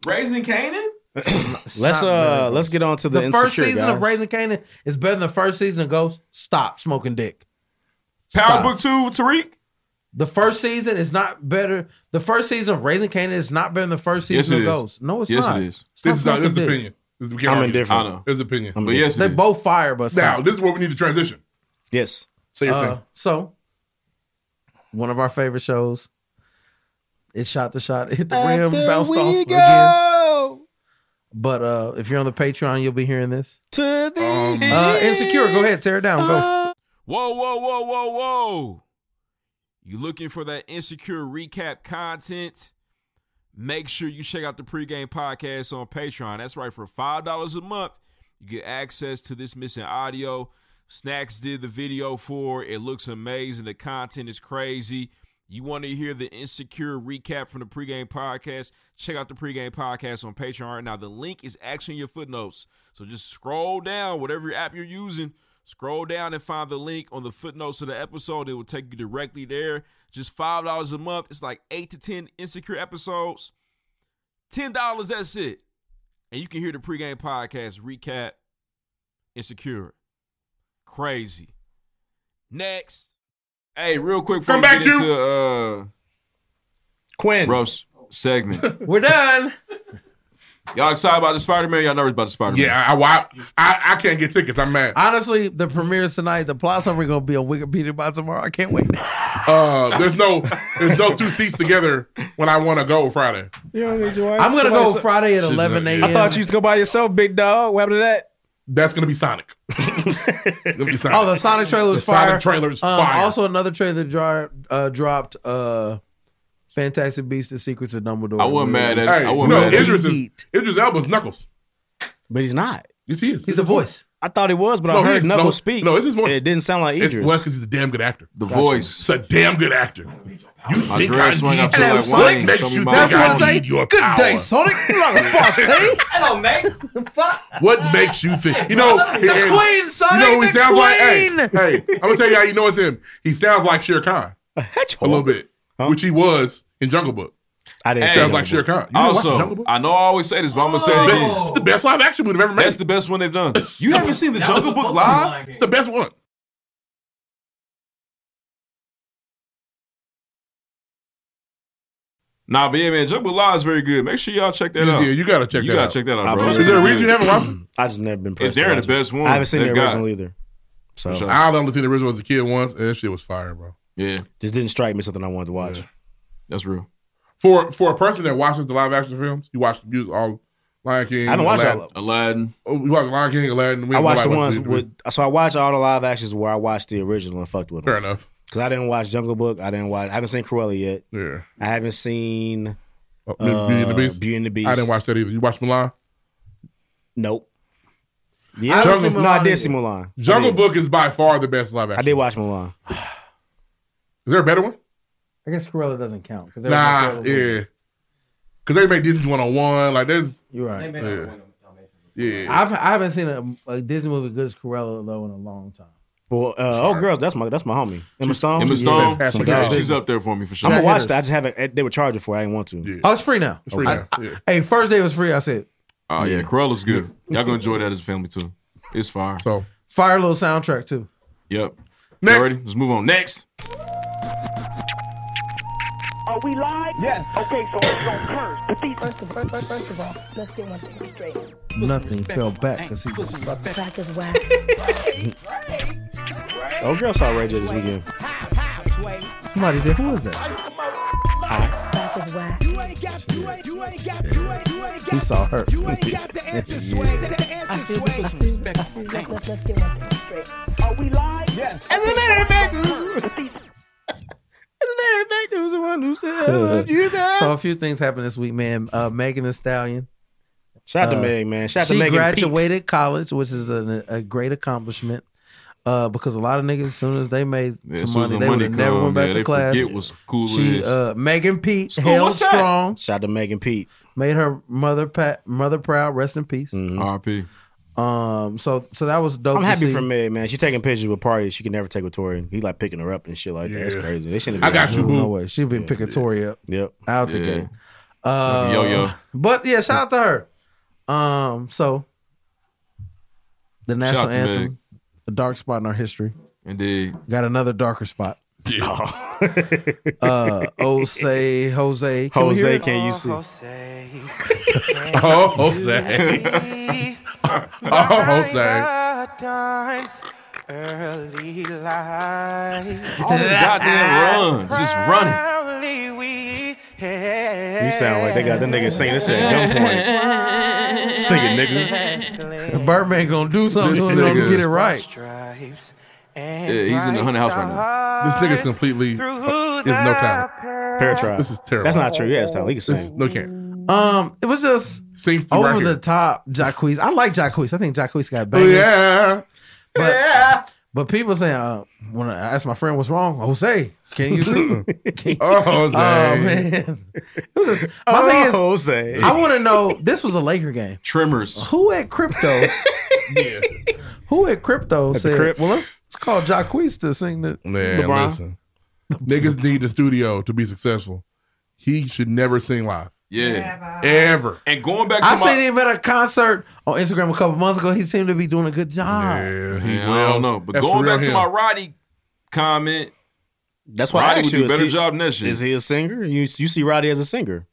Raising Kanan. Let's uh than let's get on to the, The first Insecure, season of. Raising Kanan is better than the first season of Ghost. Stop smoking dick. Power Stop. Book Two, Tariq. The first season is not better. The first season of Raising Kanan is not better than the first season it of. Ghost. No, it's Yes, not. it is. Stop this is not, this is opinion. This, we can't I'm indifferent. I know. This is opinion. I'm But yes, They both fire, but now, stop. this is where we need to transition. Yes. Say your Uh, thing. so, one of our favorite shows. It shot the shot, [LAUGHS] hit the rim, bounced off again. But uh, if you're on the Patreon, you'll be hearing this. To the Um, Uh, Insecure, go ahead, tear it down. Go. Whoa, whoa, whoa, whoa, whoa. You looking for that insecure recap content? Make sure you check out the pregame podcast on Patreon. That's right, for $5 a month, you get access to this missing audio, Snacks did the video for. It looks amazing. The content is crazy. You want to hear the insecure recap from the pregame podcast? Check out the pregame podcast on Patreon right now. The link is actually in your footnotes. So just scroll down, whatever app you're using, scroll down and find the link on the footnotes of the episode. It will take you directly there. Just $5 a month. It's like eight to 10 insecure episodes. $10, that's it. And you can hear the pregame podcast recap insecure. Crazy. Next. Hey, real quick before Come back, get Q. into uh Quinn. Ruff's segment. [LAUGHS] We're done. Y'all excited about the Spider Man? Y'all nervous about the Spider Man? Yeah, I, I, I, I can't get tickets. I'm mad. Honestly, the premieres tonight. The plot summary gonna be on Wikipedia by tomorrow. I can't wait. Uh, there's no, there's no two seats together when I want to go Friday. I'm gonna go Friday at 11 a.m. I thought you used to go by yourself, big dog. What happened to that? That's gonna be Sonic. [LAUGHS] Gonna be Sonic. Oh, the Sonic trailer was The fire. Sonic trailer is Um, fire. Also, another trailer dro- uh, dropped. Uh, Fantastic Beasts: The Secrets of Dumbledore. I wasn't mad at Hey, I wasn't know, mad at Idris it. is Idris Elba's Knuckles. But he's not. Yes, he is. He's the voice. I thought he was, but No, I heard. Knuckles No, speak. no, it's his voice. and It didn't sound like It's Idris. well because he's a damn good actor. The voice. It's a damn good actor. You My think I swung need up to Hello, like Sonic? Wayne. Makes Show me you my think power. I need your Good power. day, Sonic. Long spot? [LAUGHS] Hello, mate. What makes you think? You know, The and- Queen, Sonic. You know, he the sounds like. Hey, hey, I'm gonna tell you how you know it's him. He sounds like Shere Khan a little bit, which he was in Jungle Book. I didn't Hey. Sounds like Shere Khan. You know Also, I know I always say this, but I'm gonna say it again. It's the best live action movie they've ever made. That's the best one they've done. You haven't seen the Jungle Book live? It's the best one. Nah, but yeah, man, Jungle Book live is very good. Make sure y'all check that out. Yeah, you gotta check that out. You that gotta out. check that out, bro. Is there a reason you haven't watched it? I just never been. It's pressed to they're the watch it. best one. I haven't seen the they've got. original either, so For sure. I only seen the original as a kid once, and that shit was fire, bro. Yeah, just didn't strike me something I wanted to watch. that's real. For for a person that watches the live action films, you watch the music all Lion King. I haven't watched Aladdin. all of them. Aladdin. Oh, you watch Lion King, Aladdin. We I ain't watched the ones with. So I watched all the live actions where I watched the original and fucked with them. Fair enough. Because I didn't watch Jungle Book. I didn't watch. I haven't seen Cruella yet. Yeah. I haven't seen Oh, Beauty and the uh, Beast. Beauty and the Beast. I didn't watch that either. You watched Mulan? Nope. Yeah, haven't Jungle, seen no, I did either. see Mulan. Jungle. Book is by far the best live action. I did watch Mulan. [SIGHS] Is there a better one? I guess Cruella doesn't count because Nah, yeah. Because they make Disney one on one. Like there's, You're right. yeah, yeah. I've I haven't seen a, a Disney movie good as Cruella though in a long time. Well, uh, oh, girls, that's my that's my homie Emma Stone. Emma She's Stone. fantastic. Yeah, Yeah. she's up there for me for sure. I'm gonna watch that. I just haven't. They were charging for. it. I didn't want to. Yeah. Oh, it's free now. It's free I- now. I- Yeah. Hey, first day was free. I said Oh yeah, Cruella's good. [LAUGHS] Y'all gonna enjoy that as a family too. It's fire. So fire little soundtrack too. Yep. Next. You ready? Let's move on. Next. Are we live? Yes. Okay, so it's gonna curse. But these First of, first, first of all, let's get one thing straight. Nothing fell back because he's a sucker. Crack is whack. [LAUGHS] Oh, girl saw Ray J this weekend. Somebody did. Who was that? Crack is whack. He saw her. [LAUGHS] I feel disrespectful. Let's, let's, let's get one thing straight. are we live? Yes. As a matter of fact, as a matter of fact, it was the one who said, "I love you guys." [LAUGHS] So a few things happened this week, man. Uh, Megan Thee Stallion. Shout out to Uh, Meg, man. Shout out to she Megan graduated college, which is a, a great accomplishment. Uh, because a lot of niggas, as soon as they made Yeah, some as soon as money, the they would have never went back yeah, to class. forget what school she, uh, Megan Pete, School, held strong, Shout out to Megan Pete. made her mother pat, mother proud. Rest in peace. RP. Um, so so that was dope. I'm to happy see. for Meg, man. She taking pictures with parties she can never take with Tory. He like picking her up and shit like that. That's crazy. They shouldn't. I got you, Oh, no way. She been picking Tory up Yep. out the Yeah. gate. Uh, Yo-yo. But yeah, shout out to her. Um, so the national out anthem, Meg. A dark spot in our history, Indeed. got another darker spot. yeah. [LAUGHS] Uh, oh say Jose, Can Jose, can you see? oh, Jose. [LAUGHS] oh, Jose. Early light. All the goddamn runs. Just running. Early You sound like they got them niggas singing this at gunpoint. Sing it, nigga. [LAUGHS] Birdman gonna do something This to him to nigga- get it right. Yeah, he's in the Hunter house right now. This nigga's completely is no talent. Paratrap. This is terrible. That's not true. Yeah, it's talent. He can This, sing. no can't. Um, it was just Sings to over right the here. top. Jacquees, I like Jacquees. I think Jacquees got Oh bangers. yeah. But, But people saying uh, when I asked my friend what's wrong, Jose, can you see? Can [LAUGHS] you- Oh, Jose. [LAUGHS] Oh man, it was just my Oh, thing is Jose. I want to know. This was a Laker game. Trimmers. Who at crypto? [LAUGHS] Yeah. Who at crypto the said? Crypt? Well, let's, let's call Jacquees to sing the Man, LeBron. listen. Niggas need the studio to be successful. He should never sing live. Yeah. Ever. And going back to I my seen him at a concert on Instagram a couple months ago. He seemed to be doing a good job. Yeah, he Man, will. I don't know. But going real back to my Roddy comment, That's why I Roddy asked would do a better he- job than that shit. Is he a singer? You you see Roddy as a singer?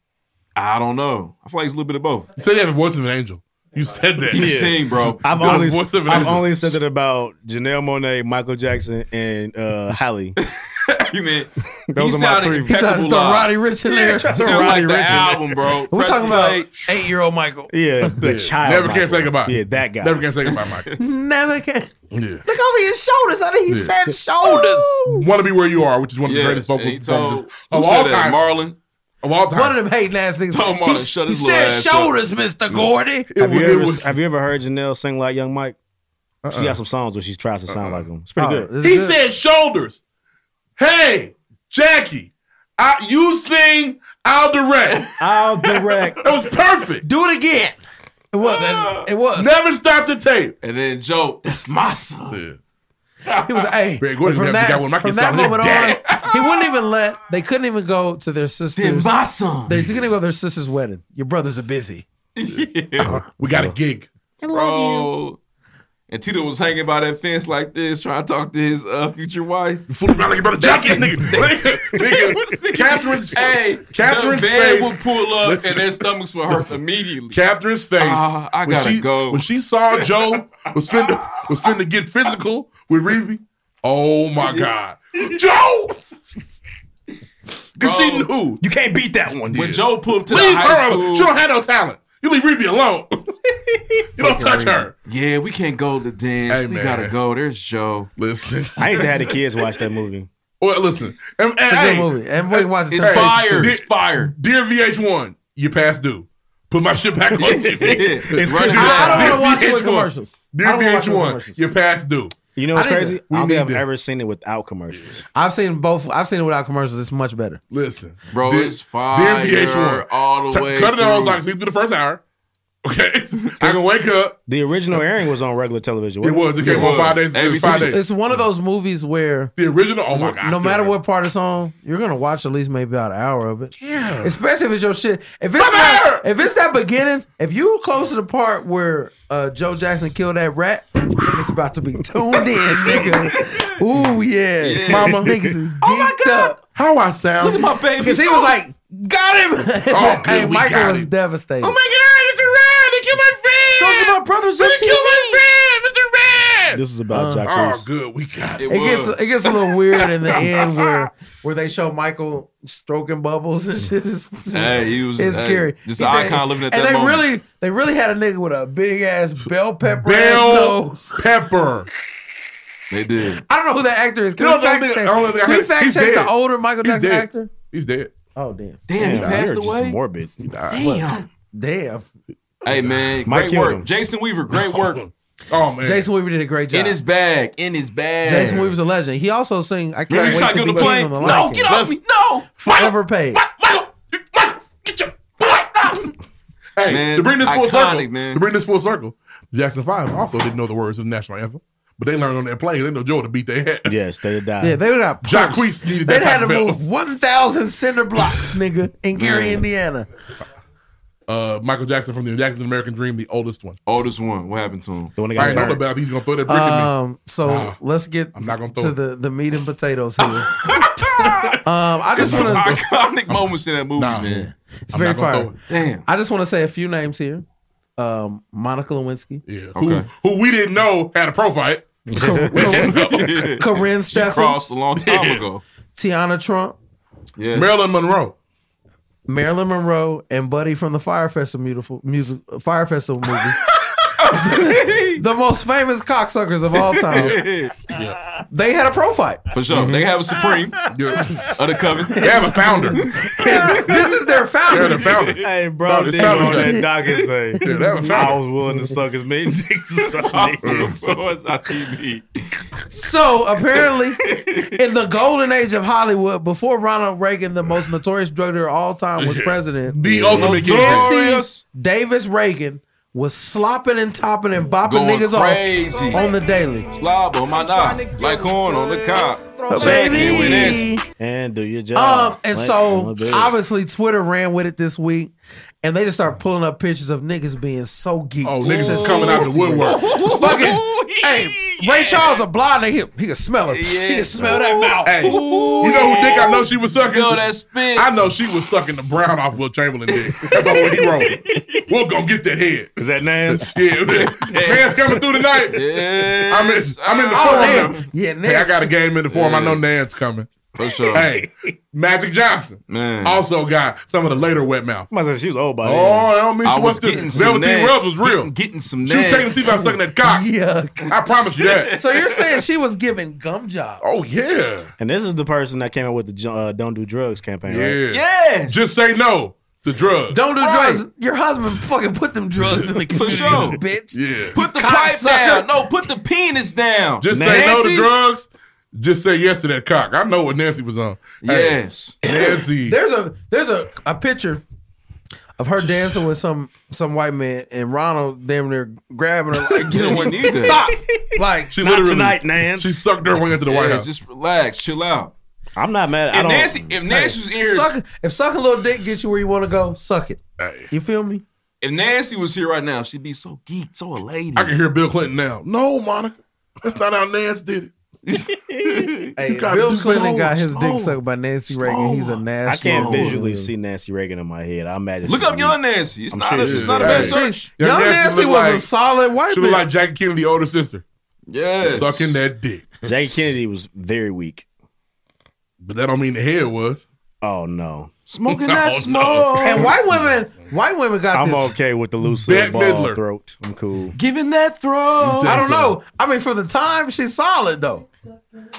I don't know. I feel like he's a little bit of both. You said he has the voice of an angel. You said that. He can sing, bro. I've You only the voice of an I've angel. only said it about Janelle Monáe, Michael Jackson, and uh, Halle. [LAUGHS] you mean [LAUGHS] Those he are my three. He tried to impeccable throw. Roddy Ricch in there. tried Sound Roddy like the Ricch in album, bro. [LAUGHS] We're Press talking about eight year old Michael. Yeah, the Yeah. child. Never can say goodbye. Yeah, that guy. Never can say goodbye, Michael. [LAUGHS] Never can. Yeah. Look over his shoulders. I think he Yeah. said shoulders. Want to be where you are, which is one of the Yes, greatest vocal and he told, performances of all that? time. Marlon. Of all time. One of them hating ass niggas. Tell Marlon, he shut his little said ass up. shoulders, Mister Gordy. Have you, was- it ever, was- have you ever heard Janelle sing like Young Mike? She Uh-uh. got some songs where she tries to sound uh-uh. like him. It's pretty Oh, good. this He good. said shoulders. Hey, Jackie, I, you sing, I'll direct. I'll [LAUGHS] direct. That was perfect. Do it again. It was. It, it was. Never stop the tape. And then Joe, that's my son. Yeah. He was hey. Barry Gordon from had that, one. My from that moment daddy. on, he wouldn't even let. They couldn't even go to their Then sisters. my son. They couldn't even go to their sister's wedding. Your brothers are busy. [LAUGHS] yeah, We got a gig. I love Bro. And Tito was hanging by that fence like this, trying to talk to his uh, future wife. You fooling around like your brother Jackie, nigga. [LAUGHS] nigga, [LAUGHS] nigga. Katherine's, Hey, Katherine's the van face. would pull up Listen. and their stomachs would hurt immediately. Katherine's face. Ah, I when gotta she, go. When she saw Joe was finna was finna get physical with Reeve. Oh my God, Joe! Because she knew. You can't beat that one. when Joe pulled up to Leave the high her school, She don't have no talent. You leave Reeve alone. [LAUGHS] you don't touch her. yeah, we can't go to dance. Hey, we man. gotta go. There's Joe. Listen. [LAUGHS] I ain't had the kids watch that movie. Well, listen. And, and, It's a hey, good movie. Everybody watch It's fire. Dear- It's fire. Dear VH1, you past due. Put my shit back on [LAUGHS] TV. It's Dear Christmas I don't want to watch it with commercials. Dear wanna watch it VH1, you're past due. You know what's crazy? we I don't think I've to- ever seen it without commercials. I've seen both. I've seen it without commercials. It's much better. Listen. Bro, Dear- it's fire Dear VH1. all the T- way Cut it on through. so I can sleep through the first hour. Okay. [LAUGHS] I can wake up. The original airing was on regular television. It wasn't. It came It on five days. ABC. Five days. It's one of those movies where The original. Oh my god. no matter what part it's on, you're gonna watch at least maybe about an hour of it. Yeah. Especially if it's your shit. If it's Come that, if it's that beginning, if you close to the part where uh, Joe Jackson killed that rat, it's about to be tuned in, nigga. [LAUGHS] Ooh yeah, Yeah. mama, niggas is geeked Oh my God. up How I sound? Look at my baby. because he was like, got him. [LAUGHS] Oh, good, hey, we Michael got was him. devastated. Oh my god! Friend. Those are my brothers They on killed my TV. friend. It's a rat. This is about Jack Oh, good. We got It it. It gets it gets a little weird in the [LAUGHS] end where where they show Michael stroking bubbles and shit. It's, it's- Hey, he was it's hey, scary. Just He- an icon living at and that they moment. really they really had a nigga with a big ass bell pepper ass Bell nose. pepper. they did. I don't know who that actor is. Can You we know, fact check? I don't think I Can we fact check the older Michael He's Jackson dead. actor? He's dead. Oh damn, Damn, he Damn, passed you're just away. morbid. Damn. damn. Hey man, Mike great work, him. Jason Weaver. Great work [LAUGHS] Oh man. Jason Weaver did a great job. in his bag. In his bag. Jason Weaver's a legend. He also sing. I can't you wait trying to to be get on the king plane? No, Lion get King. off me. No. Forever paid. Michael, you- Michael, get your boy down. Hey, Man, to bring this full iconic, circle, man. to bring this full circle, Jackson Five also didn't know the words of the national anthem, but they learned on their plane. They know Joe to beat their head. Yes, they died. Yeah, they would have. Jacquees needed They had type to move one thousand cinder blocks, nigga, in Gary, Indiana. Uh, Michael Jackson from the Jackson American Dream, the oldest one. Oldest one. What happened to him? The one that I ain't know about. He's gonna throw that brick at me. Um, so Nah. let's get I'm not gonna throw to the the meat and potatoes here. [LAUGHS] um, I just want to. iconic moments in that movie, Nah. man. It's I'm very fire. it. Damn. I just want to say a few names here. Um, Monica Lewinsky, Yeah. Okay. Who, who we didn't know had a pro fight. [LAUGHS] Karrine She Steffans, crossed a long time ago. Tiana Trump, Yes. Marilyn Monroe. Marilyn Monroe, and Buddy from the Fire Festival music Fire Festival movie. [LAUGHS] [LAUGHS] the most famous cocksuckers of all time. [LAUGHS] They had a pro fight. For sure. They have a supreme of the coven. They have a founder. [LAUGHS] this is their founder. They're the founder. Hey, bro, No, no, did on Founder's Day. that docket say, Yeah, they have a I founder. was willing to suck as many dicks as I. So TV. So apparently, in the golden age of Hollywood, before Ronald Reagan, the most notorious drug dealer of all time, was president, The ultimate king. Nancy Davis Reagan was slopping and topping and bopping Going niggas crazy. off on the daily. Slob on my knob. Like corn on the cob. Baby. And do your job. Um, and Like, so I'm a bitch. obviously Twitter ran with it this week, and they just started pulling up pictures of niggas being so geeked. Oh, niggas is coming out the woodwork. Reagan. [LAUGHS] Fucking, hey, Ray Charles a blind nigga. He, he can smell it. He can smell that mouth. Hey, you know who dick I know she was sucking? Smell that spit. I know she was sucking the brown off Wilt Chamberlain dick. That's all he wrote. [LAUGHS] We'll go get that head. Is that Nance? [LAUGHS] Yeah, man's coming through tonight. Yes. I'm in, I'm in the Oh, forum damn. now. Yeah, Hey, I got a game in the forum. I know Nan's coming. For sure. Hey, Magic Johnson Man. also got some of the later wet mouth. I said she was old by Oh. I don't mean I she was was still. getting some Velveteen Rubs nads. was real. Getting, getting some She was taking nads. see about sucking that cock. Yuck. I promise you that. [LAUGHS] So you're saying she was giving gum jobs? Oh yeah, And this is the person that came up with the uh, "Don't Do Drugs" campaign, yeah. right? Yes. Just say no to drugs. Don't do Right. drugs. Your husband fucking put them drugs in the [LAUGHS] community, sure. bitch. Yeah. Put the Cocksucker. pipe down. No, put the penis down. Just say no to drugs. Just say yes to that cock. I know what Nancy was on. Hey, Yes. Nancy. [LAUGHS] There's a there's a, a picture of her dancing with some some white man and Ronald damn near grabbing her like get Yeah, away. he need. Stop. [LAUGHS] Like She Not literally tonight, Nance. She sucked her way into the White House. just relax, chill out. I'm not mad. I If don't. Nancy, if Nancy was in here, suck if sucking a little dick gets you where you want to go, suck it. Hey, You feel me? if Nancy was here right now, she'd be so geeked, so a lady. I can hear Bill Clinton now. No, Monica, that's not how Nance did it. [LAUGHS] Hey, Bill Clinton slow, got his slow, dick sucked by Nancy Reagan. He's a nasty. I can't woman. visually see Nancy Reagan in my head. I imagine. Look she's up weak. young Nancy. It's I'm not. sure a, it's she's not a bad search. Young Young Nancy look was like- a solid white She look like bitch. Jackie Kennedy, older sister, Yes. sucking that dick. Jackie Kennedy was very weak. But that don't mean the head was. Oh no, Smoking [LAUGHS] that oh, no. smoke. And white women, white women got I'm this. okay with the Lucille Bette Ball throat. I'm cool. Giving that throw. I don't know. I mean, for the time, she's solid though.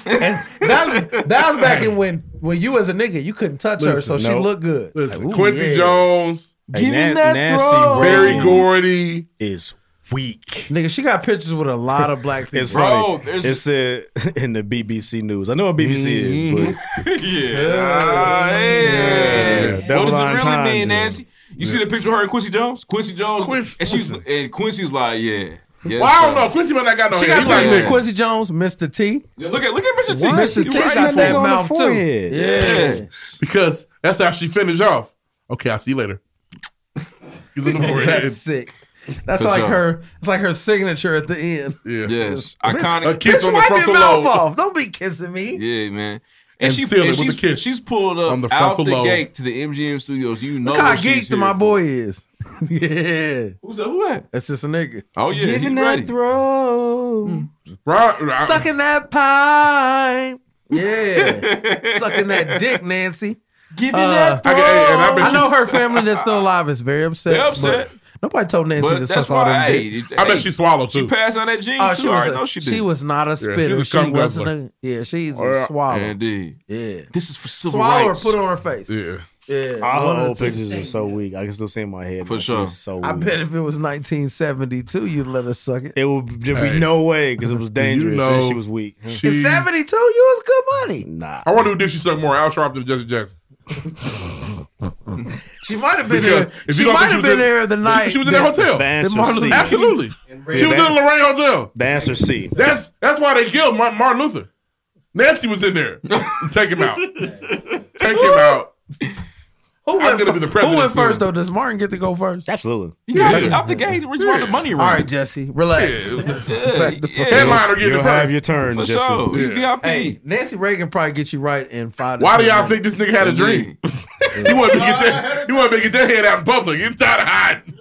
And that that was back in when when you as a nigga you couldn't touch her, so Listen, she no. looked good. Listen, Like, ooh, Quincy yeah. Jones, Hey, Giving Nan- that Nancy throw. Berry Reagan Gordy. is weak. Nigga, she got pictures with a lot of black people. It's Bro, funny. there's- It said in the BBC News. I know what BBC is, mm-hmm. but [LAUGHS] yeah. Yeah. What Double does it really time, mean. Nancy? You see the picture of her and Quincy Jones? Quincy Jones. Quincy- and she's and Quincy's like, yeah. Yes, Well, I don't sir. know. Uh, Quincy might not got no She head. got He like pictures. Quincy Jones, Mr. T. Yeah, look at look at Mr. T. Mr. You T right. got that the mouth too. forehead. Yeah. Yes. because that's how she finished off. Okay, I'll see you later. He's in the [LAUGHS] forehead. That's sick. That's like sure. her. It's like her signature at the end. Yeah. Yes. A Iconic. kiss Bitch, on the wipe frontal your mouth lobe. off. Don't be kissing me. Yeah, man. And, And she seal it and with a she's, kiss she's pulled up on the out the lobe. gate to the MGM studios. You know Look how what she's geeked here my for. boy is. [LAUGHS] yeah. Who's that? Who that? That's just a nigga. Oh yeah, he's ready. throw. Right, right. Sucking that pipe. Yeah. [LAUGHS] Sucking that dick, Nancy. Giving Uh, that I, throw. hey, and I, I know her family that's still alive is very upset. They're upset. but Nobody told Nancy But to suck all them why. Hey, dicks. I bet she swallowed too. she passed on that gene Oh, too. she I was, a, know she she, was not a spitter. a she cum wasn't guzzler. a, yeah, she's a yeah. swallow. Indeed. Yeah. This is for civil Swallow rights. or put it on her face. Yeah. Yeah. All one her old pictures are so weak. I can still see in my head. For but sure. She's so I weak. bet if it was 1972, you'd let her suck it. It would there'd be Hey. no way because it was [LAUGHS] dangerous know- and she was weak. She, In 72, you was good money. Nah. I wonder who did she suck more, Al Sharpton or Jesse Jackson? [LAUGHS] [LAUGHS] She might have been Because there. if She might have been in- there the night. She was in that hotel. The answer Martin C. Absolutely. She was in the Lorraine Hotel. The answer C. That's that's why they killed Martin Luther. Nancy was in there. [LAUGHS] Take him out. [LAUGHS] Take him out. Who I'm went, gonna be the president who went first, soon. though? Does Martin get to go first? Absolutely. You got Yeah. to out the gate. Reach yeah. the money All ring. right, Jesse, relax. Yeah. Back the [LAUGHS] fuck up. Headliner getting You'll it have first. your turn, For Jesse. sure. Yeah. VIP. Hey, Nancy Reagan probably get you right in five. to Why do 10 y'all minutes. think this nigga had a dream? [LAUGHS] he wanted to get that. He wanted to get that head out in public. He's tired of hiding.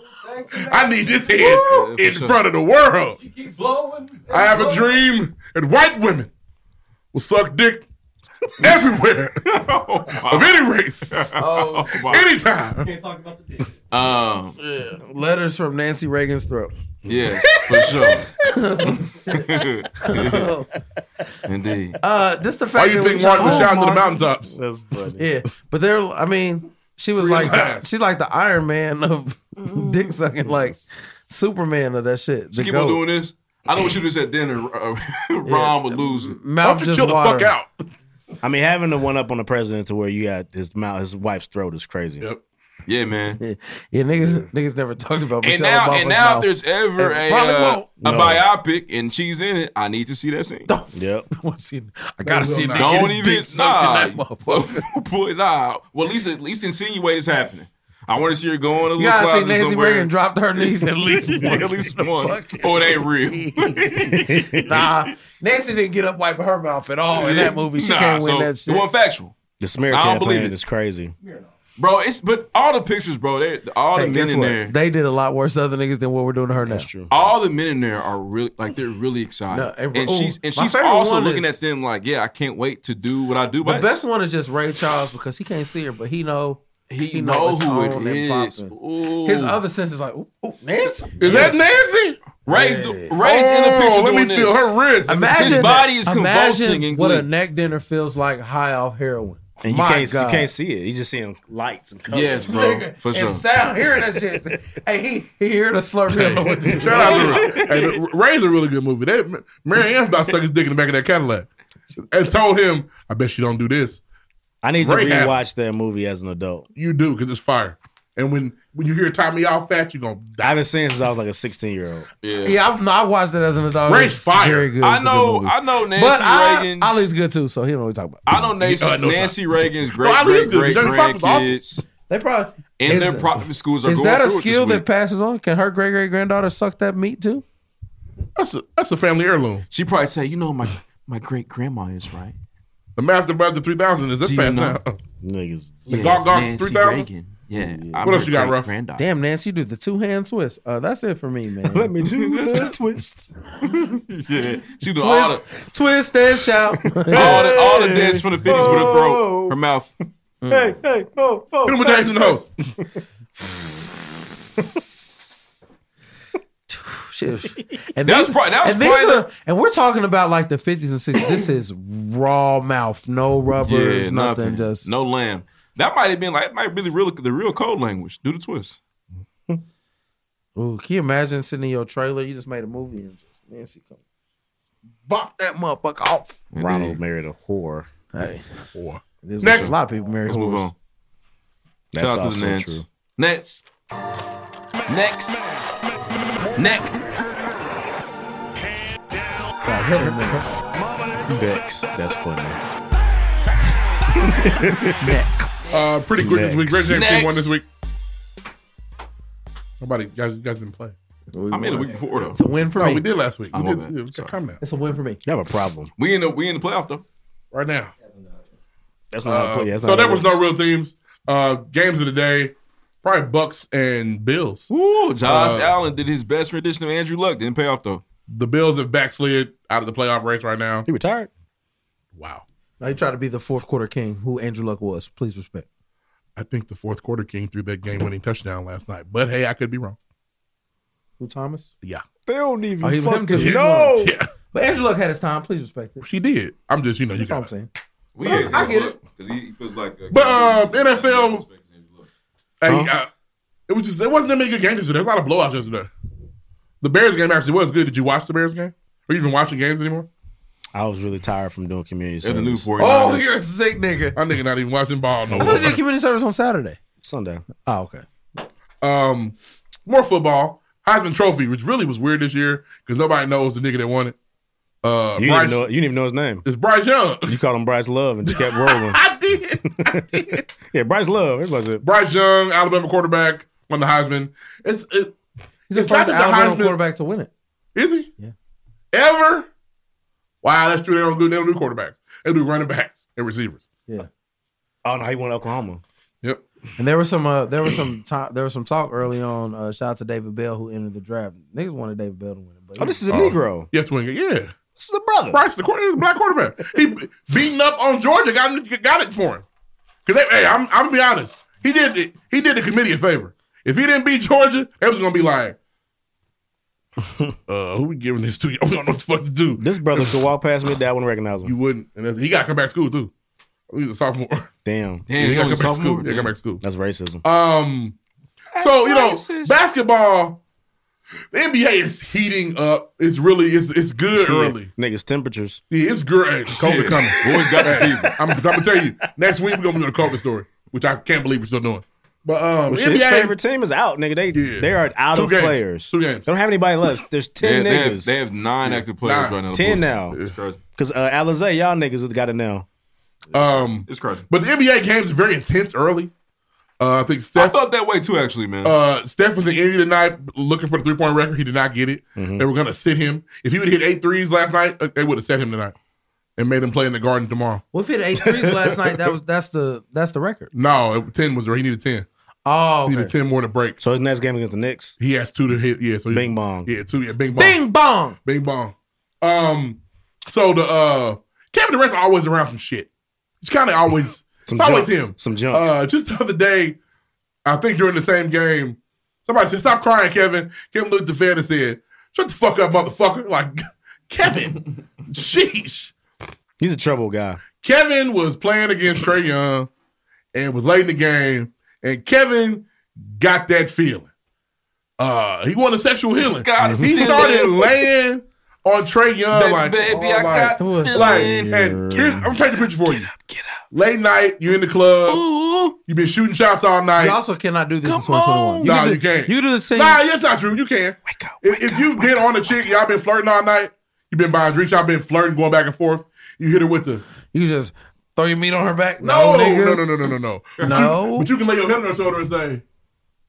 I need this head Yeah, in sure. front of the world. Keep blowing. I have a dream that white women will suck dick [LAUGHS] everywhere [LAUGHS] of any race, [LAUGHS] Oh, anytime. Can't talk about the dick. Um, letters from Nancy Reagan's throat. Yes, for sure. Indeed. Uh, just the Why fact you that think Martin was Oh, shouting to the Martin. mountaintops? That's funny. Yeah, but they're. I mean, she was Free like the, she's like the Iron Man of dick sucking, like Superman of that shit. She keep goat. on doing this. I know what she just said dinner. Uh, Ron would lose it. Mouth just water. out. I mean, having the one up on the president to where you got his mouth, his wife's throat is crazy. Yep. Yeah, man. Yeah, yeah niggas, niggas never talked about And Michelle now, Obama's and now, mouth. if there's ever And a, uh, a No. biopic and she's in it, I need to see that scene. [LAUGHS] Yep. [LAUGHS] Wanna see- I gotta see a not. nigga get Don't even dick sucked nah. in that motherfucker. [LAUGHS] Boy, nah. Well, at least at least insinuate it's happening. I want to see her go in a You little gotta see Nancy somewhere. Reagan drop to her knees at [LAUGHS] least once. at least once. Oh, it ain't real. [LAUGHS] nah, Nancy didn't get up wiping her mouth at all in that movie. She Nah, can't win so that The shit. one factual. The smear I don't believe campaign it. is crazy. Bro, it's but all the pictures, bro. They all Hey, the men in what? there. They did a lot worse other niggas than what we're doing to her now. That's true. all the men in there are really like they're really excited, No, and- and ooh, she's and she's also looking is- at them like, yeah, I can't wait to do what I do. The But best one is just Ray Charles because he can't see her, but he know he, he know it's who it on and is. popping. His other sense is like, ooh, ooh, Nancy. Is that Nancy? Ray's, Yeah. Ray's in the oh, picture Oh, let me doing feel her wrist. Imagine His body is convulsing in what a neck dinner feels like high off heroin. And you My can't God. you can't see it. You just seeing lights and colors. Yes, bro, Nigga, for and sure. sound hearing that shit. hey, he he heard the slurp. He don't know what to do. Shout out to [LAUGHS] hey, Ray's a really good movie. They, Mary Ann's about stuck his dick in the back of that Cadillac and told him, "I bet you don't do this." I need to Ray rewatch that movie as an adult. You do because it's fire. And when when you hear Tommy all fat, you gonna I haven't seen it since I was like a 16 year old. Yeah, Yeah, I, no, I watched it as an adult. Ray's It's fire. Very good. I It's a good know. I know Nancy but I, Reagan's. Ollie's good too, so he don't know what he's talking about. I know Nancy, Uh, no, Nancy. Reagan's great Ali is great good. great Jamie Foxx was awesome. grandkids They probably and is, their private schools are is going that a through it this skill that passes on? Can her great great granddaughter suck that meat too? that's a that's a family heirloom. She probably say, you know, my my great grandma is right. The Master Blaster three thousand is this Do you past know? now. Niggas. The Yeah, Gawk it's 3000? Reagan. Yeah. I'm What else you got, great Ruff? granddaughter. Damn, Nancy, you do the two hand twist. Uh, that's it for me, man. [LAUGHS] Let me do the [LAUGHS] [LAUGHS] twist. yeah, she do all the twist, twist and shout. all the all the dance from the fifties with her throat, her mouth. Hey, hey, oh, oh. Hit him with James and host. Shit. [LAUGHS] And That was these- probably- that was and these probably are, and we're talking about like the fifties and sixties. This is raw mouth, no rubbers, Yeah, nothing, nothing. just no lamb. That might have been like it might be the real the real code language. Do the twist. [LAUGHS] Ooh, can you imagine sitting in your trailer? You just made a movie and just Nancy come, bop that motherfucker off. Ronald married a whore. Hey, whore. this Next. a lot of people marry Let's move whores. on. That's Shout out to also the Nants. true. Next. Next. Next. Bex. That's funny. Uh, pretty quick this week. Red James team won this week. Nobody, guys, you guys didn't play. I mean the week before though. It's a win for No, me. we did last week. Oh, We my did. bad. yeah, Sorry. Come now, It's a win for me. You have a problem. We in the we in the playoffs though. right now. That's not Uh, how play. That's so not there was no real teams. Uh, games of the day, probably Bucks and Bills. Ooh, Josh Uh, Allen did his best rendition of Andrew Luck. Didn't pay off though. The Bills have backslid out of the playoff race right now. He retired. Wow. Now you try to be the fourth quarter king, who Andrew Luck was. Please respect. I think the fourth quarter king threw that game winning touchdown last night. But hey, I could be wrong. Who Thomas? Yeah. They don't even Oh, he- fucking too. Know. Yeah. But Andrew Luck had his time. Please respect it. She did. I'm just, you know, you That's all I'm got saying. We I- I get it. because he feels like. But uh, NFL, hey, uh, it was just it wasn't that many good games yesterday. There's a lot of blowouts yesterday. The Bears game actually was good. Did you watch the Bears game? Are you even watching games anymore? I was really tired from doing community They're the new service. 49ers. Oh, you're a sick [LAUGHS] nigga. My nigga not even watching ball no I thought you did more. community service on Saturday. Sunday. Oh, okay. Um, more football. Heisman Trophy, which really was weird this year because nobody knows the nigga that won it. Uh, You didn't, even know, you didn't even know his name. it's Bryce Young. You called him Bryce Love and just kept [LAUGHS] rolling. I did. I did. [LAUGHS] yeah, Bryce Love. Everybody said, Bryce Young, Alabama quarterback, won the Heisman. It's it, He's the It's not first the Alabama Heisman- quarterback to win it. is he? Yeah. Ever? Wow, that's true. They don't do they don't do quarterbacks. They do running backs and receivers. Yeah. "Oh no, he went to Oklahoma." Yep. And there was some uh, there was some time there was some talk early on. Uh, shout out to David Bell who entered the draft. Niggas wanted David Bell to win it, but Oh, this is a. Negro. Yes, winger. Yeah. This is a brother. Bryce, the quarter, the black quarterback. He beating up on Georgia, got him, got it for him. Cause they, hey, I'm I'm gonna be honest. He did it. He did the committee a favor. If he didn't beat Georgia, it was gonna be like, [LAUGHS] uh, who we giving this to? [LAUGHS] We don't know what the fuck to do. This brother could walk past me, Dad wouldn't recognize him. You wouldn't. And that's- he got to come back to school too. He's a sophomore. Damn. [LAUGHS] Damn. he got to come back to school. Yeah, come back to school. That's racism. Um, so you know, racist. basketball, the NBA is heating up. It's really, it's it's good Yeah. early. Niggas temperatures. Yeah, it's great. COVID Shit. coming. [LAUGHS] Boys got the fever. I'm, I'm gonna tell you next week we're gonna be doing a COVID story, which I can't believe we're still doing. But um, Well, shit, his NBA favorite team is out, nigga. They they are out Two of games. players. Two games. They don't have anybody left. There's ten They- they have- niggas. they have nine active players right now. Ten now. It's crazy. Because uh, Alizé, y'all niggas have got it now. Um, it's crazy. But the NBA games are very intense early. Uh, I think Steph. I Steph. felt that way too, actually, man. Uh, Steph was in Indy tonight looking for the three point record. He did not get it. Mm-hmm. They were going to sit him. If he would have hit eight threes last night, uh, they would have set him tonight and made him play in the Garden tomorrow. Well, if he hit eight threes last night, that was that's the that's the record. No, it, ten was the he needed ten. Oh, he needed ten more to break. So his next game against the Knicks. He has two to hit. Yeah, so he- Bing bong. Yeah, two. Yeah, bing bong. Bing bong. Bing bong. Um, so the uh Kevin Durant's always around some shit. It's kind of always Some it's always junk. him. Some junk. Uh, just the other day, I think during the same game, somebody said, "Stop crying, Kevin." Kevin looked at the fan and said, "Shut the fuck up, motherfucker!" [LAUGHS] Like Kevin, [LAUGHS] sheesh. He's a trouble guy. Kevin was playing against Trae Young and was late in the game, and Kevin got that feeling. Uh, he wanted sexual healing. Got a [LAUGHS] he started laying on Trae Young Baby, like, baby, oh, I like, got like, and here's, I'm gonna take the picture for you. Get up, Late night, you're in the club. You've been shooting shots all night. You also cannot do this in 2021. no, can do, you can't. You can do the same. Nah, that's not true. You can. Wake up. If, if you've been on a chick, y'all been flirting all night. You've been buying drinks. Y'all been flirting, going back and forth. You hit her with the. You just throw your meat on her back. No, No, no, nigga. no, no, no, no, no, no. But No. you, but you can lay your head on her shoulder and say,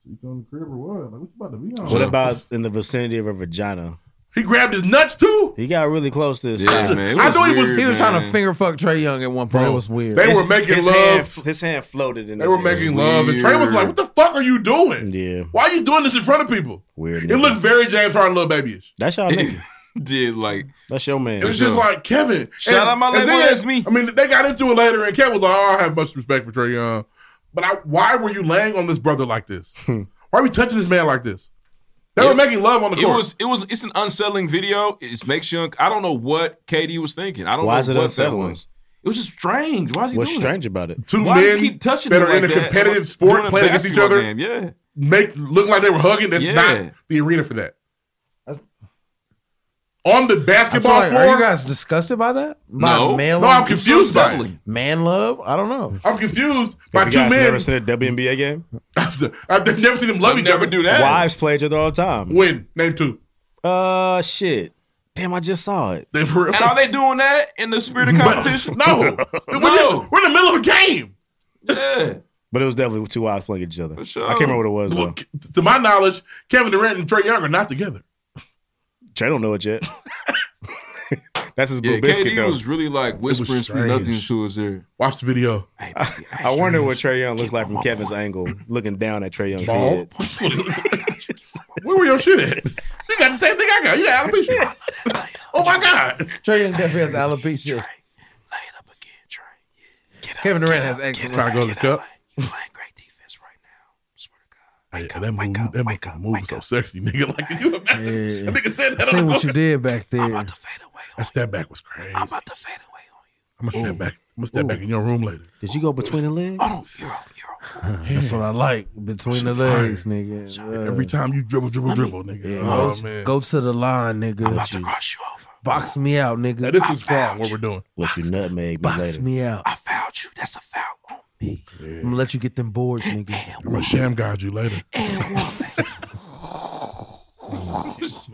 "You on the crib or what? Like, what you about to be on?" What about in the vicinity of her vagina? He grabbed his nuts too. He got really close to his. Yeah, man. I was know he was- weird, He was man. trying to finger fuck Trae Young at one point. Bro, it was weird. They His- were making his love. Hand, his hand floated in. they his were ear. making love, and Trae was like, "What the fuck are you doing? Yeah, Why are you doing this in front of people?" weird. It nigga. looked very James Harden, little babyish. That's y'all nigga. [LAUGHS] Did like That's your man. It was just like Kevin. Shout out my and label, then- that's me. I mean, they got into it later, and Kevin was like, "Oh, I have much respect for Trae Young, but I, why were you laying on this brother like this? [LAUGHS] why are we touching this man like this? They were making love on the court. It was it was it's an unsettling video. It makes you I don't know what KD was thinking. I don't Why know is it what unsettling? that was. It was just strange. Why is he What's doing strange about it? Two Why does men he keep touching that him are in a that? competitive During sport playing against each other. game, Yeah. Make look like they were hugging. That's Yeah. not the arena for that. On the basketball like, floor. are you guys disgusted by that? By No. male No, I'm confused by it. Man love? I don't know. I'm confused by Have two you guys men. never seen a WNBA game? [LAUGHS] I've, I've never seen them love each other. Do that. Wives play each other all the time. When? Name two. Uh, shit. Damn, I just saw it. They for And are they doing that in the spirit of [LAUGHS] competition? No. We're, [LAUGHS] no. we're in the middle of a game. Yeah. But it was definitely two wives playing each other. sure. I can't remember what it was Well, though. to my knowledge, Kevin Durant and Trae Young are not together. Trae don't know it yet. [LAUGHS] That's his Yeah, biscuit KD though. was really like whispering sweet strange. nothings to his ear. Watch the video. I wonder what Trae Young looks like from Kevin's angle, looking down at Trae Young's Bald. head. [LAUGHS] [LAUGHS] Where were your shit at? You got the same thing I got. You got alopecia. oh my god. Trey Young definitely has alopecia. Kevin Durant has excellent. Trying to go to the cup. Hey, that move, that motherfucker move so sexy, nigga. [LAUGHS] Like, can you imagine? That nigga said that. see on what you did back there. That step back was crazy. I'm about to fade away on you. I'm gonna step back. I'm gonna step back in your room later. Did you go between the legs? [LAUGHS] That's what I like between the legs, nigga. Uh, Every time you dribble, dribble, dribble, nigga. yeah, oh go, man. go to the line, nigga. I'm about to cross you over. Box me out, nigga. Now, this is wrong. What we're doing. Let you nutmeg me Box later. me out. I fouled you. That's a foul on me. I'm gonna let you get them boards, nigga. I'm gonna sham guard you later. [LAUGHS]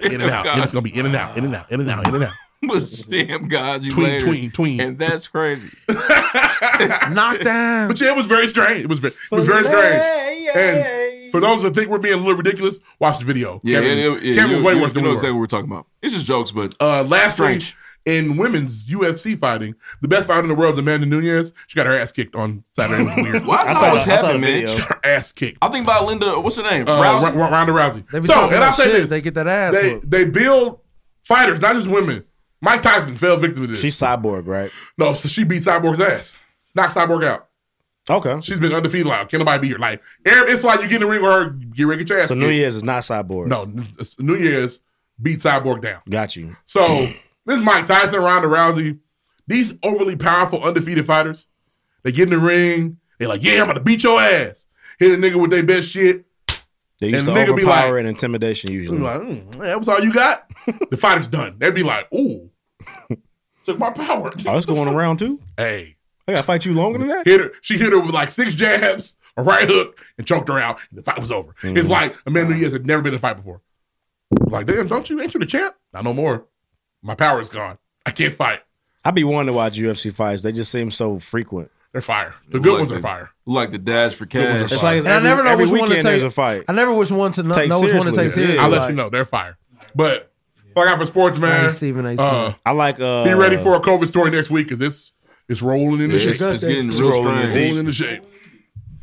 in and out. It's gonna be in and out, in and out, in and out, in and out. [LAUGHS] Damn God, you Tween, later. tween, tween. And that's crazy. [LAUGHS] Knockdown. But yeah, it was very strange. It was very, it was very strange. And for those that think we're being a little ridiculous, watch the video. Yeah, Kevin, yeah, yeah, Kevin you, was way you- worse you than know we exactly were. what we're talking about. It's just jokes, but Uh, last Strange. week in women's UFC fighting, the best fighter in the world is Amanda Nunes. She got her ass kicked on Saturday. It was weird. why is I that saw always the- happening, the man? video. her ass kicked. I think about Linda. What's her name? Uh, Rousey? R- R- Ronda Rousey. They be so, talking and I about say shit. this: They get that ass they whooped. they build fighters, not just women. Mike Tyson fell victim to this. She's cyborg, right? no, so she beat Cyborg's ass, knocked Cyborg out. Okay. She's been undefeated. Like, can nobody beat her? Like, it's like you get in the ring with her, get ready to get your ass So kicked. Year's is not cyborg. No, New Year's beat Cyborg down. Got you. So this is Mike Tyson, Ronda Rousey. These overly powerful, undefeated fighters, they get in the ring. They're like, yeah, I'm about to beat your ass. Hit a nigga with their best shit. They used And to nigga be like- and intimidation usually. I'm like, mm, that was all you got. [LAUGHS] the fight is done. They'd be like, ooh, [LAUGHS] took my power. Oh, it's going around too. Hey, I gotta fight you longer than that. hit her. She hit her with like six jabs, a right hook, and choked her out. And the fight was over. Mm-hmm. It's like Amanda Nunes had never been in a fight before. Like, damn, don't you? Ain't you the champ? Not no more. My power is gone. I can't fight. I'd be wanting to watch UFC fights. They just seem so frequent. They're fire. The Look good like ones the- are fire. Like the dash for Good ones are cash. It's like it's And I never know which one to take. a fight. I never which one to know, Take know which one to take seriously. seriously. I'll let Like, you know. They're fire. But what I got for sports, man. Nice, Stephen A. uh, I like. Uh, be ready for a COVID story next week because it's it's rolling in the Yeah, it's, shape. it's getting It's real rolling strange. deep. Rolling in the shape.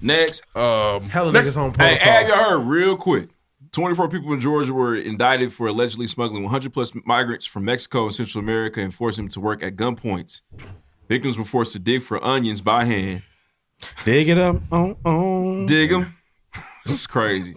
Next, Um, Hella next- niggas on Hey, protocol. have y'all heard real quick? 24 people in Georgia were indicted for allegedly smuggling 100 plus migrants from Mexico and Central America and forcing them to work at gunpoints. Victims were forced to dig for onions by hand. dig it up. Oh, oh. Dig them. It's [LAUGHS] crazy.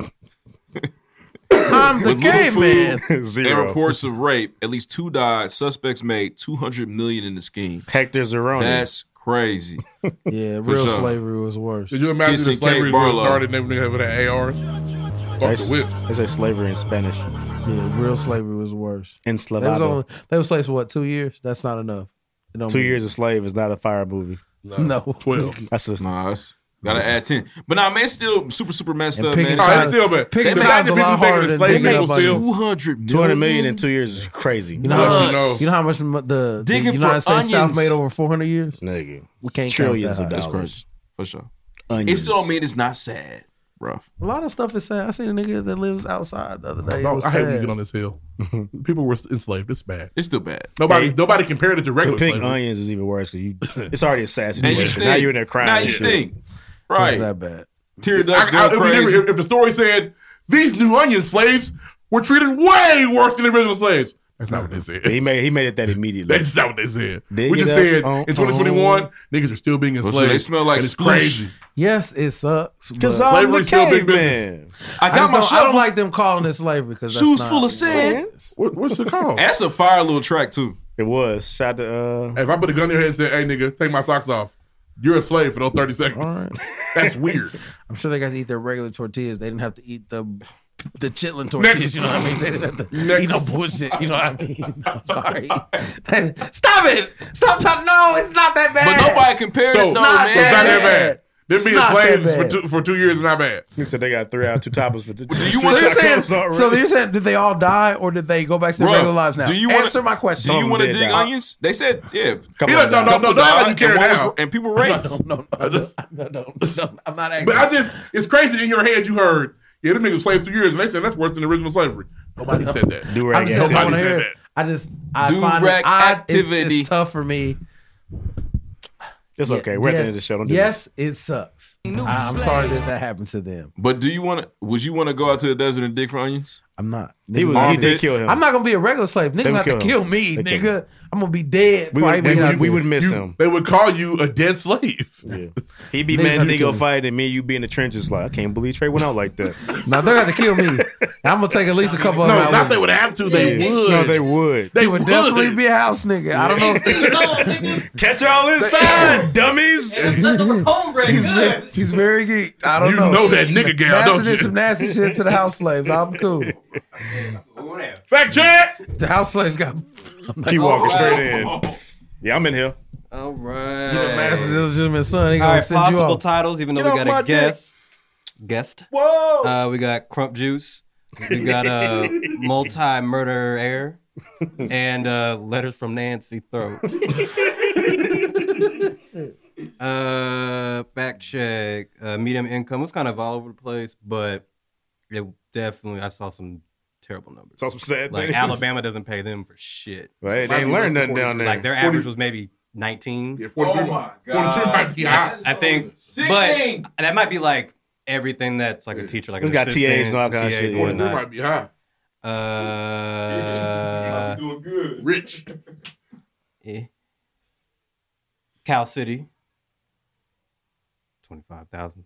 I'm the With little caveman. food [LAUGHS] and reports of rape, at least two died. Suspects made 200 million in the scheme. Hector Zeroni. That's crazy. [LAUGHS] Yeah, real sure. slavery was worse. Did you imagine Kissing the slavery Kate was started and they would have that ARs? Fuck They, the whips. they say slavery in Spanish. Yeah, real slavery was worse. In They was Slavado. they was slaves for what two years? That's not enough. Two mean- years a slave is not a fire movie. No, Twelve. That's a, Nah, it's, gotta add 10. But nah, man, it's still super, super messed And up, man. China- it's still bad. Picking The times fact a that lot people harder thinking than slave digging people up still. onions. 200 million. 200 million in two years is crazy. You know, how much, you know how much the, the Digging for United States South onions. made over 400 years? Nigga. We can't Trillions count of that That's high. dollars. crazy. For sure. Onions. It still don't mean it's not sad, rough. A lot of stuff is sad. I seen a nigga that lives outside the other day. It No, was I hate when you get on this hill. [LAUGHS] People were enslaved. It's bad. It's still bad. Nobody, Hey. nobody compared it to To regular pick slavery. onions is even worse because you. It's already a sad And you situation. stink. Now you're in there crying. Now you shit. stink. It Right. wasn't that bad. Tear I, ducts I, go it would be crazy. if, if the story said these new onion slaves were treated way worse than the original slaves. That's not what they said. He made he made it that immediately. That's not what they said. Dig we just up. said Oh, in 2021, niggas are still being Well, enslaved. shit, they smell like and it's crazy. Yes, it sucks. Because but I'm Slavery the still big caveman. I I, got just my don't, I don't like them calling it slavery because Shoes not, full of sand. What, what's it called? That's a fire little track too. It was. Shout to uh if I put a gun in your head and said, "Hey, nigga, take my socks off," you're a slave for those 30 seconds. All right. [LAUGHS] That's weird. [LAUGHS] I'm sure they got to eat their regular tortillas. They didn't have to eat the the chitlin tortillas. Next. You know what I mean? They didn't have to Next. eat no bullshit. You know what I mean? [LAUGHS] I'm sorry. Stop it! Stop talking. No, it's not that bad. But nobody compares So, it so not it's not that bad. Bad. Them being not that slaves for two, for two years is not bad. he said they got three out of two toppers for two. [LAUGHS] you So want you're to saying? So you're saying did they all die or did they go back to their Bruh, regular lives now? do you wanna- answer my question? Some you want to dig die. onions? They said, yeah. Come He on, don't- no, now. no, no, don't act like you care and was- now. And people raped. [LAUGHS] no, no, no, no, no, no, no, I'm not angry. But I just, it's crazy in your head you heard, yeah, them niggas slave two years, and they said that's worse than original slavery. Nobody said that. [LAUGHS] Do I rag just don't Nobody said that. I just I Do find it, rag activity. It's, it's tough for me. It's okay. We're at the end of the show. Don't do yes, it sucks. I'm sorry that that happened to them. But do you want to? Would you want to go out to the desert and dig for onions? I'm not. He, was, he did kill him. I'm not gonna be a regular slave. Niggas have to kill kill him. me, They kill nigga. I'm gonna be dead. we would, even we, get would, out we would miss You- him. They would call you a dead slave. Yeah. [LAUGHS] He'd be Niggas mad have that to they go kill him. fight and me and you be in the trenches like, I can't believe Trey went out like that. [LAUGHS] Now they're gonna kill me. I'm gonna take at least a couple of No, not with they would have to. They Yeah. would. No, they would. They He would definitely be a house nigga. I don't know. If [LAUGHS] Catch y'all inside, dummies. he's, very, he's very geeked. I don't know. You know. know that nigga gal, don't you? some nasty shit to the house slaves. I'm cool. Fact check. The house slaves got. Keep walking straight in. Yeah, I'm in here. All right. You know, Master's illegitimate son. He All gonna right, send you possible off. titles, even though Get we off got my a dick. guest. Guest. Whoa. Uh, we got Crump Juice. We got uh, [LAUGHS] multi murder air. And uh, letters from Nancy Throat. [LAUGHS] uh, fact check. Uh, medium income was kind of all over the place, but it definitely I saw some terrible numbers. Saw some sad like things. Alabama doesn't pay them for shit. Right, they ain't learned nothing down there. Like their 40, average was maybe 19. Yeah, 43. Oh my god. 42. I think, but that might be like everything that's like a teacher, like it's got TAs and all kinds of shit. yeah. might be high. Uh, [LAUGHS] doing good. Rich. Yeah. [LAUGHS] Cal City. 25,000.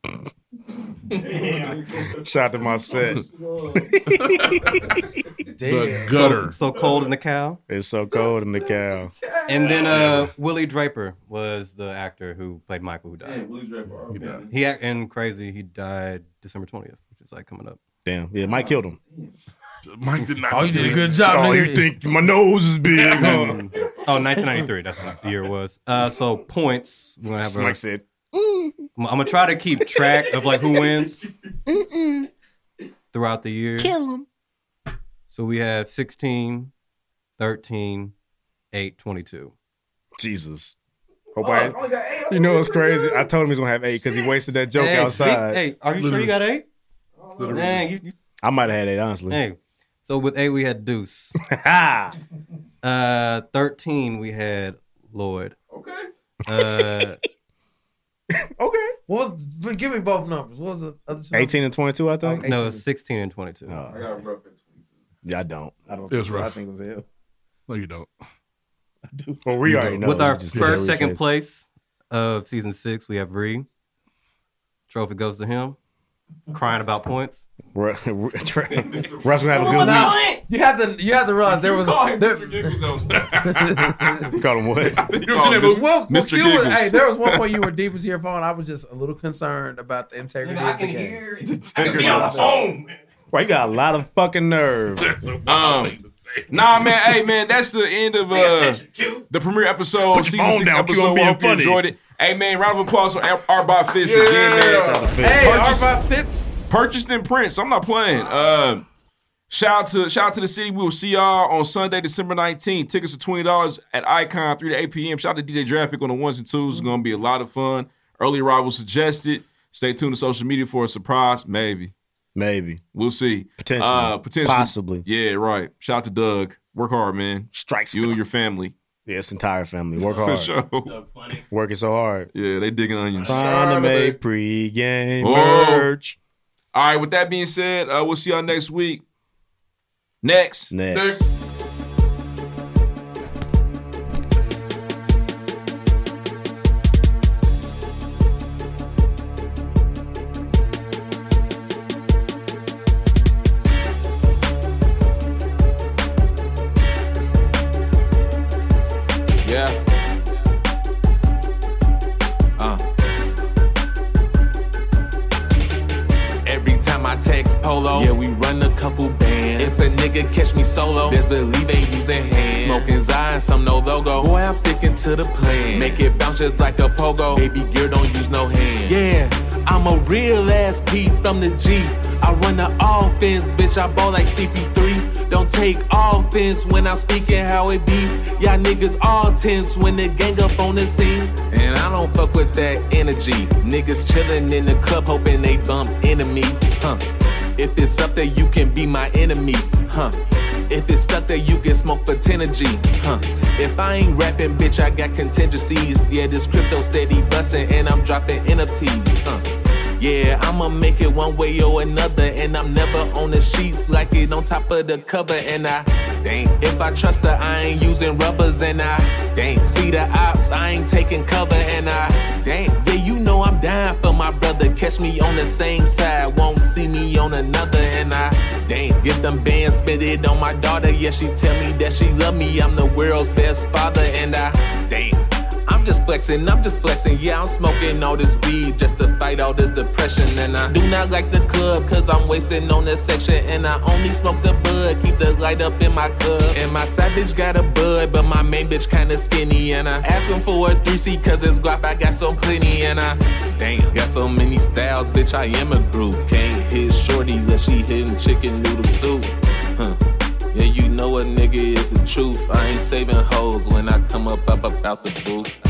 Shout out to my set. [LAUGHS] the gutter. So, so cold in the cow. It's so cold in the cow. And then uh, Willie Draper was the actor who played Michael, who died. Yeah, Willie Draper. He died. He and crazy. He died December twentieth, which is like coming up. Damn. Yeah, Mike killed him. Mike did not. Oh, you did a good job. Oh, you think my nose is big? [LAUGHS] Huh? oh, 1993. That's what the year was. Uh, so points. We're gonna have a, like said, I'm I'm gonna try to keep track of like who wins throughout the year. Kill him. So we have 16, 13, 8, 22. Jesus. Hope I, you know what's crazy? I told him he's gonna have eight because he wasted that joke Hey, outside. Hey, are you sure you got eight? Literally. Dang, you, you, I might have had eight, honestly. hey. So with eight we had Deuce. [LAUGHS] Ha! Uh, 13 we had Lloyd. Okay. Uh, [LAUGHS] okay. What was? but Give me both numbers. What was the other two? 18 and 22, I think. Oh, no, it's 16 and 22. Oh, I got rough at 22. yeah, I don't. I don't It think was so. I think it was hell. No, you don't. [LAUGHS] Well, we You already don't. know. with our You just did first second place of season six, we have Ri. Trophy goes to him. Crying about points. Russ [LAUGHS] Russ gonna have a good week. You had to. You had to realize there was. Call him there- Mr. Giggles, though. [LAUGHS] Call him what? [LAUGHS] You ever seen call that him movie? Mr. well, well, Mr. Q was, Giggles. hey, there was one point you were deep into your phone. I was just a little concerned about the integrity of the game. Well, you got a lot of fucking nerve. That's a wild Um, thing to say. Nah, man. Hey, man. That's the end of uh, the premiere episode, Put season six down, episode. I'm being I hope you enjoyed it. Hey, man. Round of applause for Ar- Artbyfitz again, man. Hey, Purchase- Artbyfitz. Purchased in Prince. I'm not playing. Uh, shout out to shout out to the city. We will see y'all on Sunday, December 19th. Tickets are twenty dollars at Icon, three to eight p.m. Shout out to DJ Drapic on the ones and twos. It's gonna be a lot of fun. Early arrival suggested. Stay tuned to social media for a surprise. Maybe Maybe. we'll see. Potentially. Uh, potentially. Possibly. Yeah, right. Shout out to Doug. Work hard, man. Strikes. You and your family Yeah, it's entire family. Work for hard. sure. Working so hard. Yeah, they digging onions. Trying to make pregame Whoa. merch. All right. With that being said, uh, we'll see y'all next week. Next. Next. Yeah. To the plan. Make it bounce just like a pogo. Baby girl, don't use no hand. Yeah, I'm a real ass P from the G. I run the offense, bitch. I ball like CP3. Don't take offense when I'm speaking how it be. Y'all niggas all tense when the gang up on the scene. And I don't fuck with that energy. Niggas chillin' in the club hoping they bump into me. Huh. If it's up there, you can be my enemy. Huh. If it's stuck there, you can smoke for 10 G. Huh. If I ain't rapping, bitch, I got contingencies. Yeah, this crypto steady bustin' and I'm dropping NFTs. Huh. Yeah, I'ma make it one way or another, and I'm never on the sheets like it on top of the cover. And I, dang, if I trust her, I ain't using rubbers. And I, dang, see the ops, I ain't taking cover. And I, dang, yeah, you know I'm dying for my brother. Catch me on the same side, won't see me on another. And I, dang, get them bands, spit it on my daughter. Yeah, she tell me that she love me. I'm the world's best father. And I, just flexing, I'm just flexing. Yeah, I'm smoking all this weed just to fight all this depression. And I do not like the club, cause I'm wasting on this section. And I only smoke the bud, keep the light up in my cup. And my side bitch got a bud, but my main bitch kinda skinny. And I ask him for a 3C, cause it's guap, I got so plenty. And I, damn, got so many styles, bitch, I am a group. Can't hit shorty unless she hitting chicken noodle soup. Huh. Yeah, you know a nigga is the truth. I ain't saving hoes when I come up up about the booth.